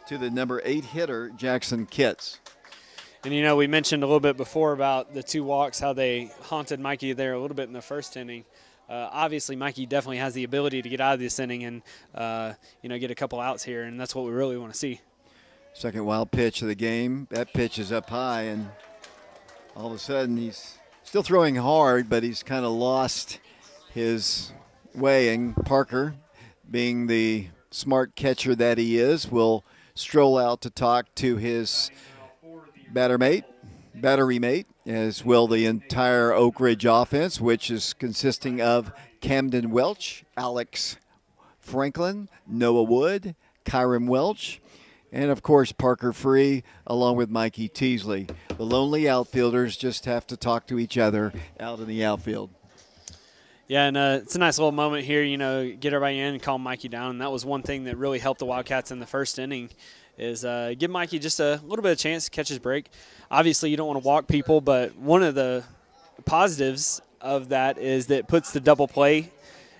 to the number eight hitter, Jackson Kitts. And you know, we mentioned a little bit before about the two walks, how they haunted Mikey there a little bit in the first inning. Uh, obviously, Mikey definitely has the ability to get out of this inning and uh, you know get a couple outs here, and that's what we really want to see. Second wild pitch of the game. That pitch is up high, and all of a sudden he's still throwing hard, but he's kind of lost his way. And Parker, being the smart catcher that he is, will stroll out to talk to his batter mate, battery mate, as will the entire Oak Ridge offense, which is consisting of Camden Welch, Alex Franklin, Noah Wood, Kyron Welch, and of course Parker Free, along with Mikey Teasley. The lonely outfielders just have to talk to each other out in the outfield. Yeah, and uh, it's a nice little moment here. You know, get everybody in and calm Mikey down. And that was one thing that really helped the Wildcats in the first inning, is uh, give Mikey just a little bit of chance to catch his break. Obviously, you don't want to walk people, but one of the positives of that is that it puts the double play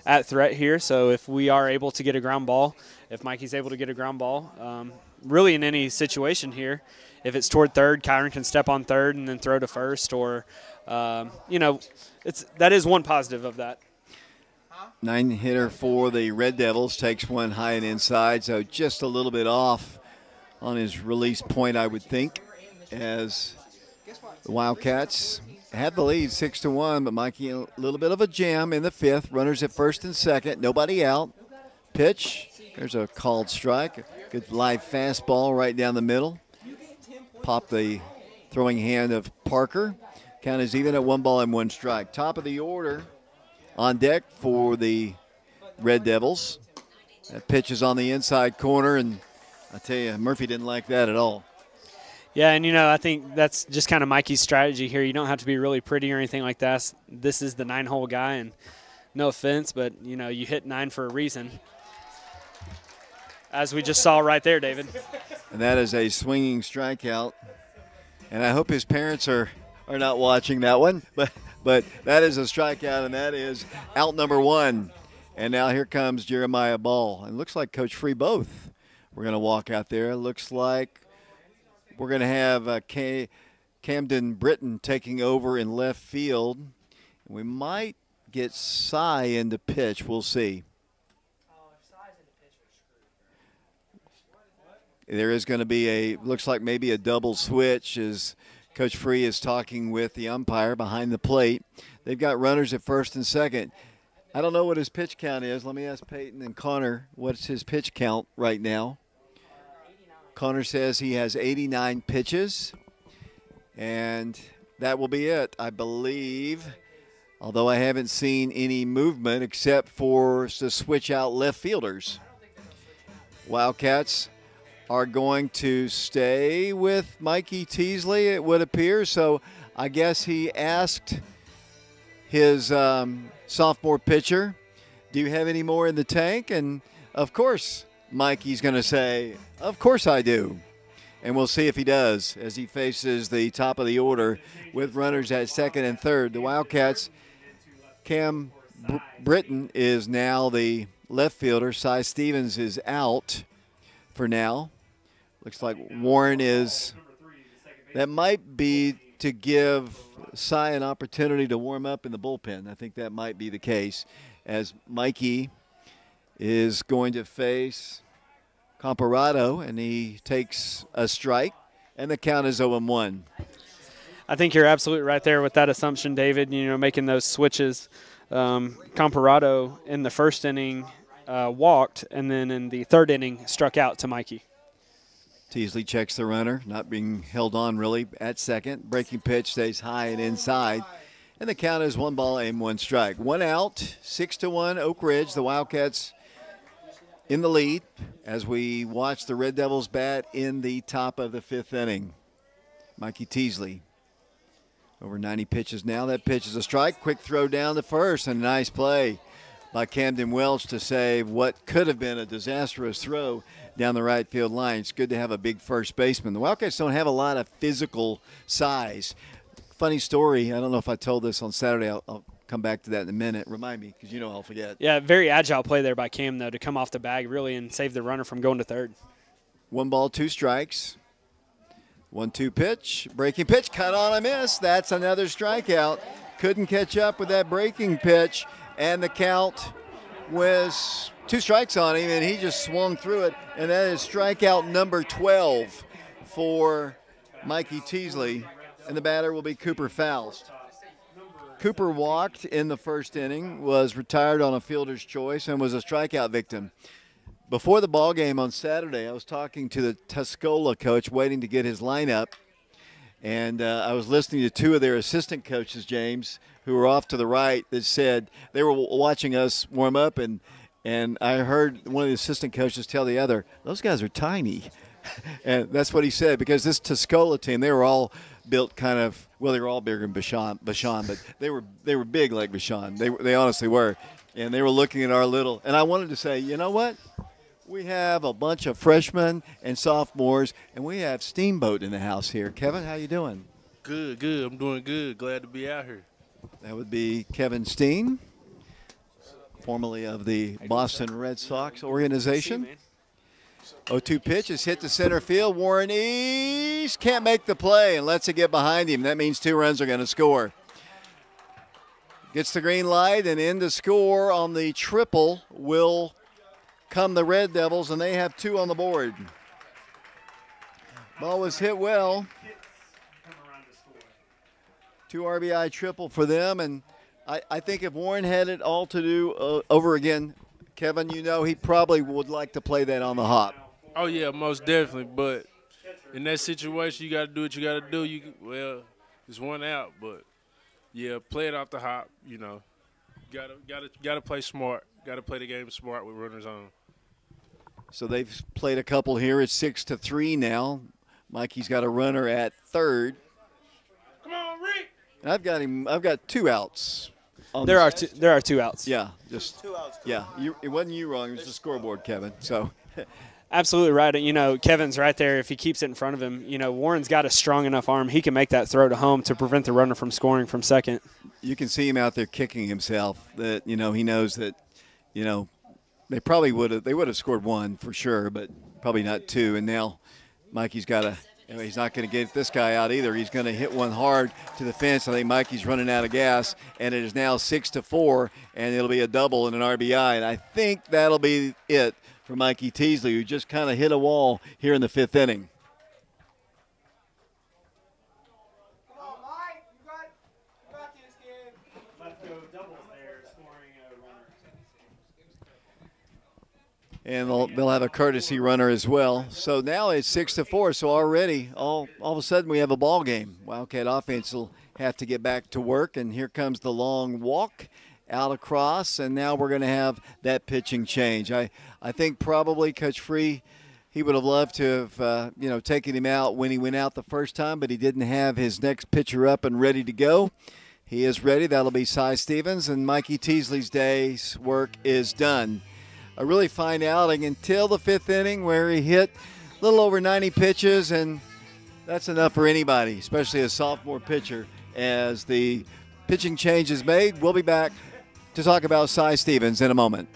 at threat here. So if we are able to get a ground ball, if Mikey's able to get a ground ball, um, really in any situation here, if it's toward third, Kyron can step on third and then throw to first, or um, you know, it's that is one positive of that. Nine hitter for the Red Devils takes one high and inside, so just a little bit off on his release point, I would think, as the Wildcats had the lead six to one, but Mikey a little bit of a jam in the fifth. Runners at first and second, nobody out. Pitch. There's a called strike. Good live fastball right down the middle. Pop the throwing hand of Parker. Count is even at one ball and one strike. Top of the order on deck for the Red Devils. That pitch is on the inside corner, and I tell you, Murphy didn't like that at all. Yeah, and you know, I think that's just kind of Mikey's strategy here. You don't have to be really pretty or anything like that. This is the nine hole guy, and no offense, but you know, you hit nine for a reason. As we just saw right there, David. And that is a swinging strikeout. And I hope his parents are, are not watching that one, but but that is a strikeout, and that is out number one. And now here comes Jeremiah Ball. And it looks like Coach Free both. We're going to walk out there. Looks like we're going to have uh, Ca- Camden Britton taking over in left field. We might get Cy in the pitch. We'll see. There is going to be a looks like maybe a double switch as Coach Free is talking with the umpire behind the plate. They've got runners at first and second. I don't know what his pitch count is. Let me ask Peyton and Connor what's his pitch count right now. Connor says he has 89 pitches, and that will be it, I believe. Although I haven't seen any movement except for to switch out left fielders. Wildcats are going to stay with Mikey Teasley, it would appear. So I guess he asked his um, sophomore pitcher, Do you have any more in the tank? And of course, Mikey's going to say, Of course I do. and we'll see if he does as he faces the top of the order with runners at second and third. The Wildcats, Cam Br- Britton is now the left fielder. Cy Stevens is out for now. Looks like Warren is. That might be to give Cy an opportunity to warm up in the bullpen. I think that might be the case, as Mikey is going to face Comparado, and he takes a strike, and the count is 0 1. I think you're absolutely right there with that assumption, David. You know, making those switches. Um, Comparado in the first inning uh, walked, and then in the third inning struck out to Mikey. Teasley checks the runner, not being held on really at second. Breaking pitch stays high and inside. And the count is one ball and one strike. One out, six to one, Oak Ridge. The Wildcats in the lead as we watch the Red Devils bat in the top of the fifth inning. Mikey Teasley. Over 90 pitches now. That pitch is a strike. Quick throw down to first and a nice play by Camden Welch to save what could have been a disastrous throw down the right field line. It's good to have a big first baseman. The Wildcats don't have a lot of physical size. Funny story. I don't know if I told this on Saturday. I'll, I'll come back to that in a minute. Remind me because you know I'll forget. Yeah, very agile play there by Cam though to come off the bag really and save the runner from going to third. One ball, two strikes. One two pitch. Breaking pitch. Cut on a miss. That's another strikeout. Couldn't catch up with that breaking pitch. And the count was two strikes on him, and he just swung through it. And that is strikeout number 12 for Mikey Teasley. And the batter will be Cooper Faust. Cooper walked in the first inning, was retired on a fielder's choice, and was a strikeout victim. Before the ball game on Saturday, I was talking to the Tuscola coach, waiting to get his lineup, and uh, I was listening to two of their assistant coaches, James, who were off to the right, that said they were watching us warm up, and and I heard one of the assistant coaches tell the other, "Those guys are tiny," and that's what he said because this Tuscola team, they were all built kind of well, they were all bigger than Vashon, Vashon but they were they were big like Vashon. They they honestly were, and they were looking at our little. And I wanted to say, you know what? We have a bunch of freshmen and sophomores, and we have Steamboat in the house here. Kevin, how you doing? Good, good. I'm doing good. Glad to be out here. That would be Kevin Steen, formerly of the Boston Red Sox organization. 0-2 pitch is hit to center field. Warren East can't make the play and lets it get behind him. That means two runs are going to score. Gets the green light and in to score on the triple will come the Red Devils, and they have two on the board. Ball was hit well. Two RBI triple for them, and I, I think if Warren had it all to do uh, over again, Kevin, you know he probably would like to play that on the hop. Oh yeah, most definitely. But in that situation, you got to do what you got to do. You well, it's one out, but yeah, play it off the hop. You know, gotta gotta gotta play smart. Got to play the game smart with runners on. So they've played a couple here. It's six to three now. Mikey's got a runner at third. Come on, Rick. And I've got him. I've got two outs. On There the- are two, there are two outs. Yeah, just two outs. yeah. You, it wasn't you wrong. It was the scoreboard, Kevin. So Absolutely right. You know, Kevin's right there. If he keeps it in front of him, you know, Warren's got a strong enough arm. He can make that throw to home to prevent the runner from scoring from second. you can see him out there kicking himself. That you know he knows that you know they probably would have they would have scored one for sure, but probably not two. And now Mikey's got to. He's not going to get this guy out either. He's going to hit one hard to the fence. I think Mikey's running out of gas, and it is now six to four, and it'll be a double and an RBI. And I think that'll be it for Mikey Teasley, who just kind of hit a wall here in the fifth inning. Come on, Mike. You got, you got this, kid. Left go doubles there, scoring a runner. And they'll, they'll have a courtesy runner as well. So now it's six to four. So already, all all of a sudden, we have a ball game. Wildcat offense will have to get back to work, and here comes the long walk out across, and now we're going to have that pitching change. I I think probably Coach Free. He would have loved to have, uh, you know, taken him out when he went out the first time, but he didn't have his next pitcher up and ready to go. He is ready. That'll be Cy Stevens, and Mikey Teasley's day's work is done a really fine outing until the fifth inning where he hit a little over 90 pitches, and that's enough for anybody, especially a sophomore pitcher. As the pitching change is made, we'll be back to talk about Cy Stevens in a moment.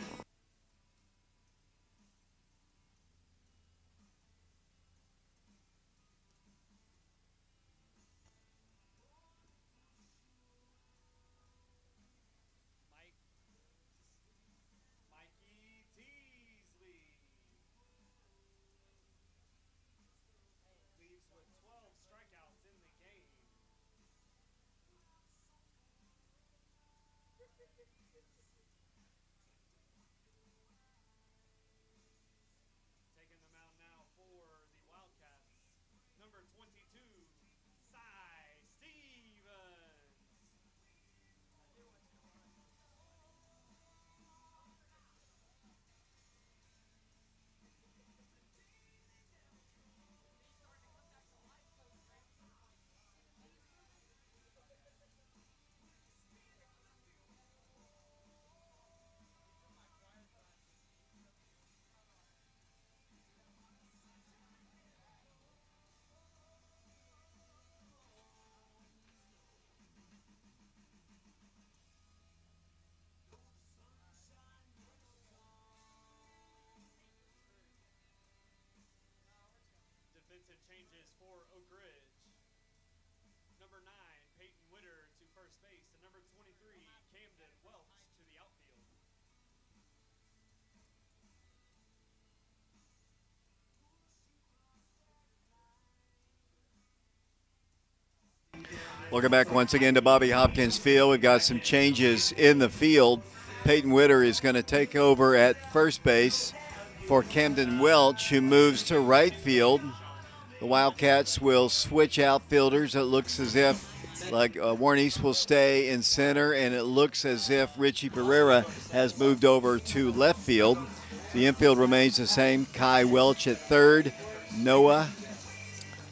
Welcome back once again to Bobby Hopkins Field. We've got some changes in the field. Peyton Witter is going to take over at first base for Camden Welch, who moves to right field. The Wildcats will switch outfielders. It looks as if like uh, Warren East will stay in center, and it looks as if Richie Ferreira has moved over to left field. The infield remains the same. Kai Welch at third. Noah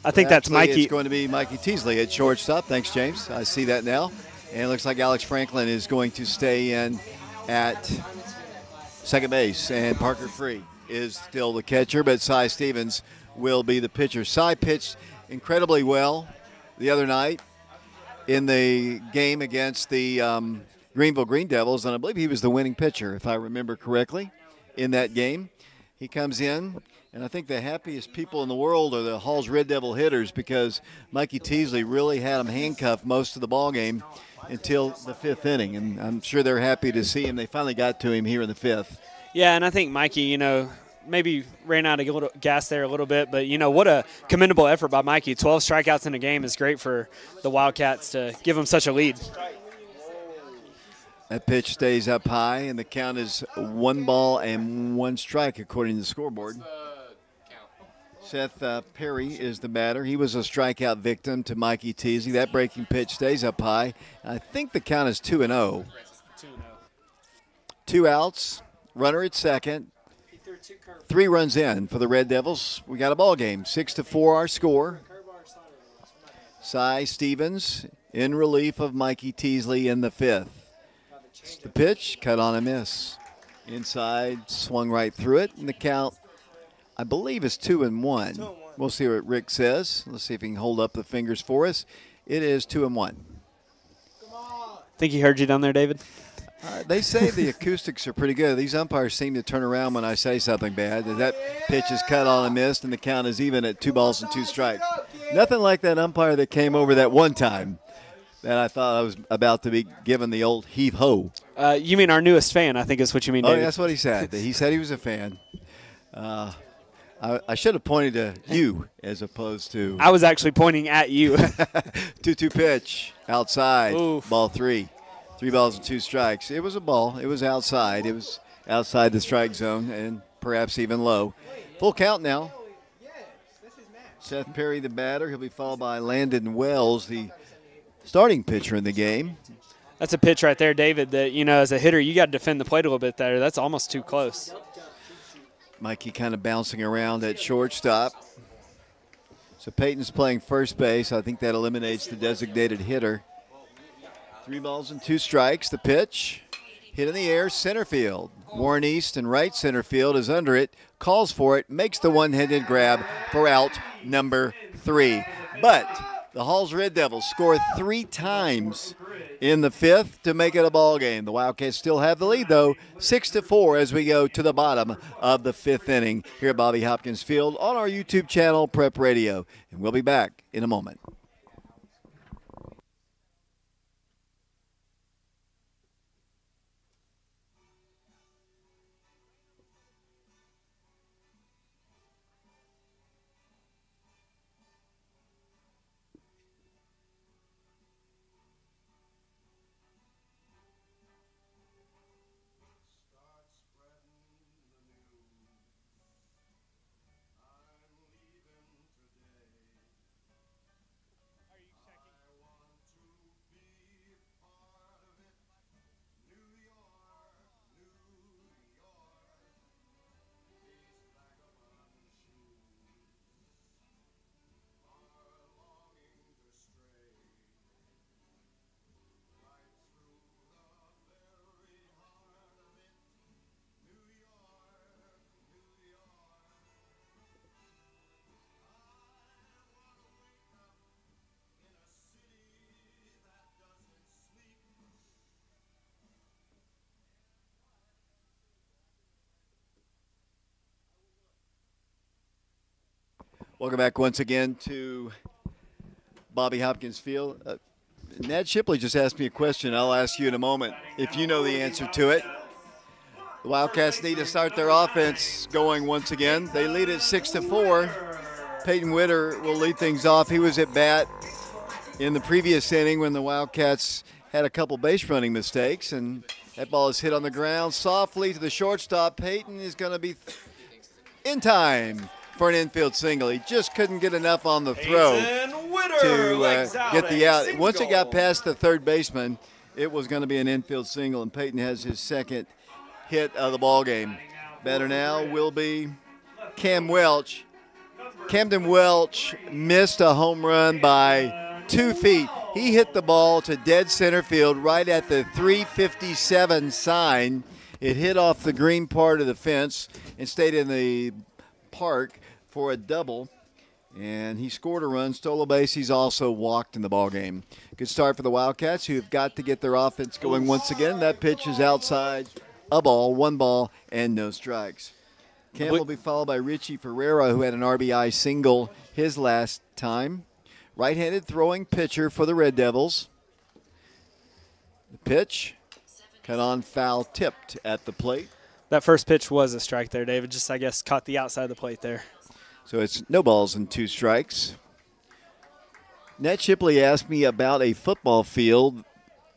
I think that's Mikey. It's going to be Mikey Teasley at shortstop. Thanks, James. I see that now. And it looks like Alex Franklin is going to stay in at second base. And Parker Free is still the catcher, but Cy Stevens will be the pitcher. Cy pitched incredibly well the other night in the game against the um, Greeneville Greene Devils, and I believe he was the winning pitcher, if I remember correctly, in that game. He comes in, and I think the happiest people in the world are the Hall's Red Devil hitters because Mikey Teasley really had him handcuffed most of the ball game until the fifth inning, and I'm sure they're happy to see him. They finally got to him here in the fifth. Yeah, and I think Mikey, you know, maybe ran out of gas there a little bit, but you know what a commendable effort by Mikey. 12 strikeouts in a game is great for the Wildcats to give them such a lead. That pitch stays up high, and the count is one ball and one strike according to the scoreboard. Seth uh, Perry is the batter. He was a strikeout victim to Mikey Teasley. That breaking pitch stays up high. I think the count is 2 and 0. Two outs, runner at second. Three runs in for the Red Devils. We got a ball game. 6 to 4 our score. Cy Stevens in relief of Mikey Teasley in the fifth. The pitch, cut on a miss. Inside, swung right through it, and the count, I believe, is two and one. We'll see what Rick says. Let's see if he can hold up the fingers for us. It is two and one. Think he heard you down there, David? Uh, they say the acoustics are pretty good. These umpires seem to turn around when I say something bad. That pitch is cut on a miss, and the count is even at two balls and two strikes. Nothing like that umpire that came over that one time that I thought I was about to be given the old heave ho. Uh, you mean our newest fan? I think is what you mean, David. Oh, that's what he said. He said he was a fan. Uh, I, I should have pointed to you as opposed to. I was actually pointing at you. 2 2 pitch outside. Oof. Ball three. Three balls and two strikes. It was a ball. It was outside. It was outside the strike zone and perhaps even low. Full count now. Seth Perry, the batter. He'll be followed by Landon Wells, the starting pitcher in the game. That's a pitch right there, David. That you know, as a hitter, you got to defend the plate a little bit there. That's almost too close. Mikey kind of bouncing around at shortstop. So Peyton's playing first base. I think that eliminates the designated hitter. Three balls and two strikes. The pitch. Hit in the air, center field. Warren East and right center field is under it, calls for it, makes the one handed grab for out number three. But the Halls Red Devils score three times in the fifth to make it a ball game. The Wildcats still have the lead though, six to four as we go to the bottom of the fifth inning here at Bobby Hopkins Field on our YouTube channel Prep Radio, and we'll be back in a moment. Welcome back once again to Bobby Hopkins Field. Uh, Ned Shipley just asked me a question. I'll ask you in a moment if you know the answer to it. The Wildcats need to start their offense going once again. They lead at six to four. Peyton Witter will lead things off. He was at bat in the previous inning when the Wildcats had a couple base running mistakes, and that ball is hit on the ground softly to the shortstop. Peyton is going to be in time for an infield single. He just couldn't get enough on the throw to uh, get the out. Once it got past the third baseman, it was going to be an infield single, and Peyton has his second hit of the ball game. Better now will be Cam Welch. Camden Welch missed a home run by two feet. He hit the ball to dead center field right at the 357 sign. It hit off the green part of the fence and stayed in the park for a double. And he scored a run, stole a base. He's also walked in the ball game. Good start for the Wildcats, who have got to get their offense going once again. That pitch is outside, a ball, one ball, and no strikes. Cam will be followed by Richie Ferreira, who had an RBI single his last time. Right-handed throwing pitcher for the Red Devils. The pitch, cut on foul, tipped at the plate. That first pitch was a strike there, David. Just, I guess, caught the outside of the plate there. So it's no balls and two strikes. Ned Shipley asked me about a football field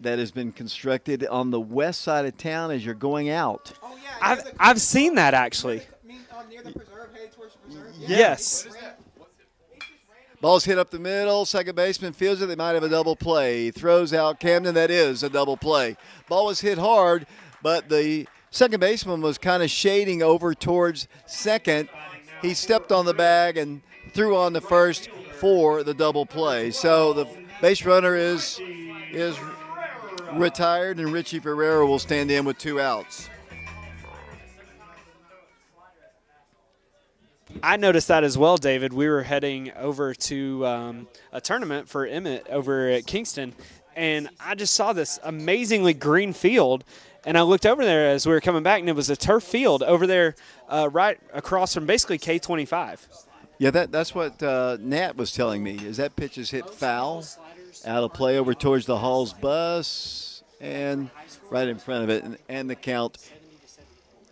that has been constructed on the west side of town as you're going out. Oh, yeah, I've, I've seen that actually. Yes. Ball's hit up the middle. Second baseman fields it. They might have a double play. Throws out Camden. That is a double play. Ball was hit hard, but the second baseman was kind of shading over towards second. He stepped on the bag and threw on the first for the double play. So the base runner is is retired, and Richie Ferreira will stand in with two outs. I noticed that as well, David. We were heading over to um, a tournament for Emmett over at Kingston, and I just saw this amazingly green field. And I looked over there as we were coming back, and it was a turf field over there, uh, right across from basically K25. Yeah, that, that's what uh, Nat was telling me. Is that pitch is hit foul, out of play over towards the Hall's bus, and right in front of it, and, and the count,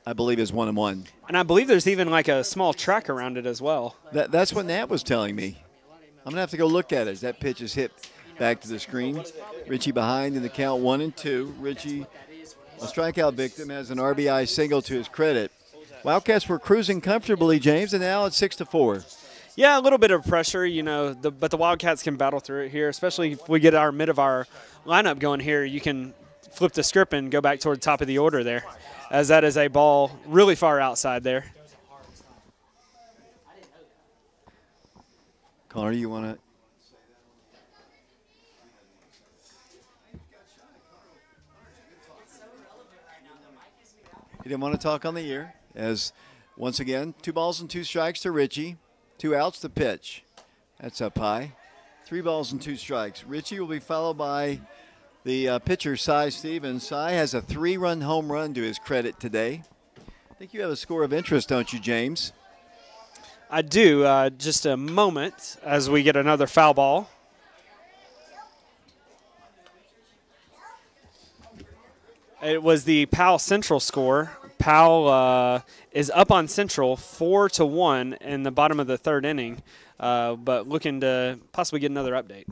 I believe, is one and one. And I believe there's even like a small track around it as well. That, that's what Nat was telling me. I'm gonna have to go look at it. As that pitch is hit back to the screen. Richie behind in the count, one and two. Richie, a strikeout victim, has an RBI single to his credit. Wildcats were cruising comfortably, James, and now it's six to four. Yeah, a little bit of pressure, you know, the, but the Wildcats can battle through it here, especially if we get our mid of our lineup going here. You can flip the script and go back toward the top of the order there, as that is a ball really far outside there. Connor, you want to? He didn't want to talk on the air. As once again, two balls and two strikes to Richie, two outs to pitch. That's up high. Three balls and two strikes. Richie will be followed by the uh, pitcher, Cy Stevens. Cy has a three run home run to his credit today. I think you have a score of interest, don't you, James? I do. Uh, just a moment as we get another foul ball. It was the Powell Central score. Powell uh, is up on Central four to one in the bottom of the third inning, uh, but looking to possibly get another update.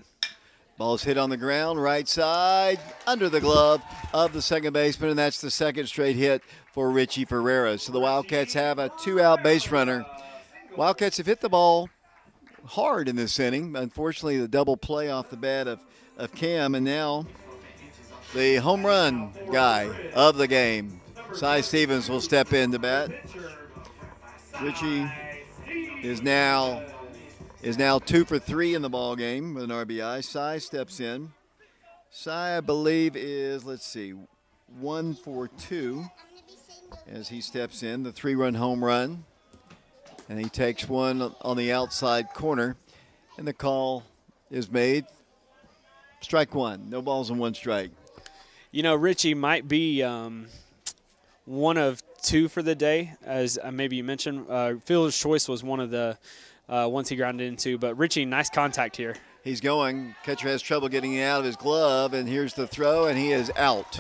Ball's hit on the ground, right side, under the glove of the second baseman, and that's the second straight hit for Richie Ferreira. So the Wildcats have a two out base runner. Wildcats have hit the ball hard in this inning. Unfortunately, the double play off the bat of, of Cam, and now the home run guy of the game. Cy Stevens will step in to bat. Richie is now is now two for three in the ball game with an RBI. Cy steps in. Cy, I believe, is let's see, one for two as he steps in. The three-run home run, and he takes one on the outside corner, and the call is made. Strike one. No balls and one strike. You know, Richie might be um, one of two for the day, as uh, maybe you mentioned. Uh, fielder's choice was one of the uh, ones he grounded into, but Richie, nice contact here. He's going. Catcher has trouble getting it out of his glove, and here's the throw, and he is out.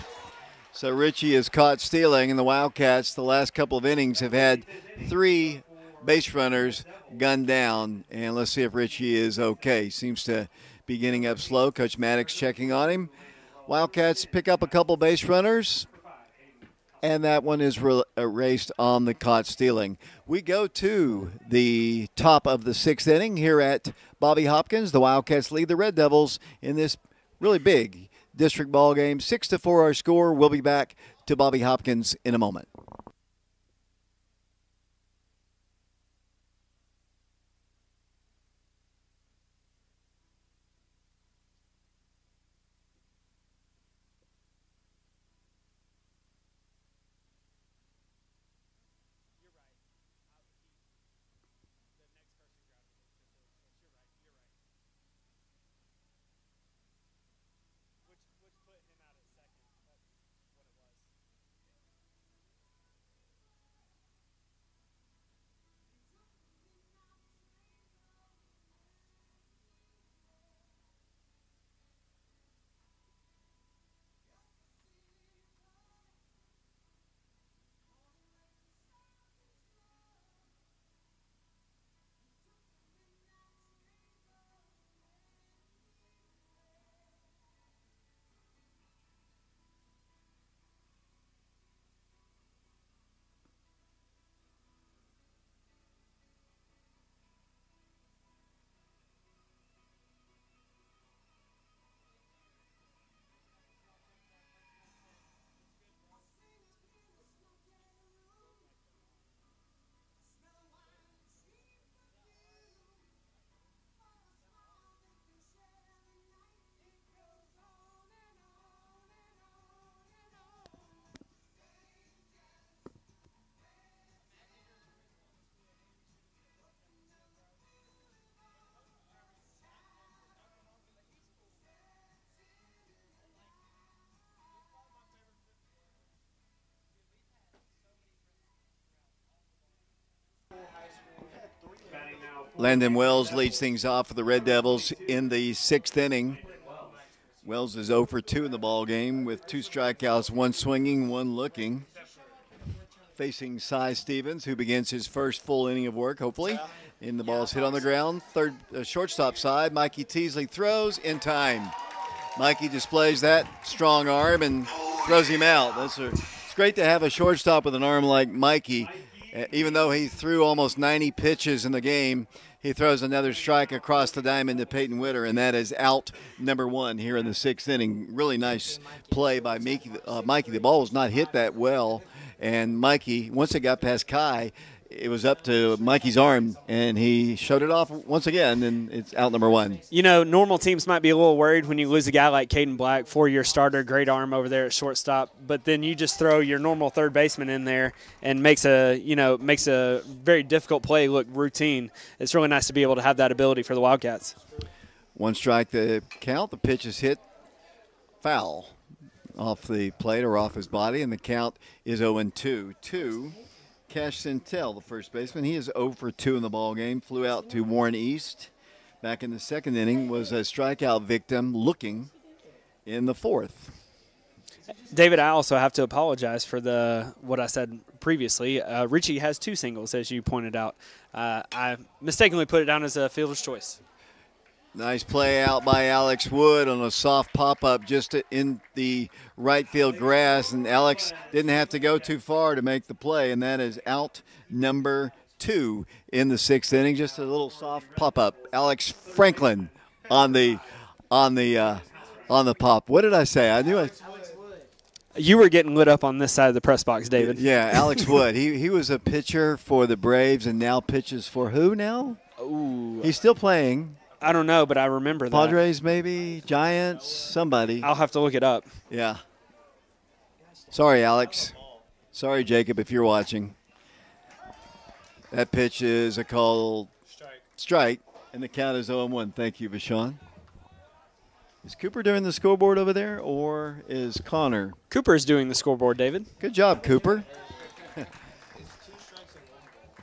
So Richie is caught stealing, and the Wildcats, the last couple of innings, have had three base runners gunned down. And let's see if Richie is okay. Seems to be getting up slow. Coach Maddox checking on him. Wildcats pick up a couple base runners, and that one is re- erased on the caught stealing. We go to the top of the sixth inning here at Bobby Hopkins. The Wildcats lead the Red Devils in this really big district ball game. Six to four our score. We'll be back to Bobby Hopkins in a moment. Landon Wells leads things off for the Red Devils in the sixth inning. Wells is 0 for 2 in the ball game with two strikeouts, one swinging, one looking. Facing Cy Stevens, who begins his first full inning of work, hopefully. And the ball's hit on the ground. Third uh, shortstop side, Mikey Teasley throws in time. Mikey displays that strong arm and throws him out. That's a, it's great to have a shortstop with an arm like Mikey. Uh, even though he threw almost 90 pitches in the game, he throws another strike across the diamond to Peyton Witter, and that is out number one here in the sixth inning. Really nice play by Mikey. Uh, Mikey. The ball was not hit that well, and Mikey, once it got past Kai, it was up to Mikey's arm, and he showed it off once again, and it's out number one. You know, normal teams might be a little worried when you lose a guy like Caden Black, four-year starter, great arm over there at shortstop. But then you just throw your normal third baseman in there and makes a you know makes a very difficult play look routine. It's really nice to be able to have that ability for the Wildcats. One strike the count. The pitch is hit foul off the plate or off his body, and the count is 0 2. 2. Cash Sintel, the first baseman, he is 0 for 2 in the ball game. Flew out to Warren East. Back in the second inning was a strikeout victim looking in the fourth. David, I also have to apologize for the what I said previously. Uh, Richie has two singles, as you pointed out. Uh, I mistakenly put it down as a fielder's choice. Nice play out by Alex Wood on a soft pop up just in the right field grass. And Alex didn't have to go too far to make the play. And that is out number two in the sixth inning. Just a little soft pop up. Alex Franklin on the on the uh, on the pop. What did I say? I knew I. You were getting lit up on this side of the press box, David. Yeah, Alex Wood. He he was a pitcher for the Braves and now pitches for who now? Ooh. He's still playing. I don't know, but I remember that. Padres, maybe Giants, somebody. I'll have to look it up. Yeah. Sorry, Alex. Sorry, Jacob, if you're watching. That pitch is a called strike. strike, and the count is 0 1. Thank you, Vashon. Is Cooper doing the scoreboard over there, or is Connor? Cooper is doing the scoreboard, David. Good job, Cooper.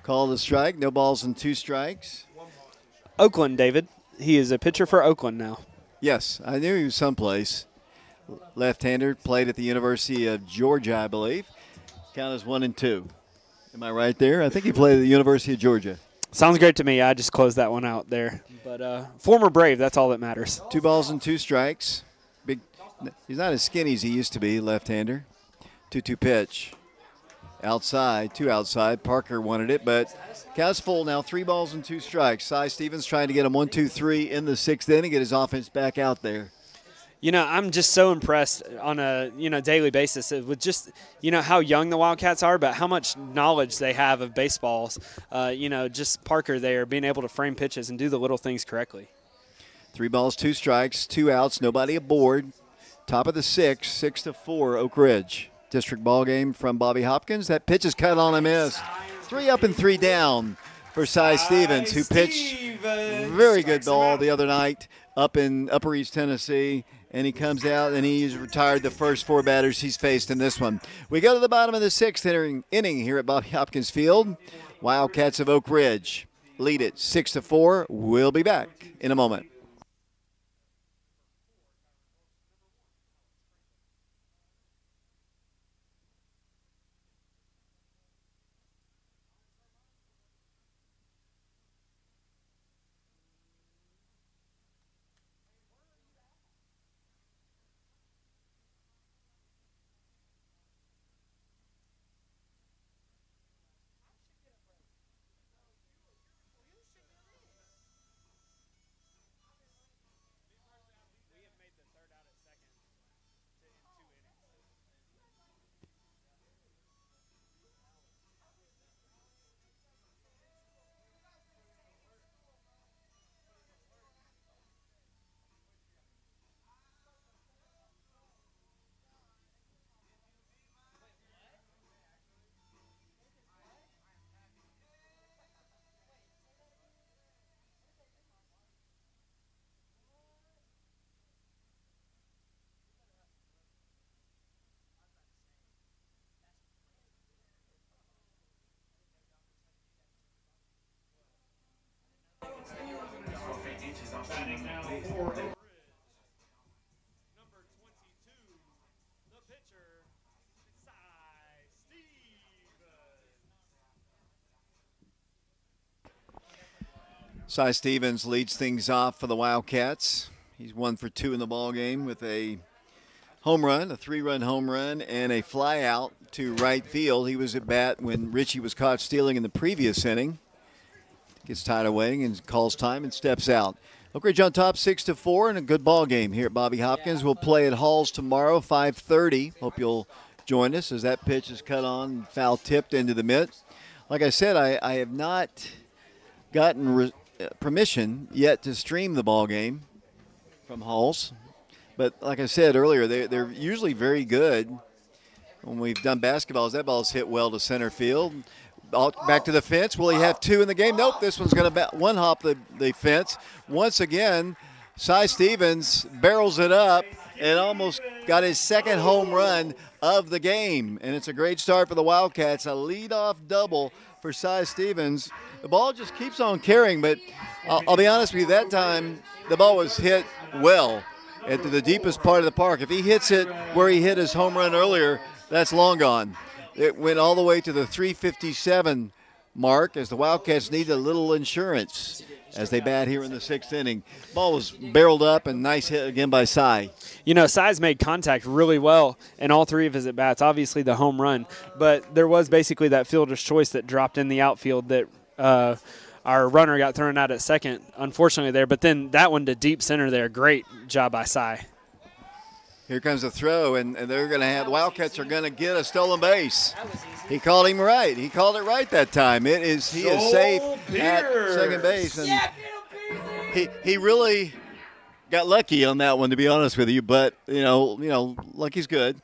Call the strike. No balls and two strikes. Oakland, David. He is a pitcher for Oakland now. Yes, I knew he was someplace. Left-hander, played at the University of Georgia, I believe. Count as one and two. Am I right there? I think he played at the University of Georgia. Sounds great to me. I just closed that one out there. But uh, former Brave, that's all that matters. Two balls and two strikes. Big. He's not as skinny as he used to be, left-hander. Two-two pitch. Outside, two outside. Parker wanted it, but Count's full now. Three balls and two strikes. Cy Stevens trying to get him one, two, three in the sixth inning, and get his offense back out there. You know, I'm just so impressed on a you know daily basis with just you know how young the Wildcats are, but how much knowledge they have of baseballs. Uh, you know, just Parker there being able to frame pitches and do the little things correctly. Three balls, two strikes, two outs, nobody aboard. Top of the six, six to four, Oak Ridge. District ball game from Bobby Hopkins. That pitch is cut on a miss. Three up and three down for Cy Stevens, who pitched very good ball the other night up in Upper East Tennessee. And he comes out and he's retired the first four batters he's faced in this one. We go to the bottom of the sixth inning, inning here at Bobby Hopkins Field. Wildcats of Oak Ridge lead it six to four. We'll be back in a moment. Cy Stevens leads things off for the Wildcats. He's one for two in the ball game with a home run, a three-run home run, and a fly out to right field. He was at bat when Richie was caught stealing in the previous inning. Gets tied away and calls time and steps out. Oak Ridge on top, six to four, and a good ball game here at Bobby Hopkins. We'll play at Halls tomorrow, 5:30. Hope you'll join us as that pitch is cut on, foul tipped into the mitt. like I said, I, I have not gotten permission yet to stream the ball game from Halls. But like I said earlier, they, they're usually very good. When we've done basketballs, that ball's hit well to center field. Back to the fence. Will he have two in the game? Nope. This one's going to one hop the, the fence. Once again, Cy Stevens barrels it up and almost got his second home run of the game. And it's a great start for the Wildcats. A leadoff double for Cy Stevens. The ball just keeps on carrying, but I'll, I'll be honest with you, that time the ball was hit well into the deepest part of the park. If he hits it where he hit his home run earlier, that's long gone. It went all the way to the 357 mark as the Wildcats need a little insurance as they bat here in the sixth inning. Ball was barreled up and nice hit again by Cy. You know, Size made contact really well in all three of his at bats. Obviously, the home run, but there was basically that fielder's choice that dropped in the outfield that uh, our runner got thrown out at second, unfortunately, there. But then that one to deep center there. Great job by Cy. Here comes the throw, and, and they're going to have the Wildcats are going to get a stolen base. He called him right. He called it right that time. It is he is safe at second base, and he he really got lucky on that one, to be honest with you. But you know, you know, lucky's good.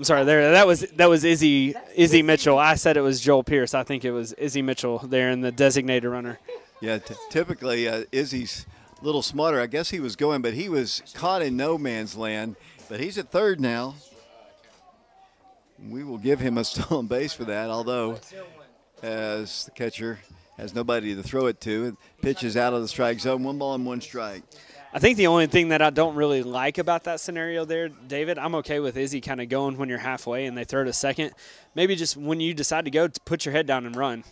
I'm sorry, there. That was that was Izzy Izzy Mitchell. I said it was Joel Pierce. I think it was Izzy Mitchell there in the designated runner. Yeah, t- typically uh, Izzy's a little smarter. I guess he was going, but he was caught in no man's land. But he's at third now. We will give him a stolen base for that, although as the catcher has nobody to throw it to, pitch is out of the strike zone, one ball and one strike. I think the only thing that I don't really like about that scenario there, David, I'm okay with Izzy kind of going when you're halfway and they throw to second. Maybe just when you decide to go, put your head down and run.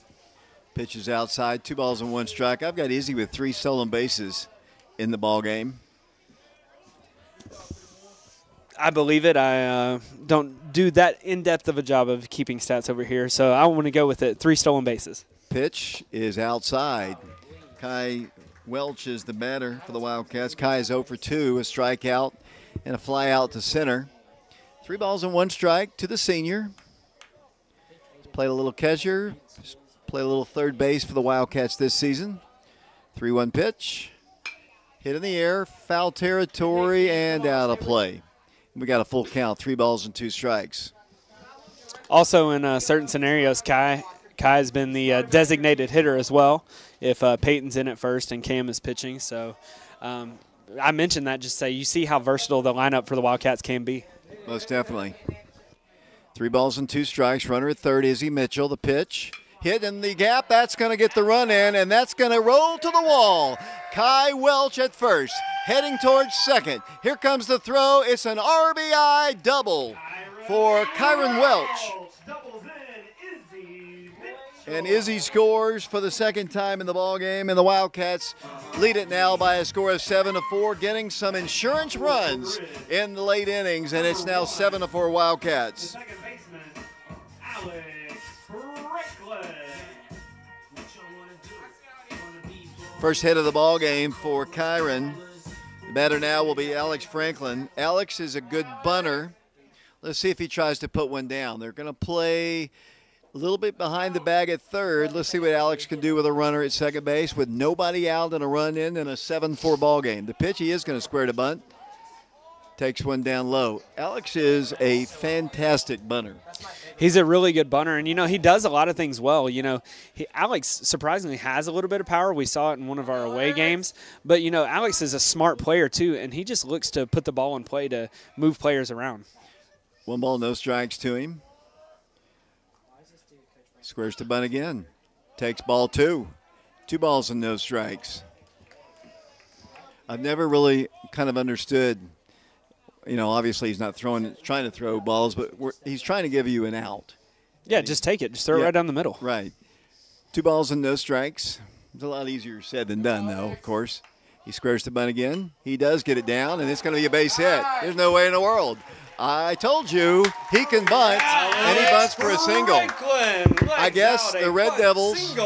Pitch is outside, two balls and one strike. I've got Izzy with three stolen bases in the ball game. I believe it. I uh, don't do that in depth of a job of keeping stats over here, so I want to go with it. Three stolen bases. Pitch is outside. Kai Welch is the batter for the Wildcats. Kai is 0 for 2, a strikeout and a fly out to center. Three balls and one strike to the senior. Played a little catcher, played a little third base for the Wildcats this season. 3 1 pitch. Hit in the air, foul territory, and out of play. We got a full count, three balls and two strikes. Also, in uh, certain scenarios, Kai Kai has been the uh, designated hitter as well. If uh, Peyton's in at first and Cam is pitching, so um, I mentioned that just to say you see how versatile the lineup for the Wildcats can be. Most definitely. Three balls and two strikes. Runner at third, Izzy Mitchell. The pitch hit in the gap. That's going to get the run in, and that's going to roll to the wall. Kai Welch at first, heading towards second. Here comes the throw. It's an RBI double for Kyron Welch. And Izzy scores for the second time in the ball game, and the Wildcats lead it now by a score of seven to four, getting some insurance runs in the late innings, and it's now seven to four Wildcats. First hit of the ball game for Kyron. The batter now will be Alex Franklin. Alex is a good bunter. Let's see if he tries to put one down. They're going to play a little bit behind the bag at third. Let's see what Alex can do with a runner at second base with nobody out and a run in in a 7-4 ball game. The pitch he is going to square to bunt. Takes one down low. Alex is a fantastic bunter. He's a really good bunter, and you know he does a lot of things well. You know, he, Alex surprisingly has a little bit of power. We saw it in one of our away games, but you know Alex is a smart player too, and he just looks to put the ball in play to move players around. One ball, no strikes to him. Squares to bunt again. Takes ball two. Two balls and no strikes. I've never really kind of understood. You know, obviously he's not throwing, trying to throw balls, but he's trying to give you an out. Yeah, just take it. Just throw it right down the middle. Right. Two balls and no strikes. It's a lot easier said than done, though, of course. He squares the bunt again. He does get it down, and it's going to be a base hit. There's no way in the world. I told you he can bunt, and he bunts for a single. I guess the Red Devils,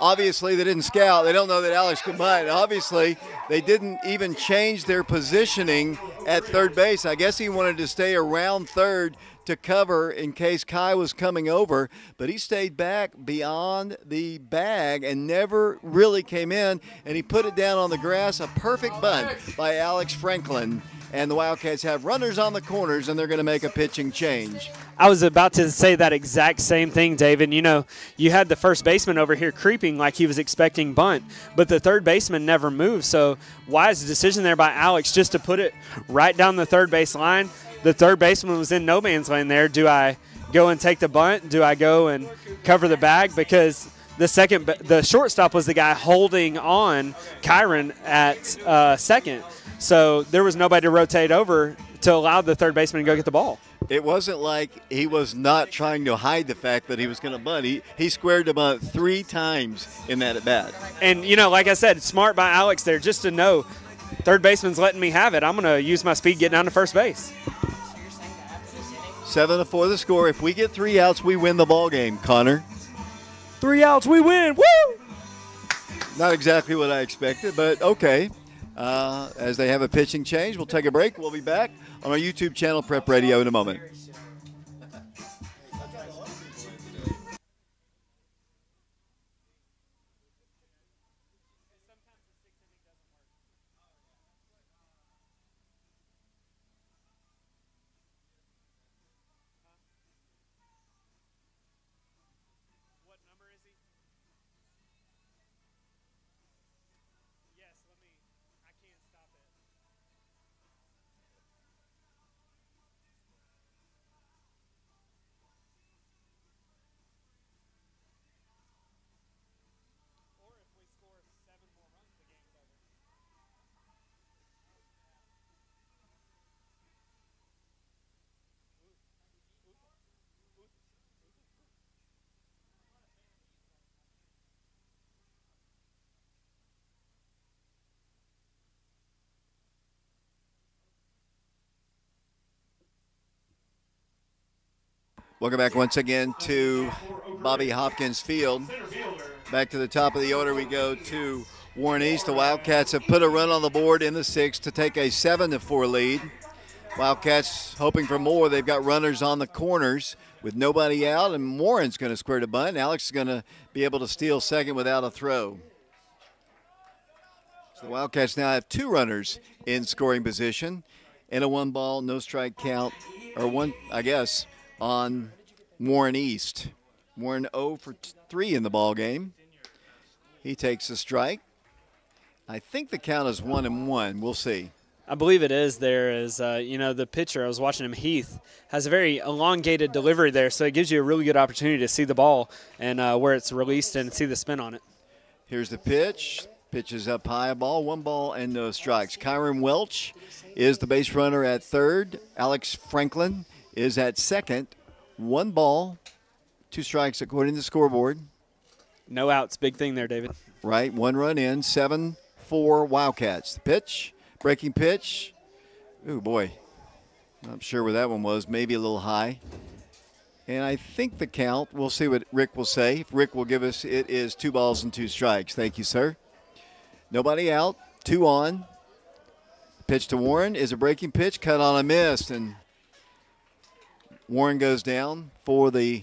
obviously they didn't scout. They don't know that Alex can bunt. Obviously, they didn't even change their positioning at third base. I guess he wanted to stay around third to cover in case Kai was coming over, but he stayed back beyond the bag and never really came in. And he put it down on the grass. A perfect bunt by Alex Franklin. And the Wildcats have runners on the corners, and they're going to make a pitching change. I was about to say that exact same thing, David. You know, you had the first baseman over here creeping like he was expecting bunt, but the third baseman never moved. So, wise decision there by Alex just to put it right down the third base line. The third baseman was in no man's land there. Do I go and take the bunt? Do I go and cover the bag? Because the second, the shortstop was the guy holding on Kyron at uh, second. So there was nobody to rotate over to allow the third baseman to go get the ball. It wasn't like he was not trying to hide the fact that he was going to bunt. He, he squared the bunt three times in that at bat. And, you know, like I said, smart by Alex there just to know third baseman's letting me have it. I'm going to use my speed getting down to first base. Seven to four the score. If we get three outs, we win the ball game, Connor. Three outs, we win. Woo! Not exactly what I expected, but okay. Uh, as they have a pitching change, we'll take a break. We'll be back on our YouTube channel, Prep Radio, in a moment. Welcome back once again to Bobby Hopkins Field. Back to the top of the order we go to Warren East. The Wildcats have put a run on the board in the sixth to take a seven to four lead. Wildcats hoping for more. They've got runners on the corners with nobody out, and Warren's going to square the bunt. Alex is going to be able to steal second without a throw. So the Wildcats now have two runners in scoring position and a one ball, no strike count, or one, I guess, on Warren East. Warren 0 for 3 in the ball game. He takes a strike. I think the count is one and one. We'll see. I believe it is. There is, uh, you know, the pitcher. I was watching him. Heath has a very elongated delivery there, so it gives you a really good opportunity to see the ball and uh, where it's released and see the spin on it. Here's the pitch. Pitch is up high, a ball, one ball, and no strikes. Kyron Welch is the base runner at third. Alex Franklin is at second. One ball, two strikes according to the scoreboard. No outs. Big thing there, David. Right. One run in. Seven four Wildcats. The pitch. Breaking pitch. Ooh, boy. I'm not sure where that one was. Maybe a little high. And I think the count, we'll see what Rick will say. If Rick will give us, it is two balls and two strikes. Thank you, sir. Nobody out. Two on. Pitch to Warren is a breaking pitch, cut on a miss, and Warren goes down for the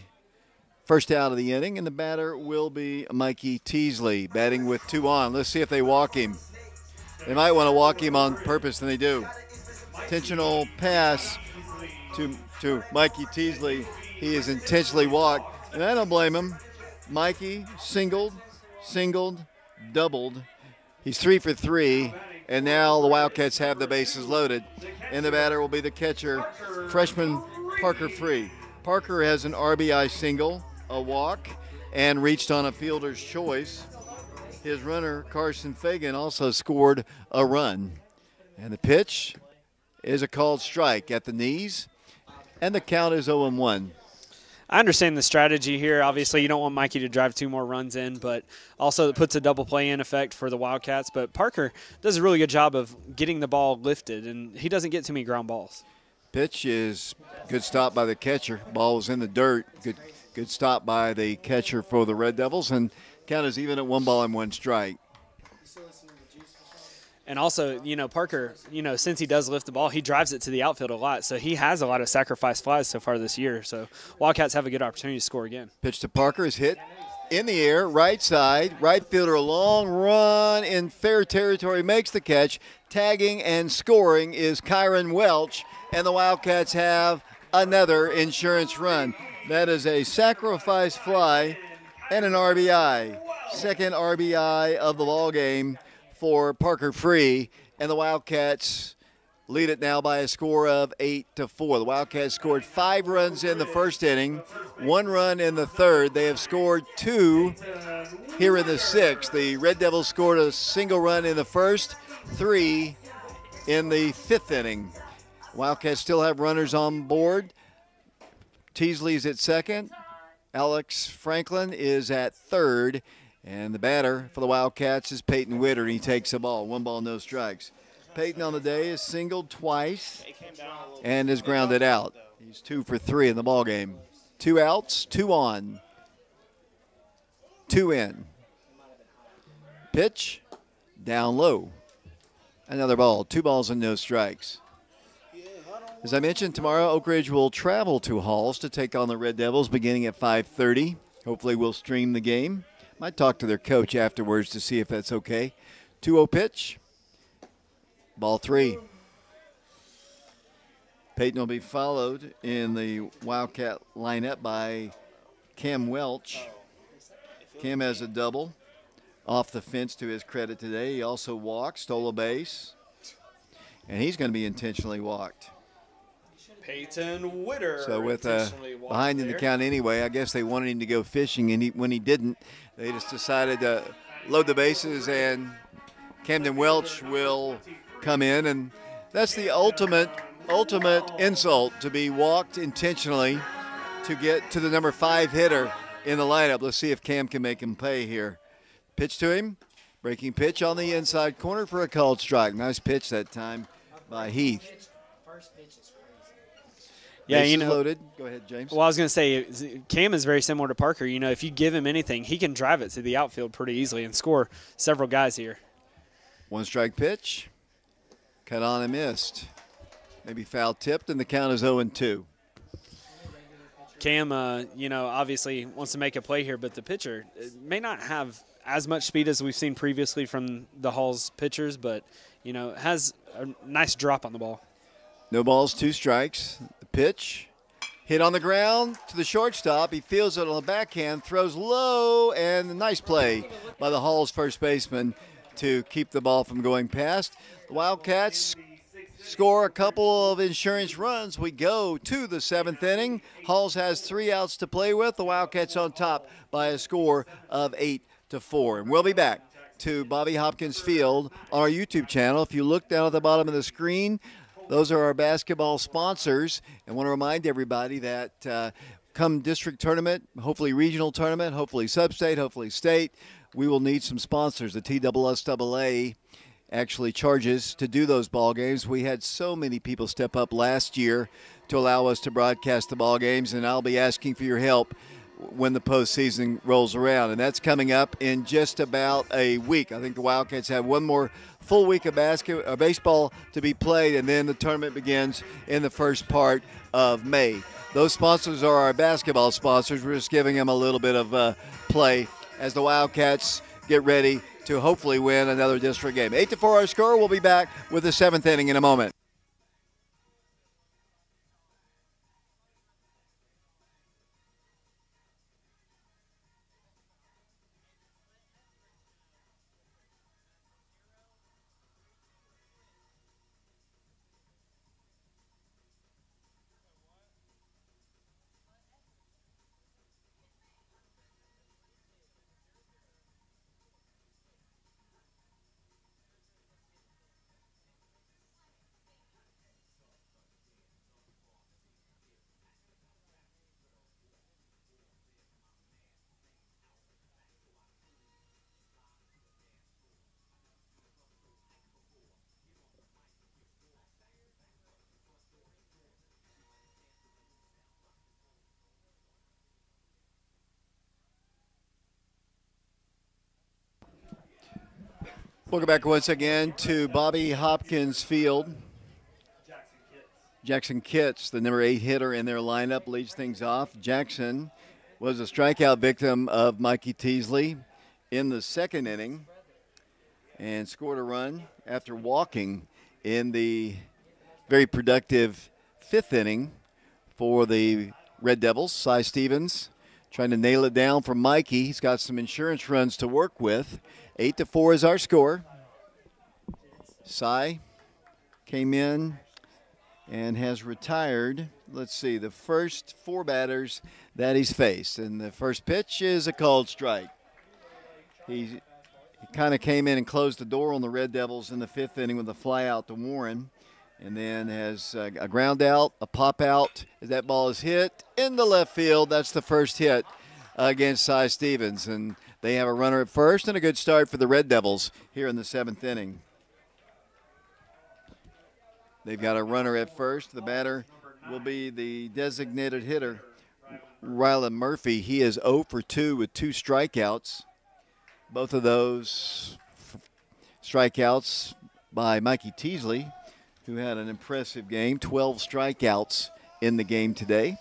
first out of the inning, and the batter will be Mikey Teasley, batting with two on. Let's see if they walk him. They might want to walk him on purpose, and they do. Intentional pass to to Mikey Teasley. He is intentionally walked, and I don't blame him. Mikey singled, singled, doubled. He's three for three, and now the Wildcats have the bases loaded. And the batter will be the catcher, freshman Parker Free. Parker has an RBI single, a walk, and reached on a fielder's choice. His runner, Carson Fagan, also scored a run. And the pitch is a called strike at the knees, and the count is 0 1. I understand the strategy here. Obviously, you don't want Mikey to drive two more runs in, but also it puts a double play in effect for the Wildcats. But Parker does a really good job of getting the ball lifted, and he doesn't get too many ground balls. Pitch is good stop by the catcher. Ball was in the dirt. Good, good stop by the catcher for the Red Devils, and count is even at one ball and one strike. And also, you know, Parker, you know, since he does lift the ball, he drives it to the outfield a lot. So he has a lot of sacrifice flies so far this year. So Wildcats have a good opportunity to score again. Pitch to Parker is hit in the air, right side. Right fielder, a long run in fair territory, makes the catch. Tagging and scoring is Kyron Welch, and the Wildcats have another insurance run. That is a sacrifice fly and an RBI. Second RBI of the ball game for Parker Free, and the Wildcats lead it now by a score of eight to four. The Wildcats scored five runs in the first inning, one run in the third. They have scored two here in the sixth. The Red Devils scored a single run in the first, three in the fifth inning. Wildcats still have runners on board. Teasley's at second. Alex Franklin is at third. And the batter for the Wildcats is Peyton Witter, he takes the ball. One ball, no strikes. Peyton on the day is singled twice and is grounded out. He's two for three in the ball game. Two outs, two on, two in. Pitch down low. Another ball, two balls and no strikes. As I mentioned, tomorrow Oak Ridge will travel to Halls to take on the Red Devils beginning at 5:30. Hopefully, we'll stream the game. Might talk to their coach afterwards to see if that's okay. 2-0 pitch. Ball three. Peyton will be followed in the Wildcat lineup by Cam Welch. Cam has a double off the fence to his credit today. He also walked, stole a base, and he's going to be intentionally walked. Peyton Witter. So with uh, walked behind in the count anyway, I guess they wanted him to go fishing, and he, when he didn't, they just decided to load the bases, and Camden Welch will come in, and that's the ultimate ultimate insult to be walked intentionally to get to the number five hitter in the lineup. Let's see if Cam can make him pay here. Pitch to him, breaking pitch on the inside corner for a called strike. Nice pitch that time by Heath. Yeah, you know. loaded. Go ahead, James. Well, I was going to say, Cam is very similar to Parker. You know, if you give him anything, he can drive it to the outfield pretty easily and score several guys here. One strike pitch. Cut on and missed. Maybe foul tipped, and the count is 0 2. Cam, uh, you know, obviously wants to make a play here, but the pitcher uh, may not have as much speed as we've seen previously from the Hall's pitchers, but, you know, has a nice drop on the ball. No balls, two strikes. The pitch hit on the ground to the shortstop. He feels it on the backhand, throws low, and a nice play by the Hall's first baseman to keep the ball from going past. The Wildcats score a couple of insurance runs. We go to the seventh inning. Halls has three outs to play with. The Wildcats on top by a score of eight to four. And we'll be back to Bobby Hopkins Field on our YouTube channel. If you look down at the bottom of the screen, those are our basketball sponsors. And want to remind everybody that uh, come district tournament, hopefully regional tournament, hopefully sub-state, hopefully state, we will need some sponsors. The TSSAA actually charges to do those ball games. We had so many people step up last year to allow us to broadcast the ball games, and I'll be asking for your help when the postseason rolls around, and that's coming up in just about a week. I think the Wildcats have one more full week of basket, baseball to be played, and then the tournament begins in the first part of May. Those sponsors are our basketball sponsors. We're just giving them a little bit of uh, play as the Wildcats get ready to hopefully win another district game. Eight to four our score. We'll be back with the seventh inning in a moment. Welcome back once again to Bobby Hopkins Field. Jackson Kitts, the number eight hitter in their lineup, leads things off. Jackson was a strikeout victim of Mikey Teasley in the second inning and scored a run after walking in the very productive fifth inning for the Red Devils. Cy Stevens trying to nail it down for Mikey. He's got some insurance runs to work with. Eight to four is our score. Cy came in and has retired. Let's see, the first four batters that he's faced. And the first pitch is a called strike. He, he kind of came in and closed the door on the Red Devils in the fifth inning with a fly out to Warren. And then has a, a ground out, a pop out as that ball is hit in the left field. That's the first hit against Cy Stevens. And they have a runner at first and a good start for the Red Devils here in the seventh inning. They've got a runner at first. The batter will be the designated hitter, Rylan Murphy. He is 0 for 2 with two strikeouts. Both of those strikeouts by Mikey Teasley, who had an impressive game 12 strikeouts in the game today.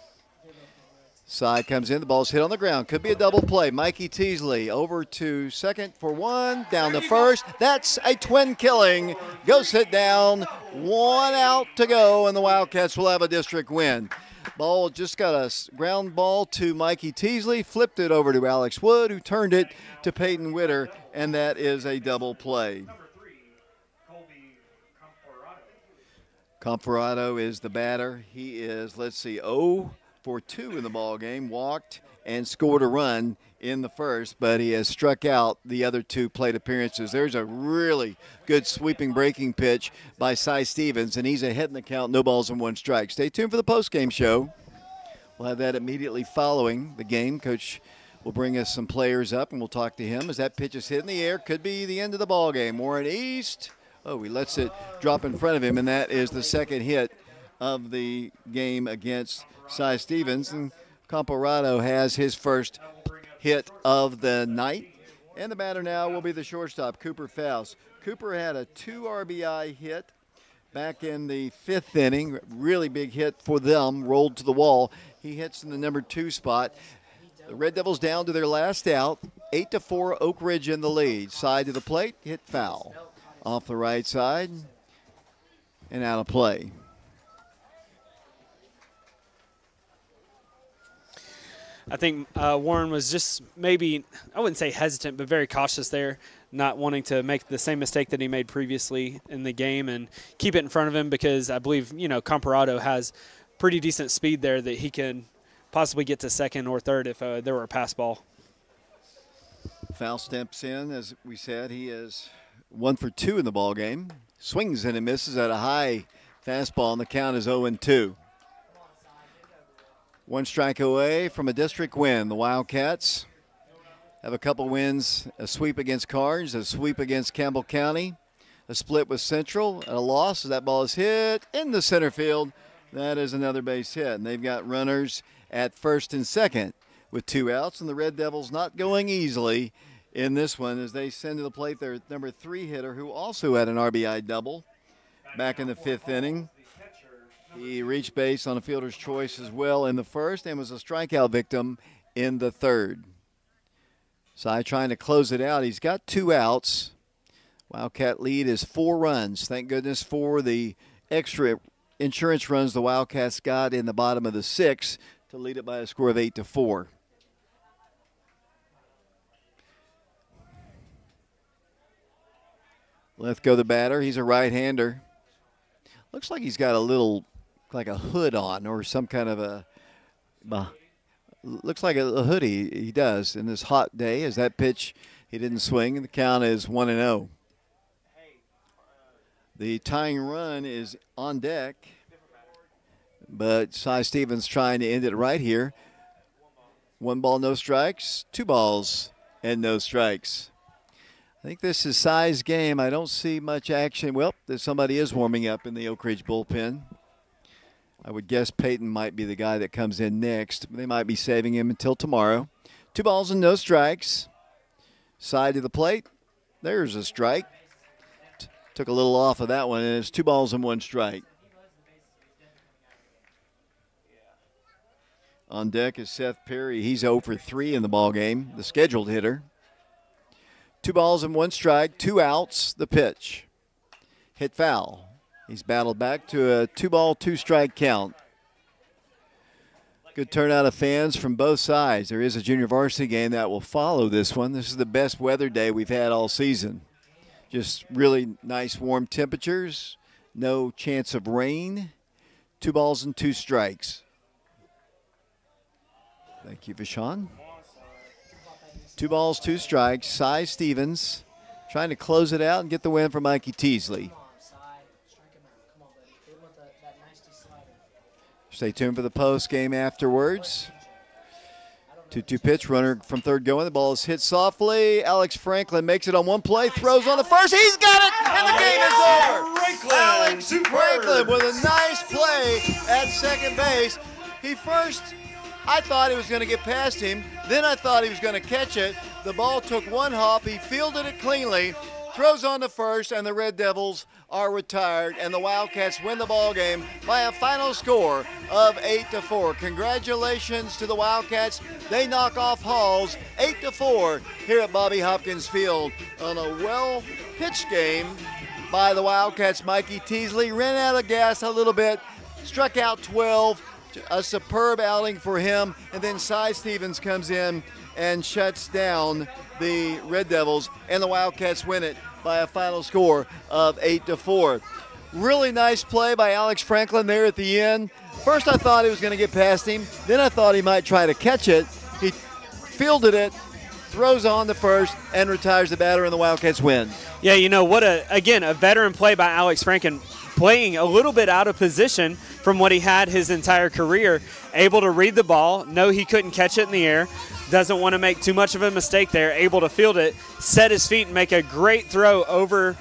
Side comes in, the ball's hit on the ground. Could be a double play. Mikey Teasley over to second for one, down to first. That's a twin killing. Go sit down. One out to go, and the Wildcats will have a district win. Ball just got a ground ball to Mikey Teasley, flipped it over to Alex Wood, who turned it to Peyton Witter, and that is a double play. Comforado is the batter. He is, let's see, 0 for 2 in the ball game. Walked and scored a run in the first, but he has struck out the other two plate appearances. There's a really good sweeping breaking pitch by Cy Stevens, and he's ahead in the count, no balls and one strike. Stay tuned for the post-game show. We'll have that immediately following the game. Coach will bring us some players up, and we'll talk to him as that pitch is hit in the air. Could be the end of the ball game. Warren East. Oh, he lets it drop in front of him, and that is the second hit of the game against Cy Stevens. And Comparado has his first hit of the night. And the batter now will be the shortstop, Cooper Faust. Cooper had a two RBI hit back in the fifth inning. Really big hit for them, rolled to the wall. He hits in the number two spot. The Red Devils down to their last out. Eight to four, Oak Ridge in the lead. Side to the plate, hit foul. Off the right side and out of play. I think uh, Warren was just maybe, I wouldn't say hesitant, but very cautious there, not wanting to make the same mistake that he made previously in the game and keep it in front of him because I believe, you know, Comparado has pretty decent speed there that he can possibly get to second or third if uh, there were a pass ball. Foul steps in, as we said. He is one for two in the ball game. Swings and misses at a high fastball, and the count is 0 2. One strike away from a district win. The Wildcats have a couple wins a sweep against Karns, a sweep against Campbell County, a split with Central, and a loss. That ball is hit in the center field. That is another base hit. And they've got runners at first and second with two outs, and the Red Devils not going easily in this one as they send to the plate their number three hitter, who also had an RBI double back in the fifth inning. He reached base on a fielder's choice as well in the first and was a strikeout victim in the third. Cy trying to close it out. He's got two outs. Wildcat lead is four runs. Thank goodness for the extra insurance runs the Wildcats got in the bottom of the six to lead it by a score of eight to four. Left go the batter. He's a right-hander. Looks like he's got a little, like a hood on or some kind of a, uh, looks like a, a hoodie. He does in this hot day. As that pitch, he didn't swing, and the count is one and zero. The tying run is on deck, but Cy Stevens trying to end it right here. One ball, no strikes. Two balls and no strikes. I think this is Cy's game. I don't see much action. Well, there's somebody is warming up in the Oak Ridge bullpen. I would guess Peyton might be the guy that comes in next. They might be saving him until tomorrow. Two balls and no strikes. Side to the plate. There's a strike. took a little off of that one, and it's two balls and one strike. On deck is Seth Perry. He's 0 for 3 in the ball game, the scheduled hitter. Two balls and one strike, two outs, the pitch. Hit foul. He's battled back to a two ball, two strike count. Good turnout of fans from both sides. There is a junior varsity game that will follow this one. This is the best weather day we've had all season. Just really nice warm temperatures, no chance of rain. Two balls and two strikes. Thank you, Vashon. Two balls, two strikes. Cy Stevens trying to close it out and get the win for Mikey Teasley. Stay tuned for the post game afterwards. 2 2 pitch, runner from third going. The ball is hit softly. Alex Franklin makes it on one play, throws on the first. He's got it, and the game is over. Alex Franklin with a nice play at second base. He first, I thought he was going to get past him. Then I thought he was going to catch it. The ball took one hop. He fielded it cleanly, throws on the first, and the Red Devils are retired, and the Wildcats win the ball game by a final score of eight to four. Congratulations to the Wildcats. They knock off Halls eight to four here at Bobby Hopkins Field on a well pitched game by the Wildcats. Mikey Teasley ran out of gas a little bit, struck out 12. A superb outing for him, and then Cy Stevens comes in and shuts down the Red Devils, and the Wildcats win it by a final score of eight to four. Really nice play by Alex Franklin there at the end. First, I thought he was going to get past him. Then I thought he might try to catch it. He fielded it, throws on the first, and retires the batter, and the Wildcats win. Yeah, you know what? A again a veteran play by Alex Franklin, playing a little bit out of position from what he had his entire career. Able to read the ball, know he couldn't catch it in the air, doesn't want to make too much of a mistake there. Able to field it, set his feet, and make a great throw over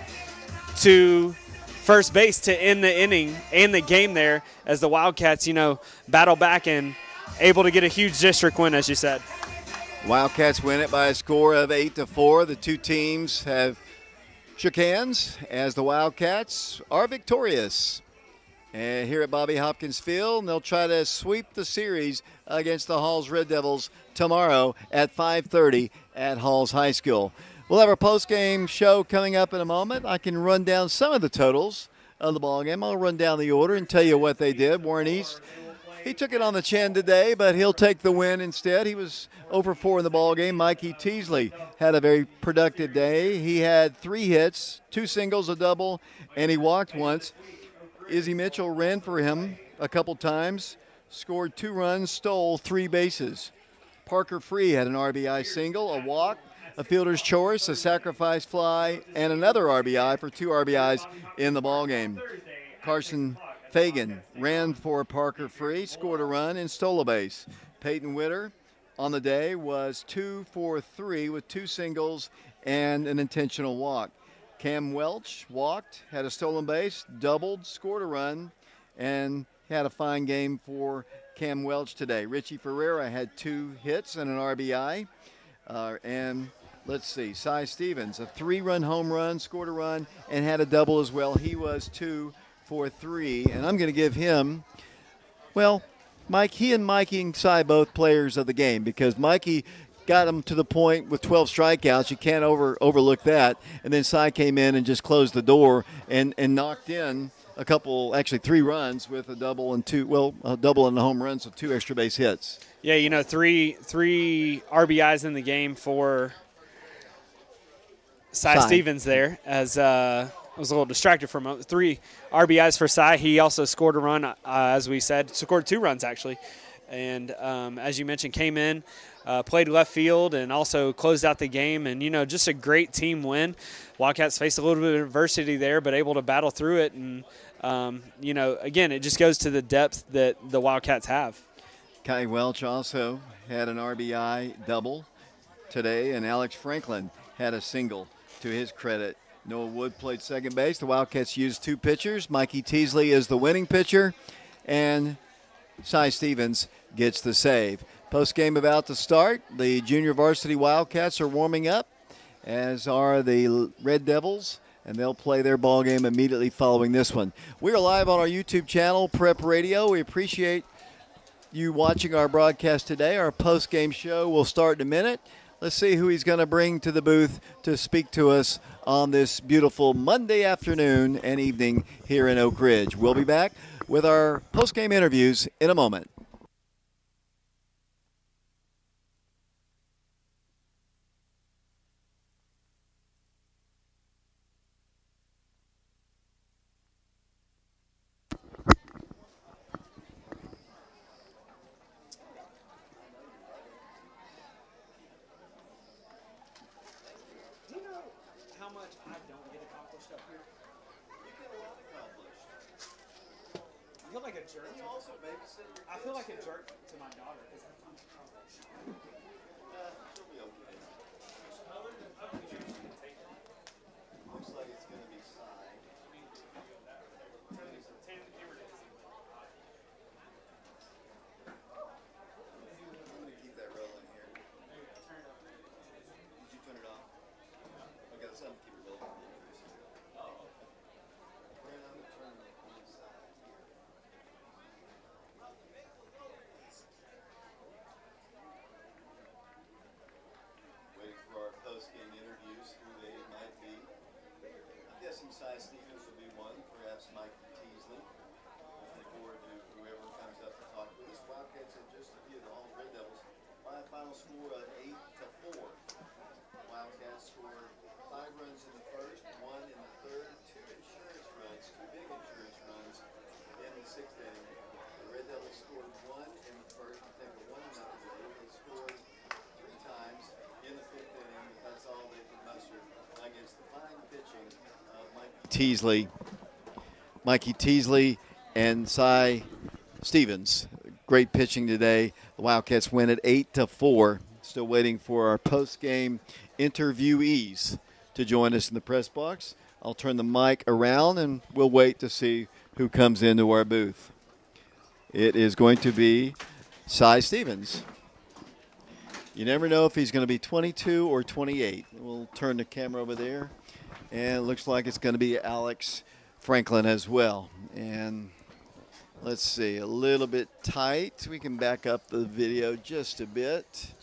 to first base to end the inning and the game there as the Wildcats, you know, battle back and able to get a huge district win, as you said. Wildcats win it by a score of eight to four. The two teams have shook hands as the Wildcats are victorious. And here at Bobby Hopkins Field, they'll try to sweep the series against the Halls Red Devils tomorrow at 5:30 at Halls High School. We'll have our post-game show coming up in a moment. I can run down some of the totals of the ball game. I'll run down the order and tell you what they did. Warren East, he took it on the chin today, but he'll take the win instead. He was over four in the ball game. Mikey Teasley had a very productive day. He had three hits, two singles, a double, and he walked once. Izzy Mitchell ran for him a couple times, scored two runs, stole three bases. Parker Free had an RBI single, a walk, a fielder's choice, a sacrifice fly, and another RBI for two RBIs in the ball game. Carson Fagan ran for Parker Free, scored a run, and stole a base. Peyton Witter on the day was two for three with two singles and an intentional walk. Cam Welch walked, had a stolen base, doubled, scored a run, and had a fine game for Cam Welch today. Richie Ferreira had two hits and an RBI. Uh, and let's see, Cy Stevens, a three run home run, scored a run, and had a double as well. He was two for three. And I'm going to give him, well, Mike, he and Mikey and Cy both players of the game because Mikey got him to the point with 12 strikeouts. You can't over overlook that. And then Cy came in and just closed the door and, and knocked in a couple, actually three runs with a double and two, well, a double and a home run, so two extra base hits. Yeah, you know, three three RBIs in the game for Cy, Cy. Stevens there as uh, I was a little distracted for a moment. Three RBIs for Cy. He also scored a run, uh, as we said, scored two runs actually. And um, as you mentioned, came in, uh, played left field, and also closed out the game. And, you know, just a great team win. Wildcats faced a little bit of adversity there, but able to battle through it. And, um, you know, again, it just goes to the depth that the Wildcats have. Kai Welch also had an RBI double today, and Alex Franklin had a single to his credit. Noah Wood played second base. The Wildcats used two pitchers. Mikey Teasley is the winning pitcher, and Cy Stevens gets the save. Post game about to start. The junior varsity Wildcats are warming up, as are the Red Devils and they'll play their ball game immediately following this one. We are live on our YouTube channel, Prep Radio. We appreciate you watching our broadcast today. Our post game show will start in a minute. Let's see who he's going to bring to the booth to speak to us on this beautiful Monday afternoon and evening here in Oak Ridge. We'll be back with our post game interviews in a moment. Teasley. Mikey Teasley and Cy Stevens. Great pitching today. The Wildcats win at eight to four. Still waiting for our post-game interviewees to join us in the press box. I'll turn the mic around and we'll wait to see who comes into our booth. It is going to be Cy Stevens. You never know if he's going to be 22 or 28. We'll turn the camera over there. And it looks like it's going to be Alex Franklin as well. And let's see, a little bit tight. We can back up the video just a bit.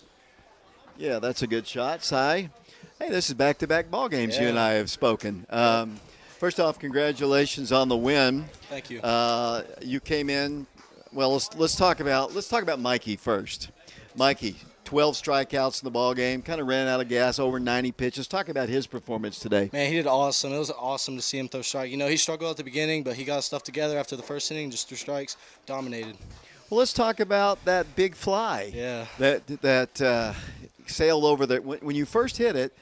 Yeah, that's a good shot. Cy, hey, this is back-to-back ball games you and I have spoken. Um, first off, congratulations on the win. Thank you. Uh, you came in. Well, let's let's talk about let's talk about Mikey first. Mikey, 12 strikeouts in the ball game. Kind of ran out of gas, over 90 pitches. Talk about his performance today. Man, he did awesome. It was awesome to see him throw strike. You know, he struggled at the beginning, but he got stuff together after the first inning, just threw strikes, dominated. Well, let's talk about that big fly. Yeah. That that uh, sailed over the when, when you first hit it.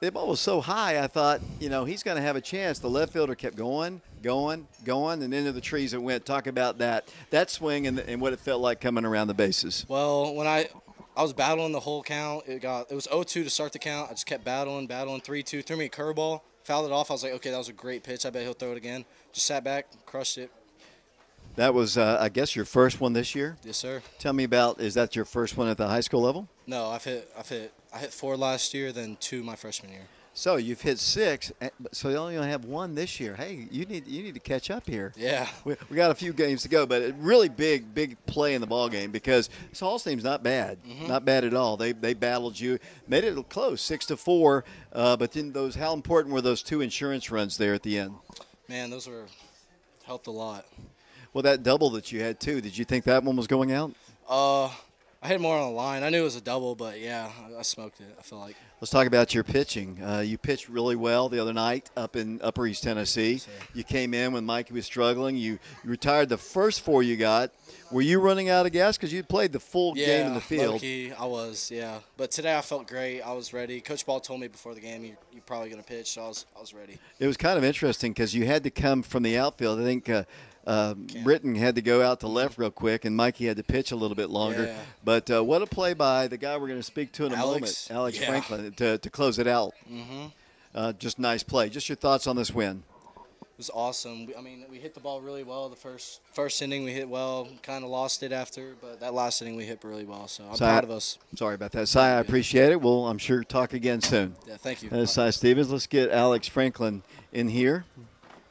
The ball was so high, I thought, you know, he's going to have a chance. The left fielder kept going, going, going, and into the trees it went. Talk about that that swing and, and what it felt like coming around the bases. Well, when I I was battling the whole count, it got it was 0-2 to start the count. I just kept battling, battling, 3-2, threw me a curveball, fouled it off. I was like, okay, that was a great pitch. I bet he'll throw it again. Just sat back, crushed it. That was, uh, I guess, your first one this year. Yes, sir. Tell me about. Is that your first one at the high school level? No, I've hit I've hit I hit four last year, then two my freshman year. So you've hit six, eh, so you only have one this year. Hey, you need you need to catch up here. Yeah. We, we got a few games to go, but a really big big play in the ball game because this Halls team's not bad, Mhm. not bad at all. They they battled you, made it close, six to four. Uh, but then those, how important were those two insurance runs there at the end? Man, those were helped a lot. Well, that double that you had too. Did you think that one was going out? Uh, I hit more on the line. I knew it was a double, but yeah, I, I smoked it. I feel like. Let's talk about your pitching. Uh, you pitched really well the other night up in Upper East Tennessee. You came in when Mikey was struggling. You, you retired the first four you got. Were you running out of gas because you played the full Yeah, game in the field? low-key, I was, yeah. But today I felt great. I was ready. Coach Ball told me before the game, you, you're probably going to pitch, so I was, I was ready. It was kind of interesting because you had to come from the outfield. I think uh, uh, Britton had to go out to left real quick, and Mikey had to pitch a little bit longer. Yeah. But uh, what a play by the guy we're going to speak to in a Alex, moment, Alex yeah. Franklin, to, to close it out. Mhm. Uh, just nice play. Just your thoughts on this win. It was awesome. I mean, we hit the ball really well. The first first inning we hit well, kind of lost it after, but that last inning we hit really well. So I'm Cy, proud of us. Sorry about that. Cy, I appreciate it. We'll, I'm sure, talk again soon. Yeah, thank you. Uh, Cy Stevens, let's get Alex Franklin in here.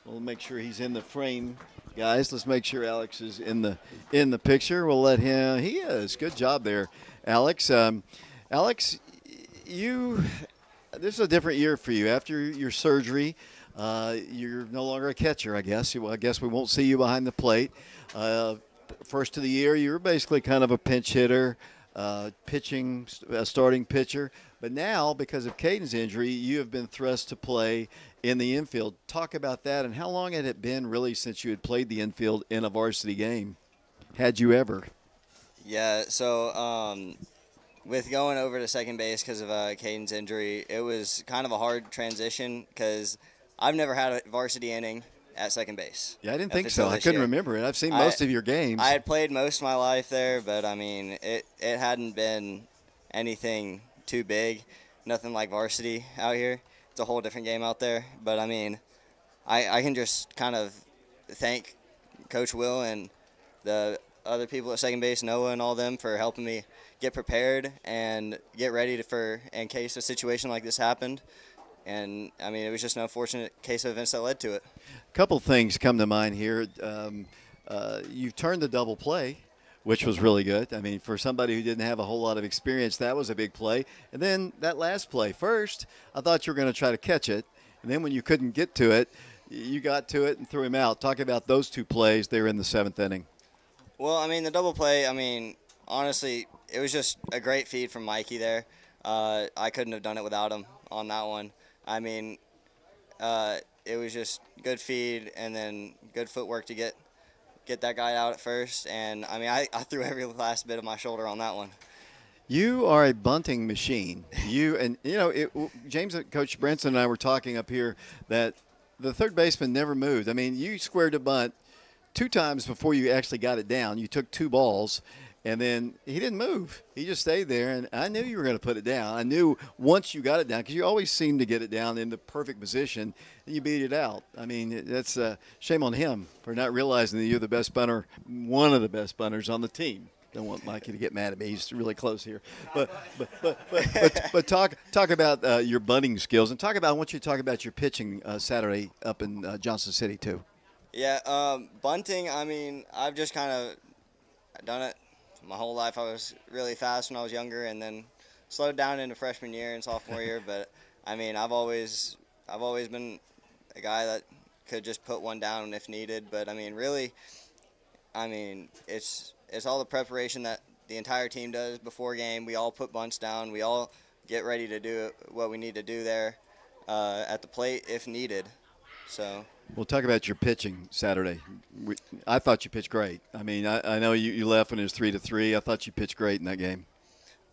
We'll make sure he's in the frame, guys. Let's make sure Alex is in the in the picture. We'll let him. He is. Good job there, Alex. Um, Alex, you. This is a different year for you after your surgery. Uh, you're no longer a catcher, I guess. I guess we won't see you behind the plate. Uh, first of the year, you were basically kind of a pinch hitter, uh, pitching, a starting pitcher. But now, because of Caden's injury, you have been thrust to play in the infield. Talk about that, and how long had it been really since you had played the infield in a varsity game? Had you ever? Yeah, so um, with going over to second base because of uh, Caden's injury, it was kind of a hard transition because I've never had a varsity inning at second base. Yeah, I didn't think so. I couldn't year. remember it. I've seen I- most of your games. I had played most of my life there, but I mean, it, it hadn't been anything too big. Nothing like varsity out here. It's a whole different game out there. But I mean, I, I can just kind of thank Coach Will and the other people at second base, Noah and all them, for helping me get prepared and get ready to, for in case a situation like this happened. And I mean, it was just an unfortunate case of events that led to it. A couple things come to mind here. Um, uh, you've turned the double play, which was really good. I mean, for somebody who didn't have a whole lot of experience, that was a big play. And then that last play, first, I thought you were going to try to catch it. And then when you couldn't get to it, you got to it and threw him out. Talk about those two plays there in the seventh inning. Well, I mean, the double play, I mean, honestly, it was just a great feed from Mikey there. Uh, I couldn't have done it without him on that one. I mean, uh, it was just good feed and then good footwork to get get that guy out at first. And I mean, I, I threw every last bit of my shoulder on that one. You are a bunting machine. You and you know, it, James, uh, Coach Branson and I were talking up here that the third baseman never moved. I mean, you squared a bunt two times before you actually got it down. You took two balls, and then he didn't move. He just stayed there, and I knew you were going to put it down. I knew once you got it down because you always seem to get it down in the perfect position, and you beat it out. I mean, that's a shame on him for not realizing that you're the best bunter, one of the best bunters on the team. Don't want Mikey to get mad at me. He's really close here. But but but but, but, but talk talk about uh, your bunting skills and talk about. I want you to talk about your pitching uh, Saturday up in uh, Johnson City too. Yeah, um, bunting. I mean, I've just kind of done it my whole life. I was really fast when I was younger, and then slowed down into freshman year and sophomore year. But I mean, I've always, I've always been a guy that could just put one down if needed. But I mean, really, I mean, it's it's all the preparation that the entire team does before game. We all put bunts down. We all get ready to do what we need to do there uh, at the plate if needed. So. We'll talk about your pitching Saturday. We, I thought you pitched great. I mean, I, I know you, you left when it was three to three. I thought you pitched great in that game.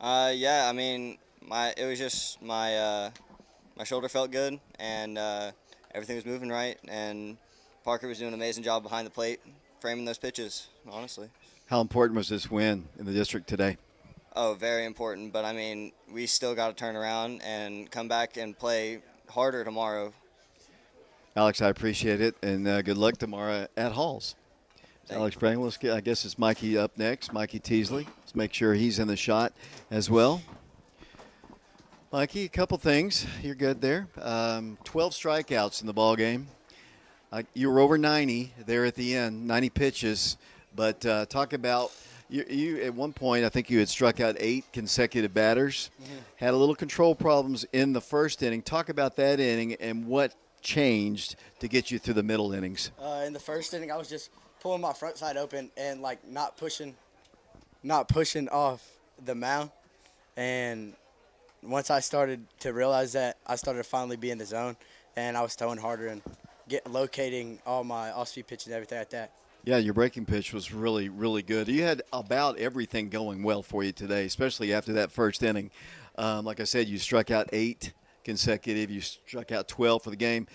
Uh, yeah, I mean, my it was just my uh, my shoulder felt good and uh, everything was moving right, and Parker was doing an amazing job behind the plate, framing those pitches. Honestly, How important was this win in the district today? oh, very important. But I mean, we still got to turn around and come back and play harder tomorrow. Alex, I appreciate it, and uh, good luck tomorrow at Halls. Alex Franklin, I guess it's Mikey up next, Mikey Teasley. Let's make sure he's in the shot as well. Mikey, a couple things. You're good there. Um, 12 strikeouts in the ball game. Uh, you were over 90 there at the end, 90 pitches. But uh, talk about you, you. At one point, I think you had struck out eight consecutive batters. Had a little control problems in the first inning. Talk about that inning and what changed to get you through the middle innings. Uh, in the first inning, I was just pulling my front side open and like not pushing, not pushing off the mound. And once I started to realize that, I started to finally be in the zone, and I was throwing harder and get locating all my off-speed pitches and everything like that. Yeah, your breaking pitch was really, really good. You had about everything going well for you today, especially after that first inning. Um, like I said, you struck out eight consecutive. You struck out 12 for the game.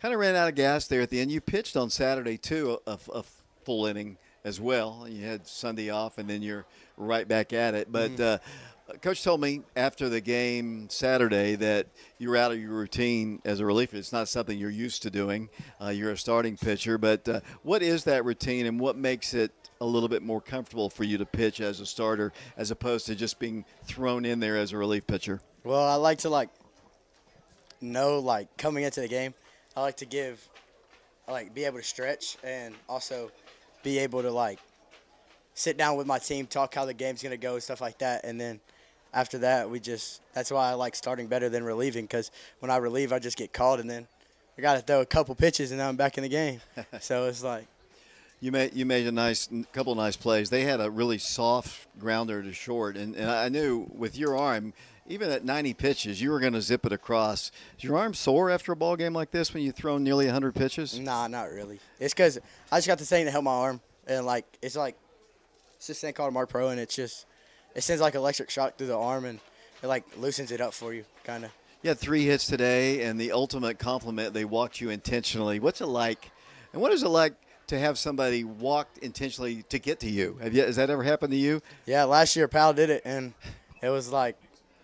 Kind of ran out of gas there at the end. You pitched on Saturday, too, a, a full inning as well. You had Sunday off, and then you're right back at it. But uh, Coach told me after the game Saturday that you're out of your routine as a reliever. It's not something you're used to doing. Uh, you're a starting pitcher, but uh, what is that routine, and what makes it a little bit more comfortable for you to pitch as a starter, as opposed to just being thrown in there as a relief pitcher? Well, I like to like know like coming into the game. I like to give, I like be able to stretch and also be able to like sit down with my team, talk how the game's gonna go, and stuff like that, and then after that we just that's why I like starting better than relieving because when I relieve I just get called and then I got to throw a couple pitches and now I'm back in the game. so it's like You made you made a nice couple nice plays. They had a really soft grounder to short, and, and I knew with your arm, even at 90 pitches, you were going to zip it across. Is your arm sore after a ball game like this when you throw nearly 100 pitches? Nah, not really. It's because I just got the thing to help my arm, and like it's like it's this thing called Marc Pro, and it's just it sends like electric shock through the arm, and it like loosens it up for you, kind of. You had three hits today, and the ultimate compliment, they walked you intentionally. What's it like? And what is it like to have somebody walk intentionally to get to you? Have you has that ever happened to you? Yeah, last year Powell did it, and it was like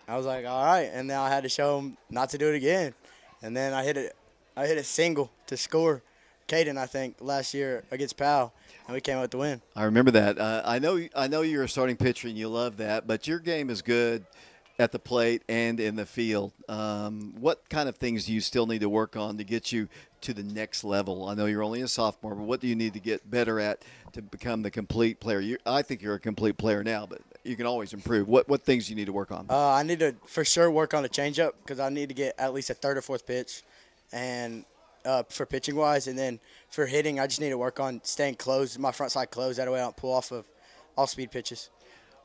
I was like, all right, and then I had to show him not to do it again, and then I hit it, I hit a single to score, Caden I think last year against Powell, and we came out to win. I remember that. Uh, I know. I know you're a starting pitcher and you love that, but your game is good at the plate and in the field. Um, what kind of things do you still need to work on to get you to the next level? I know you're only a sophomore, but what do you need to get better at to become the complete player? You, I think you're a complete player now, but you can always improve. What what things do you need to work on? Uh, I need to for sure work on a changeup because I need to get at least a third or fourth pitch, and uh, for pitching wise, and then for hitting, I just need to work on staying closed, my front side closed. That way, I don't pull off of all speed pitches.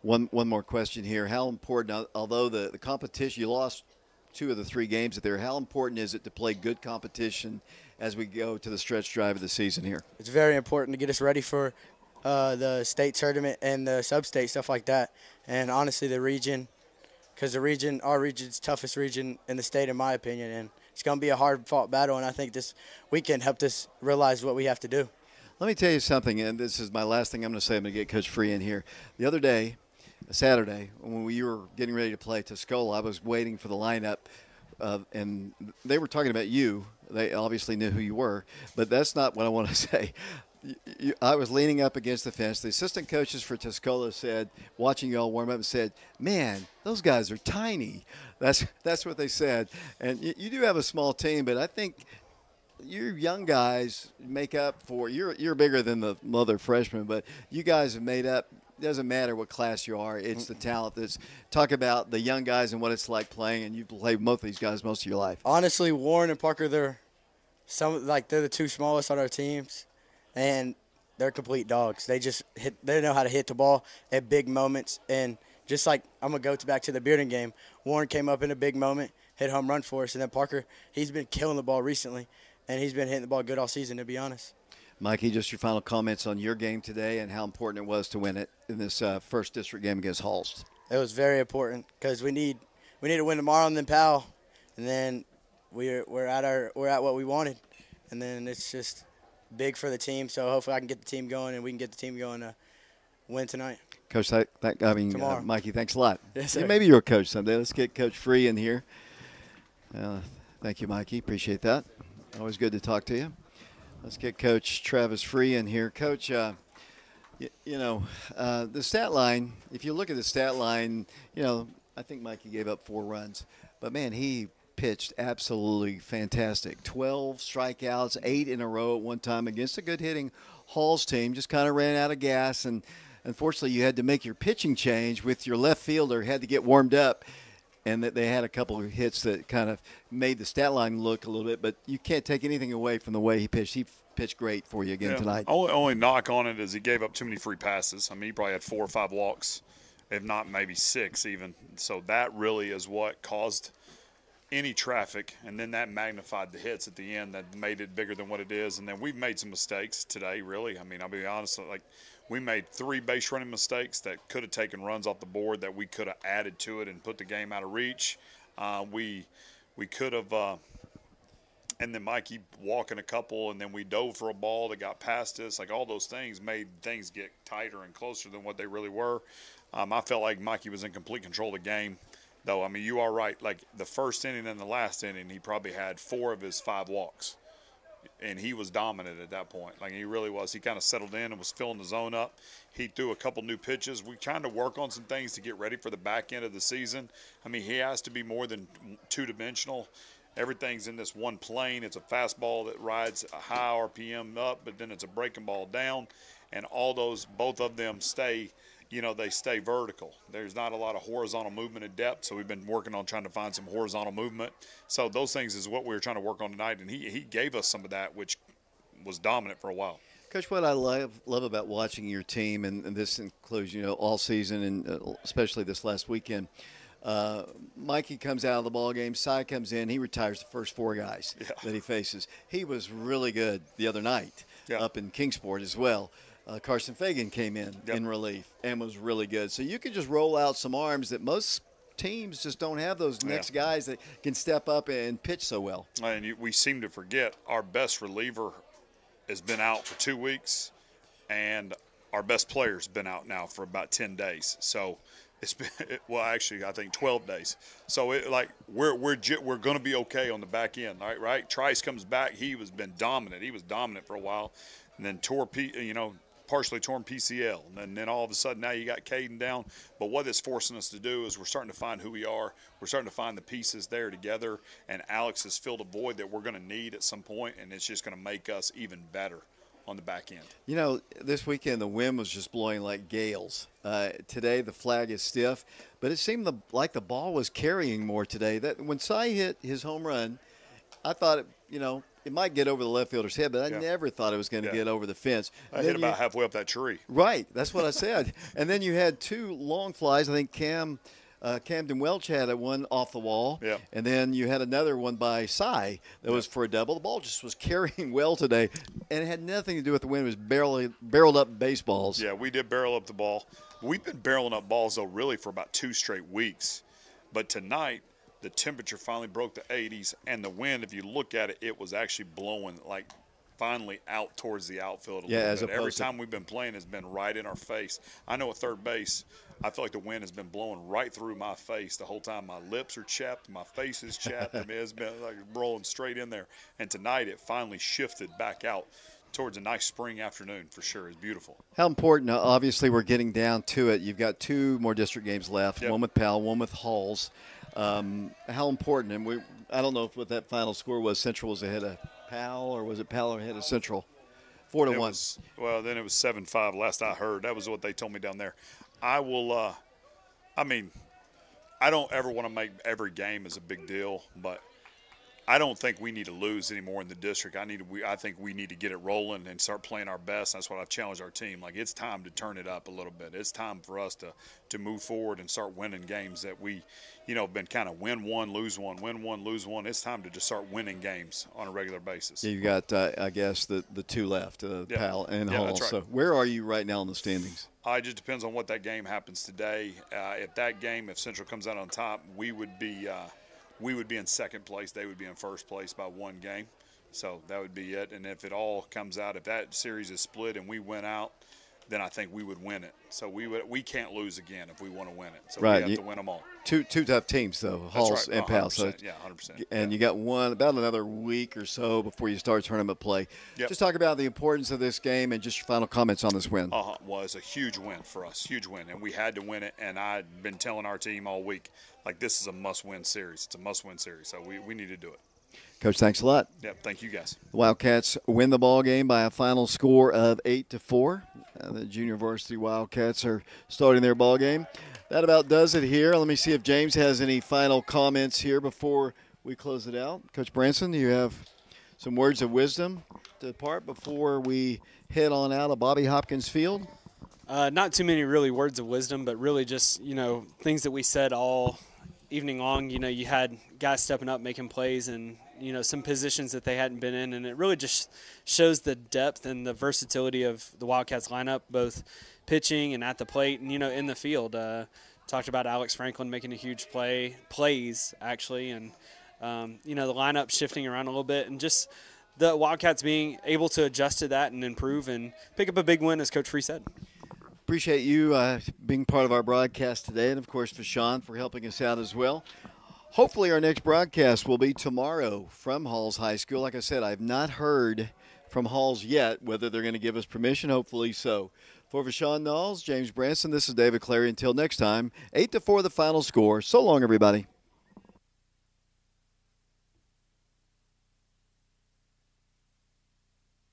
One one more question here. How important, although the, the competition, you lost two of the three games that there, how important is it to play good competition as we go to the stretch drive of the season here? It's very important to get us ready for uh, the state tournament and the sub-state stuff like that. And honestly, the region, because the region, our region's toughest region in the state, in my opinion, and it's going to be a hard-fought battle. And I think this weekend helped us realize what we have to do. Let me tell you something, and this is my last thing I'm going to say. I'm going to get Coach Free in here. The other day, Saturday, when we were getting ready to play Tuscola, I was waiting for the lineup, uh, and they were talking about you. They obviously knew who you were, but that's not what I want to say. You- you- I was leaning up against the fence. The assistant coaches for Tuscola said, watching you all warm up, and said, "Man, those guys are tiny." That's that's what they said. And you, you do have a small team, but I think your young guys make up for you're you're bigger than the mother freshman, but you guys have made up. Doesn't matter what class you are, it's the talent that's talk about the young guys and what it's like playing, and you played both of these guys most of your life. Honestly, Warren and Parker, they're some like they're the two smallest on our teams, and they're complete dogs. They just hit. They know how to hit the ball at big moments, and just like I'm gonna go to back to the Bearden game. Warren came up in a big moment, hit home run for us, and then Parker, he's been killing the ball recently, and he's been hitting the ball good all season. To be honest. Mikey, just your final comments on your game today and how important it was to win it in this uh, first district game against Halls. It was very important because we need we need to win tomorrow and then Powell, and then we're we're at our we're at what we wanted, and then it's just big for the team. So hopefully I can get the team going and we can get the team going to win tonight. Coach, that, that I mean, uh, Mikey, thanks a lot. Yes, Yeah, maybe you're a coach someday. Let's get Coach Free in here. Uh, thank you, Mikey. Appreciate that. Always good to talk to you. Let's get Coach Travis Free in here. Coach, uh, you, you know, uh, the stat line, if you look at the stat line, you know, I think Mikey gave up four runs, but man, he pitched absolutely fantastic. 12 strikeouts, eight in a row at one time against a good hitting Halls team. Just kind of ran out of gas, and unfortunately, you had to make your pitching change with your left fielder, had to get warmed up. And that they had a couple of hits that kind of made the stat line look a little bit, but you can't take anything away from the way he pitched. He pitched great for you again Yeah. tonight. Only, only knock on it is he gave up too many free passes. I mean, he probably had four or five walks, if not maybe six even. So that really is what caused any traffic, and then that magnified the hits at the end that made it bigger than what it is. And then we've made some mistakes today, really. I mean, I'll be honest, like we made three base running mistakes that could have taken runs off the board that we could have added to it and put the game out of reach. Uh, we we could have. Uh, and then Mikey walking a couple, and then we dove for a ball that got past us. Like all those things made things get tighter and closer than what they really were. Um, I felt like Mikey was in complete control of the game, though. I mean, you are right. Like the first inning and the last inning, he probably had four of his five walks, and he was dominant at that point. Like he really was. He kind of settled in and was filling the zone up. He threw a couple new pitches. We kind of work on some things to get ready for the back end of the season. I mean, he has to be more than two dimensional everything's in this one plane. It's a fastball that rides a high RPM up, but then it's a breaking ball down, and all those, both of them stay, you know, they stay vertical. There's not a lot of horizontal movement and depth, so we've been working on trying to find some horizontal movement. So those things is what we were trying to work on tonight, and he he gave us some of that, which was dominant for a while. Coach, what I love love about watching your team, and, and this includes you know all season and uh, especially this last weekend. Uh, Mikey comes out of the ball game. Cy comes in. He retires the first four guys Yeah. that he faces. He was really good the other night up in Kingsport as well. Uh, Carson Fagan came in in relief and was really good. So you could just roll out some arms that most teams just don't have those Yeah. next guys that can step up and pitch so well. And you, we seem to forget our best reliever has been out for two weeks, and our best player's been out now for about ten days. So it's been well, actually, I think twelve days. So it like we're we're we're going to be okay on the back end, right? Right. Trice comes back. He was been dominant. He was dominant for a while, and then tore P, you know. Partially torn PCL, and then, then all of a sudden now you got Caden down. But what it's forcing us to do is we're starting to find who we are. We're starting to find the pieces there together, and Alex has filled a void that we're going to need at some point, and it's just going to make us even better on the back end. You know, this weekend the wind was just blowing like gales. Uh, today the flag is stiff, but it seemed the, like the ball was carrying more today. That when Cy hit his home run, I thought it, you know it might get over the left fielder's head, but I Yeah. never thought it was going to Yeah. get over the fence. I And hit then you- about halfway up that tree. Right, that's what I said. and then you had two long flies. I think Cam. Uh, Camden Welch had a one off the wall, Yeah. and then you had another one by Cy that was for a double. The ball just was carrying well today, and it had nothing to do with the wind. It was barely barreled up baseballs. Yeah, we did barrel up the ball. We've been barreling up balls though, really for about two straight weeks. But tonight, the temperature finally broke the 80s, and the wind, if you look at it, it was actually blowing like finally out towards the outfield. A Yeah, little as bit. every time we've been playing has been right in our face. I know at third base, I feel like the wind has been blowing right through my face the whole time. My lips are chapped, my face is chapped. I mean, it's been like rolling straight in there. And tonight, it finally shifted back out towards a nice spring afternoon for sure. It's beautiful. How important? uh, Obviously, we're getting down to it. You've got two more district games left. Yep. One with Powell, one with Halls. Um, how important? And we, I don't know if what that final score was. Central was ahead of Powell, or was it Powell ahead of Central? Four to It one. was- well, then it was seven five. Last I heard, that was what they told me down there. I will. Uh, I mean, I don't ever want to make every game as a big deal, but I don't think we need to lose anymore in the district. I need to, we I think we need to get it rolling and start playing our best. That's what I've challenged our team. Like it's time to turn it up a little bit. It's time for us to to move forward and start winning games that we, you know, been kind of win one, lose one, win one, lose one. It's time to just start winning games on a regular basis. Yeah, you've got, uh, I guess, the, the two left, uh, Yeah. Powell and Yeah, Hall. right. So where are you right now in the standings? Uh, it just depends on what that game happens today. Uh, if that game, if Central comes out on top, we would be uh, we would be in second place. They would be in first place by one game. So that would be it. And if it all comes out, if that series is split and we win out, then I think we would win it. So we would we can't lose again if we want to win it. So right. we have you- to win them all. Two two tough teams though, Halls right. and Powell. So Yeah, 100%. And you got one about another week or so before you start tournament play. Yep. Just talk about the importance of this game and just your final comments on this win. Uh-huh. Was a huge win for us, huge win, and we had to win it. And I'd been telling our team all week, like this is a must-win series. It's a must-win series, so we, we need to do it. Coach, thanks a lot. Yep, thank you guys. The Wildcats win the ball game by a final score of eight to four. Uh, the junior varsity Wildcats are starting their ball game. That about does it here. Let me see if James has any final comments here before we close it out. Coach Branson, do you have some words of wisdom to depart before we head on out of Bobby Hopkins Field? Uh, not too many really words of wisdom, but really just you know things that we said all evening long. You know, you had guys stepping up, making plays, and you know some positions that they hadn't been in, and it really just shows the depth and the versatility of the Wildcats lineup, both pitching and at the plate, and you know in the field. Uh, talked about Alex Franklin making a huge play, plays actually, and um, you know, the lineup shifting around a little bit, and just the Wildcats being able to adjust to that and improve and pick up a big win, as Coach Free said. Appreciate you uh, being part of our broadcast today, and of course for Sean for helping us out as well. Hopefully, our next broadcast will be tomorrow from Halls High School. Like I said, I've not heard from Halls yet whether they're going to give us permission. Hopefully, so. For Vashon Knowles, James Branson, this is David Clary. Until next time, 8 to 4 the final score. So long, everybody.